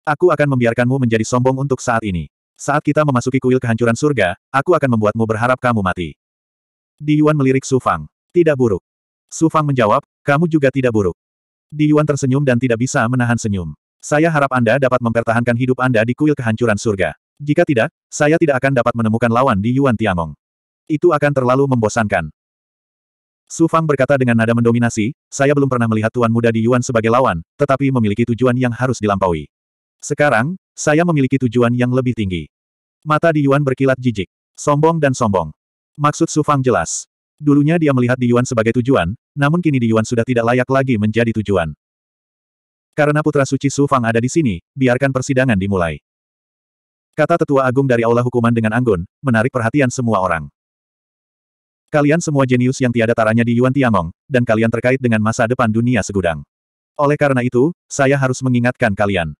Aku akan membiarkanmu menjadi sombong untuk saat ini. Saat kita memasuki kuil kehancuran surga, aku akan membuatmu berharap kamu mati. Di Yuan melirik Su Fang. Tidak buruk. Su Fang menjawab, kamu juga tidak buruk. Di Yuan tersenyum dan tidak bisa menahan senyum. Saya harap Anda dapat mempertahankan hidup Anda di kuil kehancuran surga. Jika tidak, saya tidak akan dapat menemukan lawan di Yuan Tiangong. Itu akan terlalu membosankan. Su Fang berkata dengan nada mendominasi, saya belum pernah melihat Tuan Muda di Yuan sebagai lawan, tetapi memiliki tujuan yang harus dilampaui. Sekarang, saya memiliki tujuan yang lebih tinggi. Mata di Yuan berkilat jijik. Sombong dan sombong. Maksud Su Fang jelas. Dulunya dia melihat di Yuan sebagai tujuan, namun kini di Yuan sudah tidak layak lagi menjadi tujuan. Karena putra suci Su Fang ada di sini, biarkan persidangan dimulai. Kata tetua agung dari Aula Hukuman dengan anggun, menarik perhatian semua orang. Kalian semua jenius yang tiada taranya di Yuan Tiangong, dan kalian terkait dengan masa depan dunia segudang. Oleh karena itu, saya harus mengingatkan kalian.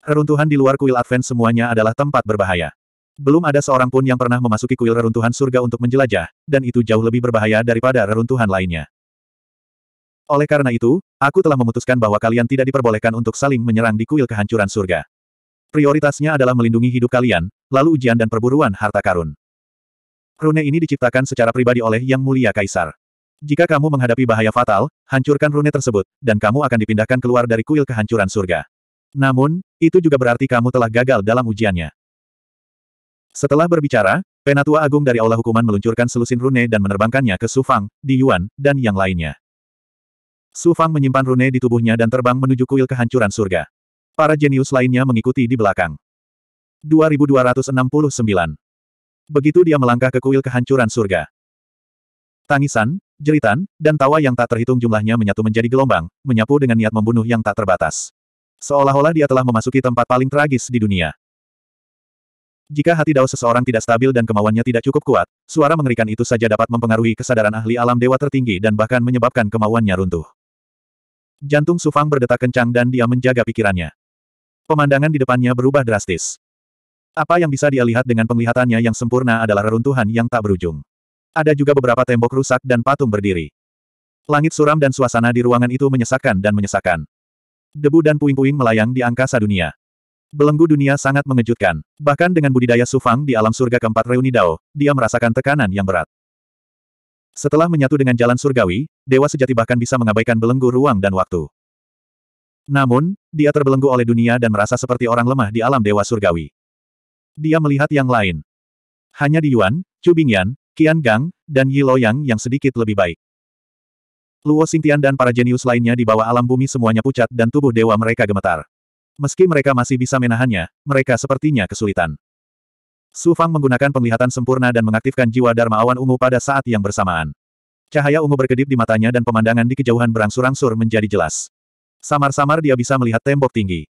Reruntuhan di luar kuil Advent semuanya adalah tempat berbahaya. Belum ada seorang pun yang pernah memasuki kuil reruntuhan surga untuk menjelajah, dan itu jauh lebih berbahaya daripada reruntuhan lainnya. Oleh karena itu, aku telah memutuskan bahwa kalian tidak diperbolehkan untuk saling menyerang di kuil kehancuran surga. Prioritasnya adalah melindungi hidup kalian, lalu ujian dan perburuan harta karun. Rune ini diciptakan secara pribadi oleh Yang Mulia Kaisar. Jika kamu menghadapi bahaya fatal, hancurkan rune tersebut, dan kamu akan dipindahkan keluar dari kuil kehancuran surga. Namun, itu juga berarti kamu telah gagal dalam ujiannya. Setelah berbicara, Penatua Agung dari Aula Hukuman meluncurkan selusin rune dan menerbangkannya ke Su Fang, Di Yuan, dan yang lainnya. Su Fang menyimpan rune di tubuhnya dan terbang menuju kuil kehancuran surga. Para jenius lainnya mengikuti di belakang. 2269. Begitu dia melangkah ke kuil kehancuran surga. Tangisan, jeritan, dan tawa yang tak terhitung jumlahnya menyatu menjadi gelombang, menyapu dengan niat membunuh yang tak terbatas. Seolah-olah dia telah memasuki tempat paling tragis di dunia. Jika hati dao seseorang tidak stabil dan kemauannya tidak cukup kuat, suara mengerikan itu saja dapat mempengaruhi kesadaran ahli alam dewa tertinggi dan bahkan menyebabkan kemauannya runtuh. Jantung Sufang berdetak kencang dan dia menjaga pikirannya. Pemandangan di depannya berubah drastis. Apa yang bisa dia lihat dengan penglihatannya yang sempurna adalah reruntuhan yang tak berujung. Ada juga beberapa tembok rusak dan patung berdiri. Langit suram dan suasana di ruangan itu menyesakkan dan menyesakkan. Debu dan puing-puing melayang di angkasa dunia. Belenggu dunia sangat mengejutkan. Bahkan dengan budidaya Sufang di alam surga keempat reuni Dao, dia merasakan tekanan yang berat. Setelah menyatu dengan jalan surgawi, dewa sejati bahkan bisa mengabaikan belenggu ruang dan waktu. Namun, dia terbelenggu oleh dunia dan merasa seperti orang lemah di alam dewa surgawi. Dia melihat yang lain. Hanya di Yuan, Chu Bingyan, Qian Gang, dan Yi Loyang yang sedikit lebih baik. Luo Xingtian dan para jenius lainnya di bawah alam bumi semuanya pucat dan tubuh dewa mereka gemetar. Meski mereka masih bisa menahannya, mereka sepertinya kesulitan. Su Fang menggunakan penglihatan sempurna dan mengaktifkan jiwa Dharma awan ungu pada saat yang bersamaan. Cahaya ungu berkedip di matanya dan pemandangan di kejauhan berangsur-angsur menjadi jelas. Samar-samar dia bisa melihat tembok tinggi.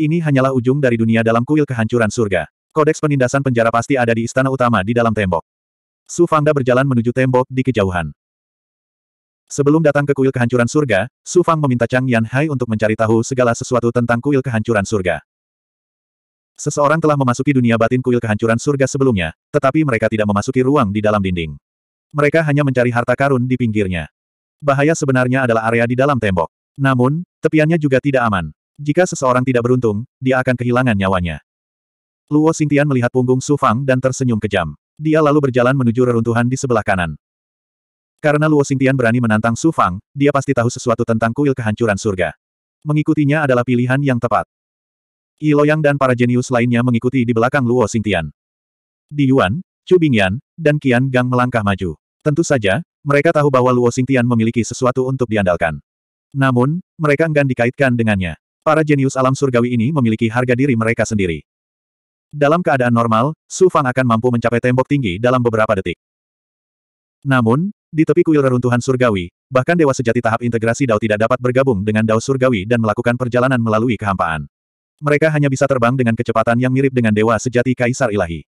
Ini hanyalah ujung dari dunia dalam kuil kehancuran surga. Kodeks penindasan penjara pasti ada di istana utama di dalam tembok. Su Fangda berjalan menuju tembok di kejauhan. Sebelum datang ke kuil kehancuran surga, Su Fang meminta Chang Yan Hai untuk mencari tahu segala sesuatu tentang kuil kehancuran surga. Seseorang telah memasuki dunia batin kuil kehancuran surga sebelumnya, tetapi mereka tidak memasuki ruang di dalam dinding. Mereka hanya mencari harta karun di pinggirnya. Bahaya sebenarnya adalah area di dalam tembok. Namun, tepiannya juga tidak aman. Jika seseorang tidak beruntung, dia akan kehilangan nyawanya. Luo Xingtian melihat punggung Su Fang dan tersenyum kejam. Dia lalu berjalan menuju reruntuhan di sebelah kanan. Karena Luo Xingtian berani menantang Su Fang, dia pasti tahu sesuatu tentang kuil kehancuran surga. Mengikutinya adalah pilihan yang tepat. Yi Loyang dan para jenius lainnya mengikuti di belakang Luo Xingtian. Di Yuan, Chu Bingyan, dan Qian Gang melangkah maju. Tentu saja, mereka tahu bahwa Luo Xingtian memiliki sesuatu untuk diandalkan. Namun, mereka enggan dikaitkan dengannya. Para jenius alam surgawi ini memiliki harga diri mereka sendiri. Dalam keadaan normal, Su Fang akan mampu mencapai tembok tinggi dalam beberapa detik. Namun, di tepi kuil reruntuhan surgawi, bahkan dewa sejati tahap integrasi Dao tidak dapat bergabung dengan Dao surgawi dan melakukan perjalanan melalui kehampaan. Mereka hanya bisa terbang dengan kecepatan yang mirip dengan dewa sejati kaisar ilahi.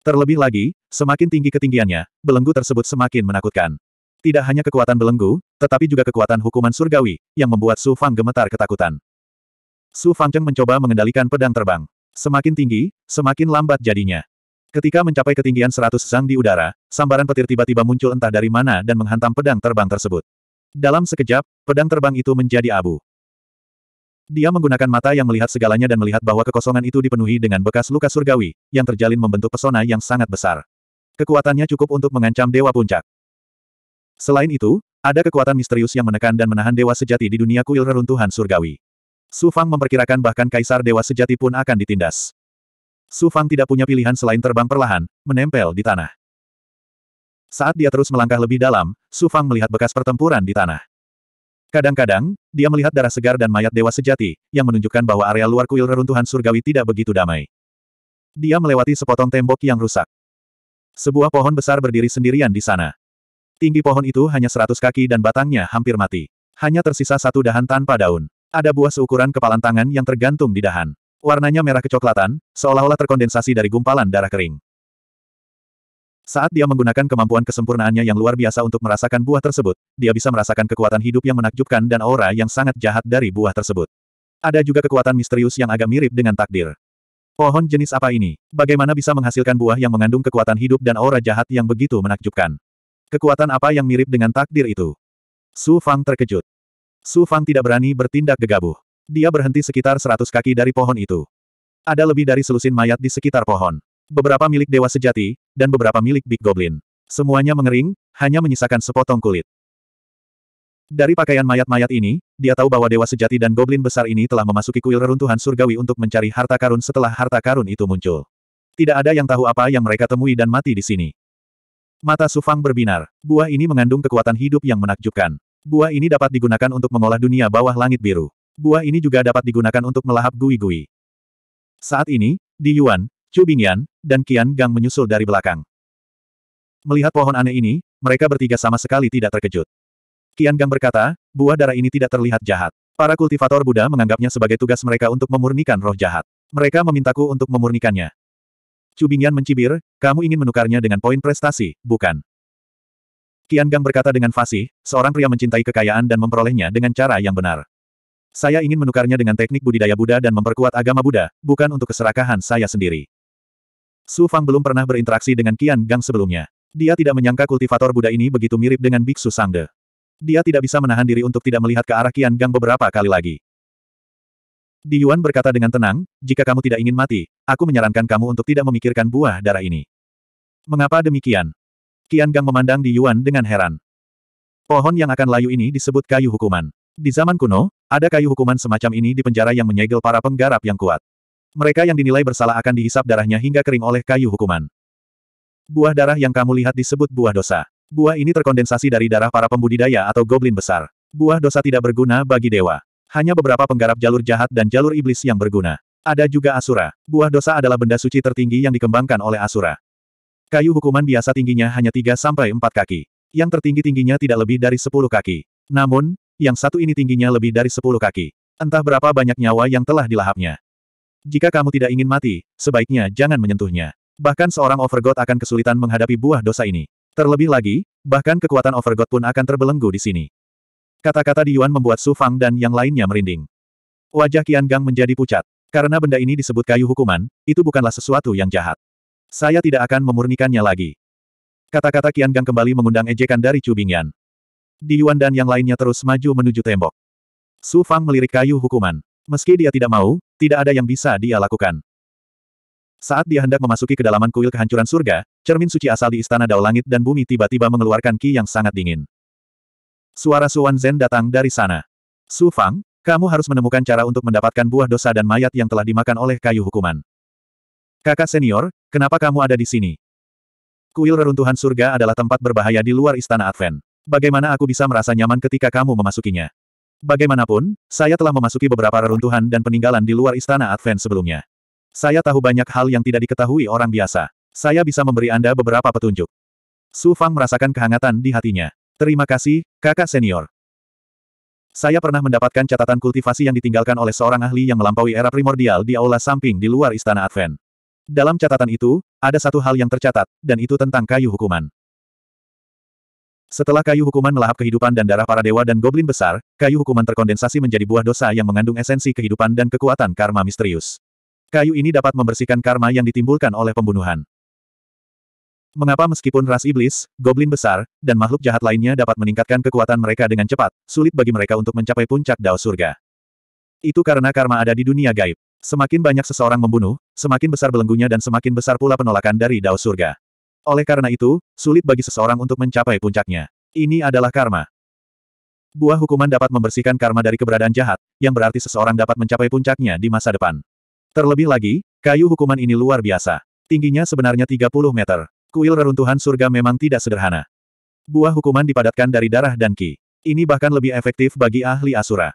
Terlebih lagi, semakin tinggi ketinggiannya, belenggu tersebut semakin menakutkan. Tidak hanya kekuatan belenggu, tetapi juga kekuatan hukuman surgawi, yang membuat Su Fang gemetar ketakutan. Su Fangcheng mencoba mengendalikan pedang terbang. Semakin tinggi, semakin lambat jadinya. Ketika mencapai ketinggian 100 zang di udara, sambaran petir tiba-tiba muncul entah dari mana dan menghantam pedang terbang tersebut. Dalam sekejap, pedang terbang itu menjadi abu. Dia menggunakan mata yang melihat segalanya dan melihat bahwa kekosongan itu dipenuhi dengan bekas luka surgawi, yang terjalin membentuk pesona yang sangat besar. Kekuatannya cukup untuk mengancam Dewa Puncak. Selain itu, ada kekuatan misterius yang menekan dan menahan Dewa Sejati di dunia kuil reruntuhan surgawi. Su Fang memperkirakan bahkan Kaisar Dewa Sejati pun akan ditindas. Su Fang tidak punya pilihan selain terbang perlahan, menempel di tanah. Saat dia terus melangkah lebih dalam, Su Fang melihat bekas pertempuran di tanah. Kadang-kadang, dia melihat darah segar dan mayat dewa sejati, yang menunjukkan bahwa area luar kuil reruntuhan surgawi tidak begitu damai. Dia melewati sepotong tembok yang rusak. Sebuah pohon besar berdiri sendirian di sana. Tinggi pohon itu hanya seratus kaki dan batangnya hampir mati. Hanya tersisa satu dahan tanpa daun. Ada buah seukuran kepalan tangan yang tergantung di dahan. Warnanya merah kecoklatan, seolah-olah terkondensasi dari gumpalan darah kering. Saat dia menggunakan kemampuan kesempurnaannya yang luar biasa untuk merasakan buah tersebut, dia bisa merasakan kekuatan hidup yang menakjubkan dan aura yang sangat jahat dari buah tersebut. Ada juga kekuatan misterius yang agak mirip dengan takdir. Pohon jenis apa ini? Bagaimana bisa menghasilkan buah yang mengandung kekuatan hidup dan aura jahat yang begitu menakjubkan? Kekuatan apa yang mirip dengan takdir itu? Su Fang terkejut. Su Fang tidak berani bertindak gegabah. Dia berhenti sekitar seratus kaki dari pohon itu. Ada lebih dari selusin mayat di sekitar pohon. Beberapa milik Dewa Sejati, dan beberapa milik Big Goblin. Semuanya mengering, hanya menyisakan sepotong kulit. Dari pakaian mayat-mayat ini, dia tahu bahwa Dewa Sejati dan Goblin besar ini telah memasuki kuil reruntuhan surgawi untuk mencari harta karun setelah harta karun itu muncul. Tidak ada yang tahu apa yang mereka temui dan mati di sini. Mata Sufang berbinar. Buah ini mengandung kekuatan hidup yang menakjubkan. Buah ini dapat digunakan untuk mengolah dunia bawah langit biru. Buah ini juga dapat digunakan untuk melahap gui-gui. Saat ini, Di Yuan, Chu Bingyan, dan Qian Gang menyusul dari belakang. Melihat pohon aneh ini, mereka bertiga sama sekali tidak terkejut. Qian Gang berkata, buah darah ini tidak terlihat jahat. Para kultivator Buddha menganggapnya sebagai tugas mereka untuk memurnikan roh jahat. Mereka memintaku untuk memurnikannya. Chu Bingyan mencibir, kamu ingin menukarnya dengan poin prestasi, bukan? Qian Gang berkata dengan fasih, seorang pria mencintai kekayaan dan memperolehnya dengan cara yang benar. Saya ingin menukarnya dengan teknik budidaya Buddha dan memperkuat agama Buddha, bukan untuk keserakahan saya sendiri. Su Fang belum pernah berinteraksi dengan Qian Gang sebelumnya. Dia tidak menyangka kultivator Buddha ini begitu mirip dengan Biksu Sangde. Dia tidak bisa menahan diri untuk tidak melihat ke arah Qian Gang beberapa kali lagi. Di Yuan berkata dengan tenang, jika kamu tidak ingin mati, aku menyarankan kamu untuk tidak memikirkan buah darah ini. Mengapa demikian? Qian Gang memandang Di Yuan dengan heran. Pohon yang akan layu ini disebut kayu hukuman. Di zaman kuno, ada kayu hukuman semacam ini di penjara yang menyegel para penggarap yang kuat. Mereka yang dinilai bersalah akan dihisap darahnya hingga kering oleh kayu hukuman. Buah darah yang kamu lihat disebut buah dosa. Buah ini terkondensasi dari darah para pembudidaya atau goblin besar. Buah dosa tidak berguna bagi dewa. Hanya beberapa penggarap jalur jahat dan jalur iblis yang berguna. Ada juga Asura. Buah dosa adalah benda suci tertinggi yang dikembangkan oleh Asura. Kayu hukuman biasa tingginya hanya 3-4 kaki. Yang tertinggi-tingginya tidak lebih dari 10 kaki. Namun, yang satu ini tingginya lebih dari sepuluh kaki. Entah berapa banyak nyawa yang telah dilahapnya. Jika kamu tidak ingin mati, sebaiknya jangan menyentuhnya. Bahkan seorang Overgod akan kesulitan menghadapi buah dosa ini. Terlebih lagi, bahkan kekuatan Overgod pun akan terbelenggu di sini. Kata-kata Di Yuan membuat Su Fang dan yang lainnya merinding. Wajah Qian Gang menjadi pucat. Karena benda ini disebut kayu hukuman, itu bukanlah sesuatu yang jahat. Saya tidak akan memurnikannya lagi. Kata-kata Qian Gang kembali mengundang ejekan dari Chu Bingyan. Di Yuan dan yang lainnya terus maju menuju tembok. Su Fang melirik kayu hukuman. Meski dia tidak mau, tidak ada yang bisa dia lakukan. Saat dia hendak memasuki kedalaman kuil kehancuran surga, cermin suci asal di istana Dao Langit dan Bumi tiba-tiba mengeluarkan ki yang sangat dingin. Suara Suan Zen datang dari sana. Su Fang, kamu harus menemukan cara untuk mendapatkan buah dosa dan mayat yang telah dimakan oleh kayu hukuman. Kakak senior, kenapa kamu ada di sini? Kuil reruntuhan surga adalah tempat berbahaya di luar istana Advent. Bagaimana aku bisa merasa nyaman ketika kamu memasukinya? Bagaimanapun, saya telah memasuki beberapa reruntuhan dan peninggalan di luar istana Advent sebelumnya. Saya tahu banyak hal yang tidak diketahui orang biasa. Saya bisa memberi Anda beberapa petunjuk. Su Fang merasakan kehangatan di hatinya. Terima kasih, kakak senior. Saya pernah mendapatkan catatan kultivasi yang ditinggalkan oleh seorang ahli yang melampaui era primordial di aula samping di luar istana Advent. Dalam catatan itu, ada satu hal yang tercatat, dan itu tentang kayu hukuman. Setelah kayu hukuman melahap kehidupan dan darah para dewa dan goblin besar, kayu hukuman terkondensasi menjadi buah dosa yang mengandung esensi kehidupan dan kekuatan karma misterius. Kayu ini dapat membersihkan karma yang ditimbulkan oleh pembunuhan. Mengapa meskipun ras iblis, goblin besar, dan makhluk jahat lainnya dapat meningkatkan kekuatan mereka dengan cepat, sulit bagi mereka untuk mencapai puncak dao surga. Itu karena karma ada di dunia gaib. Semakin banyak seseorang membunuh, semakin besar belenggunya dan semakin besar pula penolakan dari dao surga. Oleh karena itu, sulit bagi seseorang untuk mencapai puncaknya. Ini adalah karma. Buah hukuman dapat membersihkan karma dari keberadaan jahat, yang berarti seseorang dapat mencapai puncaknya di masa depan. Terlebih lagi, kayu hukuman ini luar biasa. Tingginya sebenarnya 30 meter. Kuil reruntuhan surga memang tidak sederhana. Buah hukuman dipadatkan dari darah dan ki. Ini bahkan lebih efektif bagi ahli Asura.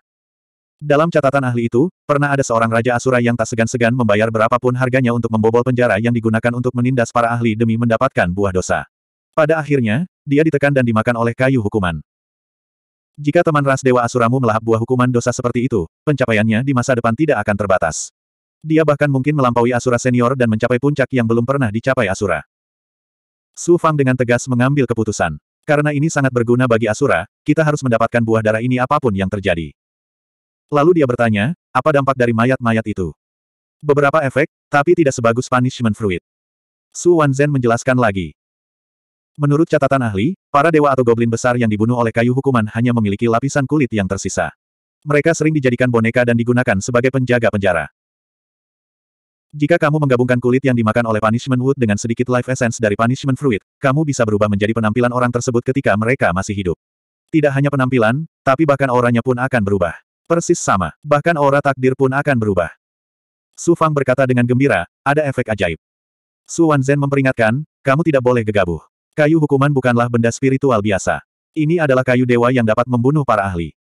Dalam catatan ahli itu, pernah ada seorang Raja Asura yang tak segan-segan membayar berapapun harganya untuk membobol penjara yang digunakan untuk menindas para ahli demi mendapatkan buah dosa. Pada akhirnya, dia ditekan dan dimakan oleh kayu hukuman. Jika teman ras Dewa Asuramu melahap buah hukuman dosa seperti itu, pencapaiannya di masa depan tidak akan terbatas. Dia bahkan mungkin melampaui Asura senior dan mencapai puncak yang belum pernah dicapai Asura. Su Fang dengan tegas mengambil keputusan. Karena ini sangat berguna bagi Asura, kita harus mendapatkan buah darah ini apa pun yang terjadi. Lalu dia bertanya, apa dampak dari mayat-mayat itu? Beberapa efek, tapi tidak sebagus punishment fruit. Su Wanzhen menjelaskan lagi. Menurut catatan ahli, para dewa atau goblin besar yang dibunuh oleh kayu hukuman hanya memiliki lapisan kulit yang tersisa. Mereka sering dijadikan boneka dan digunakan sebagai penjaga penjara. Jika kamu menggabungkan kulit yang dimakan oleh Punishment Wood dengan sedikit life essence dari Punishment Fruit, kamu bisa berubah menjadi penampilan orang tersebut ketika mereka masih hidup. Tidak hanya penampilan, tapi bahkan auranya pun akan berubah. Persis sama, bahkan aura takdir pun akan berubah. Su Fang berkata dengan gembira, ada efek ajaib. Su Wanzhen memperingatkan, kamu tidak boleh gegabah. Kayu hukuman bukanlah benda spiritual biasa. Ini adalah kayu dewa yang dapat membunuh para ahli.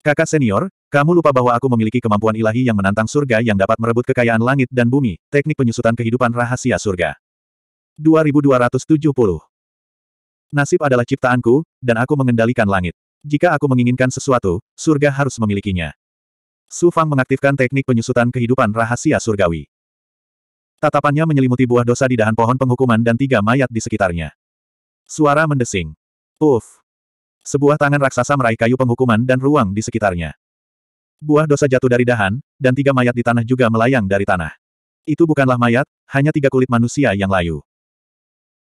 Kakak senior, kamu lupa bahwa aku memiliki kemampuan ilahi yang menantang surga yang dapat merebut kekayaan langit dan bumi, teknik penyusutan kehidupan rahasia surga. 2270. Nasib adalah ciptaanku, dan aku mengendalikan langit. Jika aku menginginkan sesuatu, surga harus memilikinya. Su Fang mengaktifkan teknik penyusutan kehidupan rahasia surgawi. Tatapannya menyelimuti buah dosa di dahan pohon penghukuman dan tiga mayat di sekitarnya. Suara mendesing. Uff. Sebuah tangan raksasa meraih kayu penghukuman dan ruang di sekitarnya. Buah dosa jatuh dari dahan, dan tiga mayat di tanah juga melayang dari tanah. Itu bukanlah mayat, hanya tiga kulit manusia yang layu.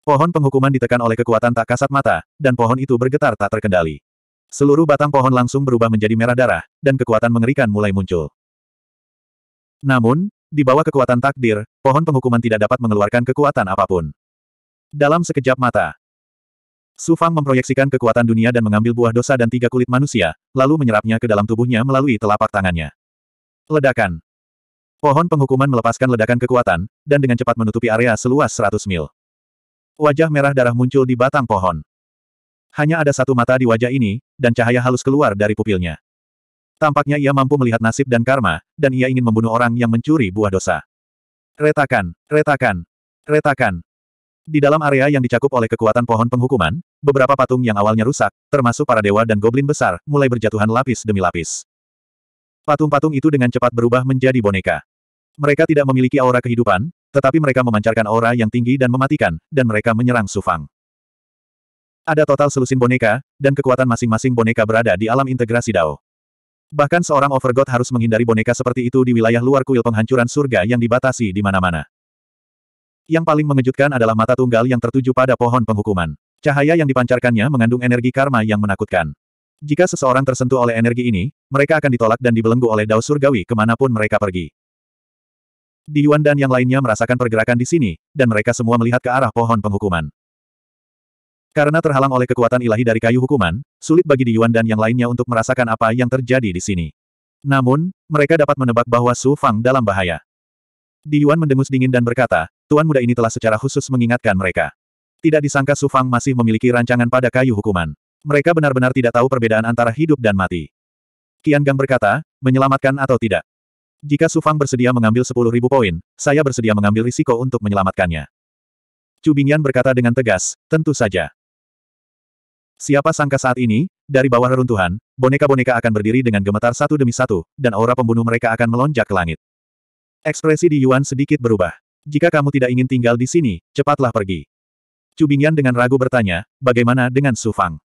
Pohon penghukuman ditekan oleh kekuatan tak kasat mata, dan pohon itu bergetar tak terkendali. Seluruh batang pohon langsung berubah menjadi merah darah, dan kekuatan mengerikan mulai muncul. Namun, di bawah kekuatan takdir, pohon penghukuman tidak dapat mengeluarkan kekuatan apa pun. Dalam sekejap mata, Su Fang memproyeksikan kekuatan dunia dan mengambil buah dosa dan tiga kulit manusia, lalu menyerapnya ke dalam tubuhnya melalui telapak tangannya. Ledakan. Pohon penghukuman melepaskan ledakan kekuatan, dan dengan cepat menutupi area seluas 100 mil. Wajah merah darah muncul di batang pohon. Hanya ada satu mata di wajah ini, dan cahaya halus keluar dari pupilnya. Tampaknya ia mampu melihat nasib dan karma, dan ia ingin membunuh orang yang mencuri buah dosa. Retakan, retakan, retakan. Di dalam area yang dicakup oleh kekuatan pohon penghukuman, beberapa patung yang awalnya rusak, termasuk para dewa dan goblin besar, mulai berjatuhan lapis demi lapis. Patung-patung itu dengan cepat berubah menjadi boneka. Mereka tidak memiliki aura kehidupan, tetapi mereka memancarkan aura yang tinggi dan mematikan, dan mereka menyerang Sufang. Ada total selusin boneka, dan kekuatan masing-masing boneka berada di alam integrasi Dao. Bahkan seorang Overgod harus menghindari boneka seperti itu di wilayah luar kuil penghancuran surga yang dibatasi di mana-mana. Yang paling mengejutkan adalah mata tunggal yang tertuju pada pohon penghukuman. Cahaya yang dipancarkannya mengandung energi karma yang menakutkan. Jika seseorang tersentuh oleh energi ini, mereka akan ditolak dan dibelenggu oleh dao surgawi ke mana pun mereka pergi. Di Yuan dan yang lainnya merasakan pergerakan di sini, dan mereka semua melihat ke arah pohon penghukuman. Karena terhalang oleh kekuatan ilahi dari kayu hukuman, sulit bagi Di Yuan dan yang lainnya untuk merasakan apa yang terjadi di sini. Namun, mereka dapat menebak bahwa Su Fang dalam bahaya. Di Yuan mendengus dingin dan berkata, Tuan muda ini telah secara khusus mengingatkan mereka. Tidak disangka Su Fang masih memiliki rancangan pada kayu hukuman. Mereka benar-benar tidak tahu perbedaan antara hidup dan mati. Qian Gang berkata, menyelamatkan atau tidak. Jika Su Fang bersedia mengambil 10.000 poin, saya bersedia mengambil risiko untuk menyelamatkannya. Chu Bingyan berkata dengan tegas, tentu saja. Siapa sangka saat ini, dari bawah reruntuhan, boneka-boneka akan berdiri dengan gemetar satu demi satu, dan aura pembunuh mereka akan melonjak ke langit. Ekspresi di Yuan sedikit berubah. Jika kamu tidak ingin tinggal di sini, cepatlah pergi. Chu Bingyan dengan ragu bertanya, bagaimana dengan Su Fang?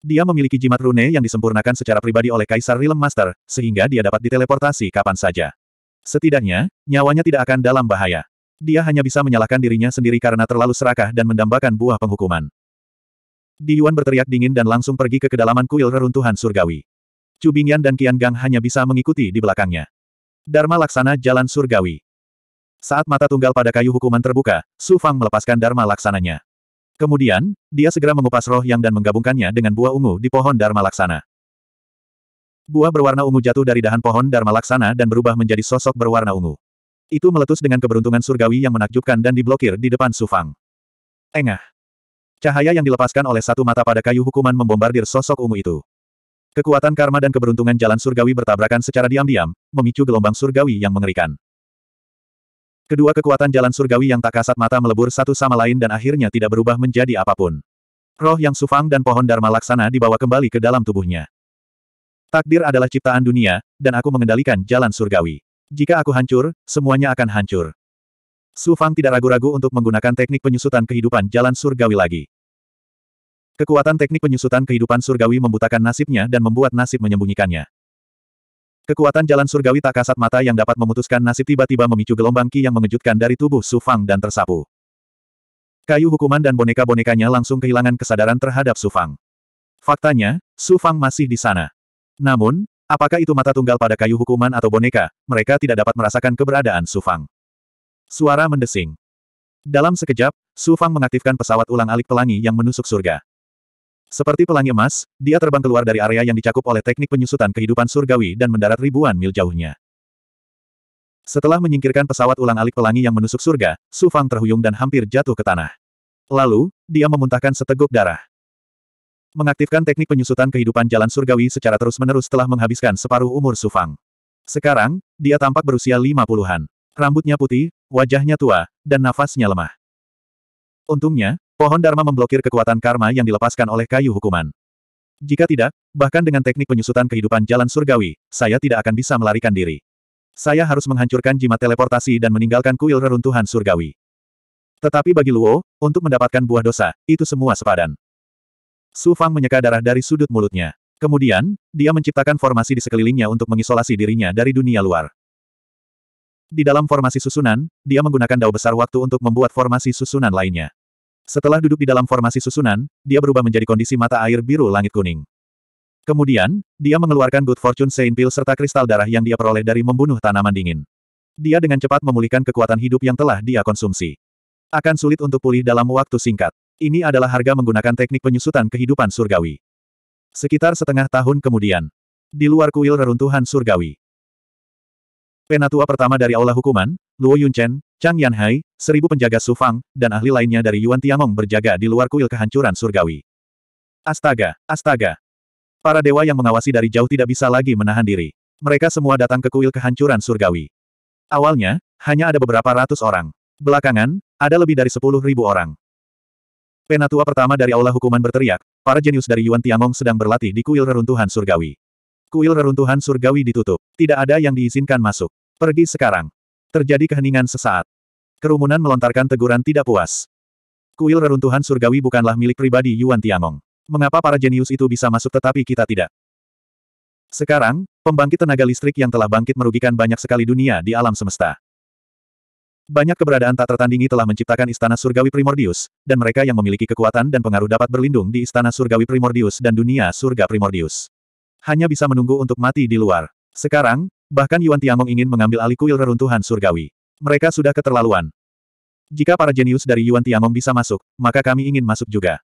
Dia memiliki jimat rune yang disempurnakan secara pribadi oleh Kaisar Realm Master, sehingga dia dapat diteleportasi kapan saja. Setidaknya, nyawanya tidak akan dalam bahaya. Dia hanya bisa menyalahkan dirinya sendiri karena terlalu serakah dan mendambakan buah penghukuman. Di Yuan berteriak dingin dan langsung pergi ke kedalaman kuil reruntuhan surgawi. Chu Bingyan dan Qian Gang hanya bisa mengikuti di belakangnya. Dharma Laksana Jalan Surgawi. Saat mata tunggal pada kayu hukuman terbuka, Su Fang melepaskan Dharma Laksananya. Kemudian, dia segera mengupas roh yang dan menggabungkannya dengan buah ungu di pohon Dharma Laksana. Buah berwarna ungu jatuh dari dahan pohon Dharma Laksana dan berubah menjadi sosok berwarna ungu. Itu meletus dengan keberuntungan surgawi yang menakjubkan dan diblokir di depan Sufang. Engah. Cahaya yang dilepaskan oleh satu mata pada kayu hukuman membombardir sosok ungu itu. Kekuatan karma dan keberuntungan jalan surgawi bertabrakan secara diam-diam, memicu gelombang surgawi yang mengerikan. Kedua kekuatan jalan surgawi yang tak kasat mata melebur satu sama lain dan akhirnya tidak berubah menjadi apa pun. Roh yang sufang dan pohon Dharma Laksana dibawa kembali ke dalam tubuhnya. Takdir adalah ciptaan dunia, dan aku mengendalikan jalan surgawi. Jika aku hancur, semuanya akan hancur. Su Fang tidak ragu-ragu untuk menggunakan teknik penyusutan kehidupan jalan surgawi lagi. Kekuatan teknik penyusutan kehidupan surgawi membutakan nasibnya dan membuat nasib menyembunyikannya. Kekuatan jalan surgawi tak kasat mata yang dapat memutuskan nasib tiba-tiba memicu gelombang ki yang mengejutkan dari tubuh Su Fang dan tersapu. Kayu hukuman dan boneka-bonekanya langsung kehilangan kesadaran terhadap Su Fang. Faktanya, Su Fang masih di sana. Namun, apakah itu mata tunggal pada kayu hukuman atau boneka, mereka tidak dapat merasakan keberadaan Su Fang. Suara mendesing. Dalam sekejap, Su Fang mengaktifkan pesawat ulang-alik pelangi yang menusuk surga. Seperti pelangi emas, dia terbang keluar dari area yang dicakup oleh teknik penyusutan kehidupan surgawi dan mendarat ribuan mil jauhnya. Setelah menyingkirkan pesawat ulang-alik pelangi yang menusuk surga, Su Fang terhuyung dan hampir jatuh ke tanah. Lalu, dia memuntahkan seteguk darah. Mengaktifkan teknik penyusutan kehidupan jalan surgawi secara terus-menerus telah menghabiskan separuh umur Sufang. Sekarang, dia tampak berusia lima puluhan. Rambutnya putih, wajahnya tua, dan nafasnya lemah. Untungnya, pohon Dharma memblokir kekuatan karma yang dilepaskan oleh kayu hukuman. Jika tidak, bahkan dengan teknik penyusutan kehidupan jalan surgawi, saya tidak akan bisa melarikan diri. Saya harus menghancurkan jimat teleportasi dan meninggalkan kuil reruntuhan surgawi. Tetapi bagi Luo, untuk mendapatkan buah dosa, itu semua sepadan. Su Fang menyeka darah dari sudut mulutnya. Kemudian, dia menciptakan formasi di sekelilingnya untuk mengisolasi dirinya dari dunia luar. Di dalam formasi susunan, dia menggunakan dao besar waktu untuk membuat formasi susunan lainnya. Setelah duduk di dalam formasi susunan, dia berubah menjadi kondisi mata air biru langit kuning. Kemudian, dia mengeluarkan Good Fortune Saint Pill serta kristal darah yang dia peroleh dari membunuh tanaman dingin. Dia dengan cepat memulihkan kekuatan hidup yang telah dia konsumsi. Akan sulit untuk pulih dalam waktu singkat. Ini adalah harga menggunakan teknik penyusutan kehidupan surgawi. Sekitar setengah tahun kemudian. Di luar kuil reruntuhan surgawi. Penatua pertama dari Aula Hukuman, Luo Yunchen, Chang Yanhai, seribu penjaga Su Fang, dan ahli lainnya dari Yuan Tiangong berjaga di luar kuil kehancuran surgawi. Astaga, astaga. Para dewa yang mengawasi dari jauh tidak bisa lagi menahan diri. Mereka semua datang ke kuil kehancuran surgawi. Awalnya, hanya ada beberapa ratus orang. Belakangan, ada lebih dari sepuluh ribu orang. Penatua pertama dari Aula Hukuman berteriak, para jenius dari Yuan Tiangong sedang berlatih di kuil reruntuhan surgawi. Kuil reruntuhan surgawi ditutup. Tidak ada yang diizinkan masuk. Pergi sekarang. Terjadi keheningan sesaat. Kerumunan melontarkan teguran tidak puas. Kuil reruntuhan surgawi bukanlah milik pribadi Yuan Tiangong. Mengapa para jenius itu bisa masuk tetapi kita tidak? Sekarang, pembangkit tenaga listrik yang telah bangkit merugikan banyak sekali dunia di alam semesta. Banyak keberadaan tak tertandingi telah menciptakan istana surgawi primordius, dan mereka yang memiliki kekuatan dan pengaruh dapat berlindung di istana surgawi primordius dan dunia surga primordius. Hanya bisa menunggu untuk mati di luar. Sekarang, bahkan Yuan Tiangong ingin mengambil alih kuil reruntuhan surgawi. Mereka sudah keterlaluan. Jika para jenius dari Yuan Tiangong bisa masuk, maka kami ingin masuk juga.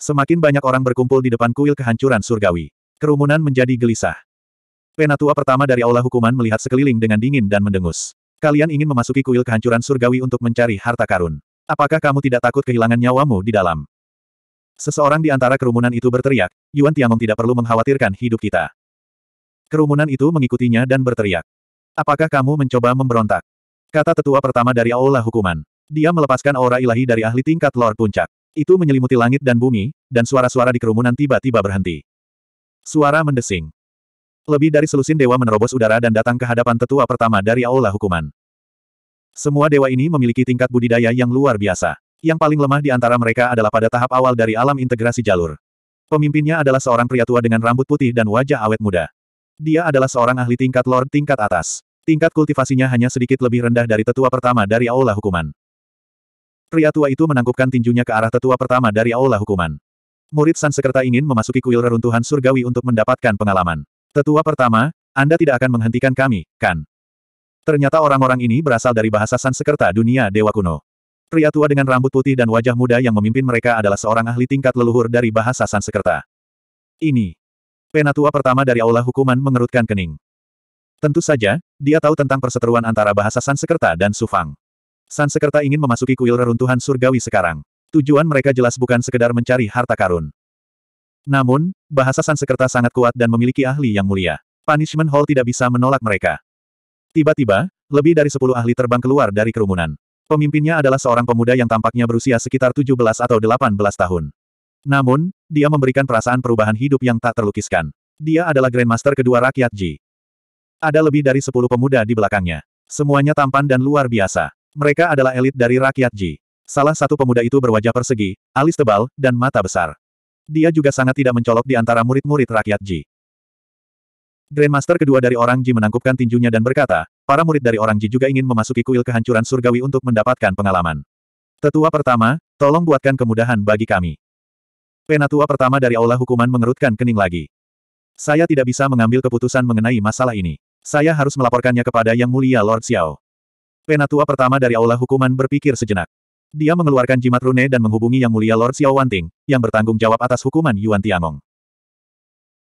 Semakin banyak orang berkumpul di depan kuil kehancuran surgawi. Kerumunan menjadi gelisah. Penatua pertama dari Aula Hukuman melihat sekeliling dengan dingin dan mendengus. Kalian ingin memasuki kuil kehancuran surgawi untuk mencari harta karun. Apakah kamu tidak takut kehilangan nyawamu di dalam? Seseorang di antara kerumunan itu berteriak, Yuan Tiangong tidak perlu mengkhawatirkan hidup kita. Kerumunan itu mengikutinya dan berteriak. Apakah kamu mencoba memberontak? Kata tetua pertama dari Aula Hukuman. Dia melepaskan aura ilahi dari ahli tingkat Lord Puncak. Itu menyelimuti langit dan bumi, dan suara-suara di kerumunan tiba-tiba berhenti. Suara mendesing. Lebih dari selusin dewa menerobos udara dan datang ke hadapan tetua pertama dari Aula Hukuman. Semua dewa ini memiliki tingkat budidaya yang luar biasa. Yang paling lemah di antara mereka adalah pada tahap awal dari alam integrasi jalur. Pemimpinnya adalah seorang pria tua dengan rambut putih dan wajah awet muda. Dia adalah seorang ahli tingkat lord tingkat atas. Tingkat kultivasinya hanya sedikit lebih rendah dari tetua pertama dari aula hukuman. Pria tua itu menangkupkan tinjunya ke arah tetua pertama dari aula hukuman. Murid Sansekerta ingin memasuki kuil reruntuhan surgawi untuk mendapatkan pengalaman. Tetua pertama, Anda tidak akan menghentikan kami, kan? Ternyata orang-orang ini berasal dari bahasa Sansekerta dunia Dewa Kuno. Pria tua dengan rambut putih dan wajah muda yang memimpin mereka adalah seorang ahli tingkat leluhur dari bahasa Sansekerta. Ini. Penatua pertama dari aula hukuman mengerutkan kening. Tentu saja, dia tahu tentang perseteruan antara bahasa Sansekerta dan Sufang. Sansekerta ingin memasuki kuil reruntuhan surgawi sekarang. Tujuan mereka jelas bukan sekedar mencari harta karun. Namun, bahasa Sansekerta sangat kuat dan memiliki ahli yang mulia. Punishment Hall tidak bisa menolak mereka. Tiba-tiba, lebih dari sepuluh ahli terbang keluar dari kerumunan. Pemimpinnya adalah seorang pemuda yang tampaknya berusia sekitar 17 atau 18 tahun. Namun, dia memberikan perasaan perubahan hidup yang tak terlukiskan. Dia adalah Grandmaster kedua rakyat Ji. Ada lebih dari sepuluh pemuda di belakangnya. Semuanya tampan dan luar biasa. Mereka adalah elit dari rakyat Ji. Salah satu pemuda itu berwajah persegi, alis tebal, dan mata besar. Dia juga sangat tidak mencolok di antara murid-murid rakyat Ji. Grandmaster kedua dari orang Ji menangkupkan tinjunya dan berkata, para murid dari orang Ji juga ingin memasuki kuil kehancuran surgawi untuk mendapatkan pengalaman. Tetua pertama, tolong buatkan kemudahan bagi kami. Penatua pertama dari aula hukuman mengerutkan kening lagi. Saya tidak bisa mengambil keputusan mengenai masalah ini. Saya harus melaporkannya kepada Yang Mulia Lord Xiao. Penatua pertama dari aula hukuman berpikir sejenak. Dia mengeluarkan jimat rune dan menghubungi Yang Mulia Lord Xiao Wanting, yang bertanggung jawab atas hukuman Yuan Tiangong.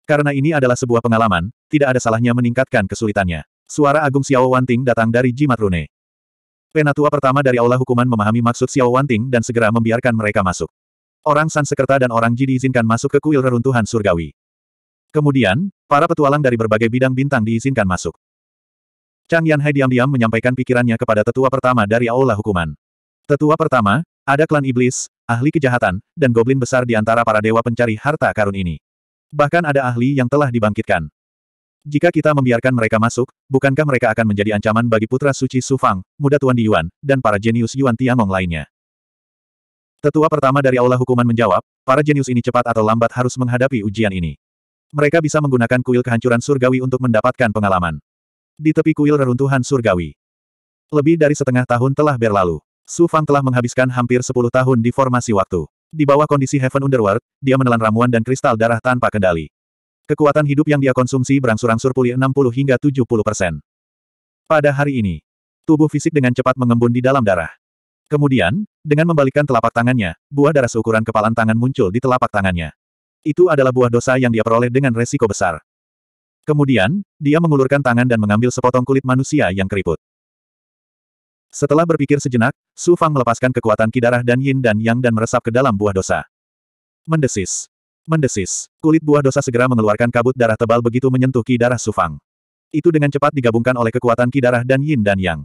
Karena ini adalah sebuah pengalaman, tidak ada salahnya meningkatkan kesulitannya. Suara Agung Xiao Wanting datang dari jimat rune. Penatua pertama dari aula hukuman memahami maksud Xiao Wanting dan segera membiarkan mereka masuk. Orang Sansekerta dan orang Ji diizinkan masuk ke kuil reruntuhan surgawi. Kemudian, para petualang dari berbagai bidang bintang diizinkan masuk. Chang Yanhai diam-diam menyampaikan pikirannya kepada tetua pertama dari aula hukuman. Tetua pertama, ada klan iblis, ahli kejahatan, dan goblin besar di antara para dewa pencari harta karun ini. Bahkan ada ahli yang telah dibangkitkan. Jika kita membiarkan mereka masuk, bukankah mereka akan menjadi ancaman bagi putra suci Su Fang, muda Tuan di Yuan, dan para jenius Yuan Tiangong lainnya? Tetua pertama dari aula hukuman menjawab, para jenius ini cepat atau lambat harus menghadapi ujian ini. Mereka bisa menggunakan kuil kehancuran surgawi untuk mendapatkan pengalaman. Di tepi kuil reruntuhan surgawi. Lebih dari setengah tahun telah berlalu. Su Fang telah menghabiskan hampir 10 tahun di formasi waktu. Di bawah kondisi Heaven Underworld, dia menelan ramuan dan kristal darah tanpa kendali. Kekuatan hidup yang dia konsumsi berangsur-angsur pulih 60 hingga 70 persen. Pada hari ini, tubuh fisik dengan cepat mengembun di dalam darah. Kemudian, dengan membalikkan telapak tangannya, buah darah seukuran kepalan tangan muncul di telapak tangannya. Itu adalah buah dosa yang dia peroleh dengan resiko besar. Kemudian, dia mengulurkan tangan dan mengambil sepotong kulit manusia yang keriput. Setelah berpikir sejenak, Su Fang melepaskan kekuatan kidarah dan yin dan yang dan meresap ke dalam buah dosa. Mendesis. Mendesis. Kulit buah dosa segera mengeluarkan kabut darah tebal begitu menyentuh ki darah Su Fang. Itu dengan cepat digabungkan oleh kekuatan kidarah dan yin dan yang.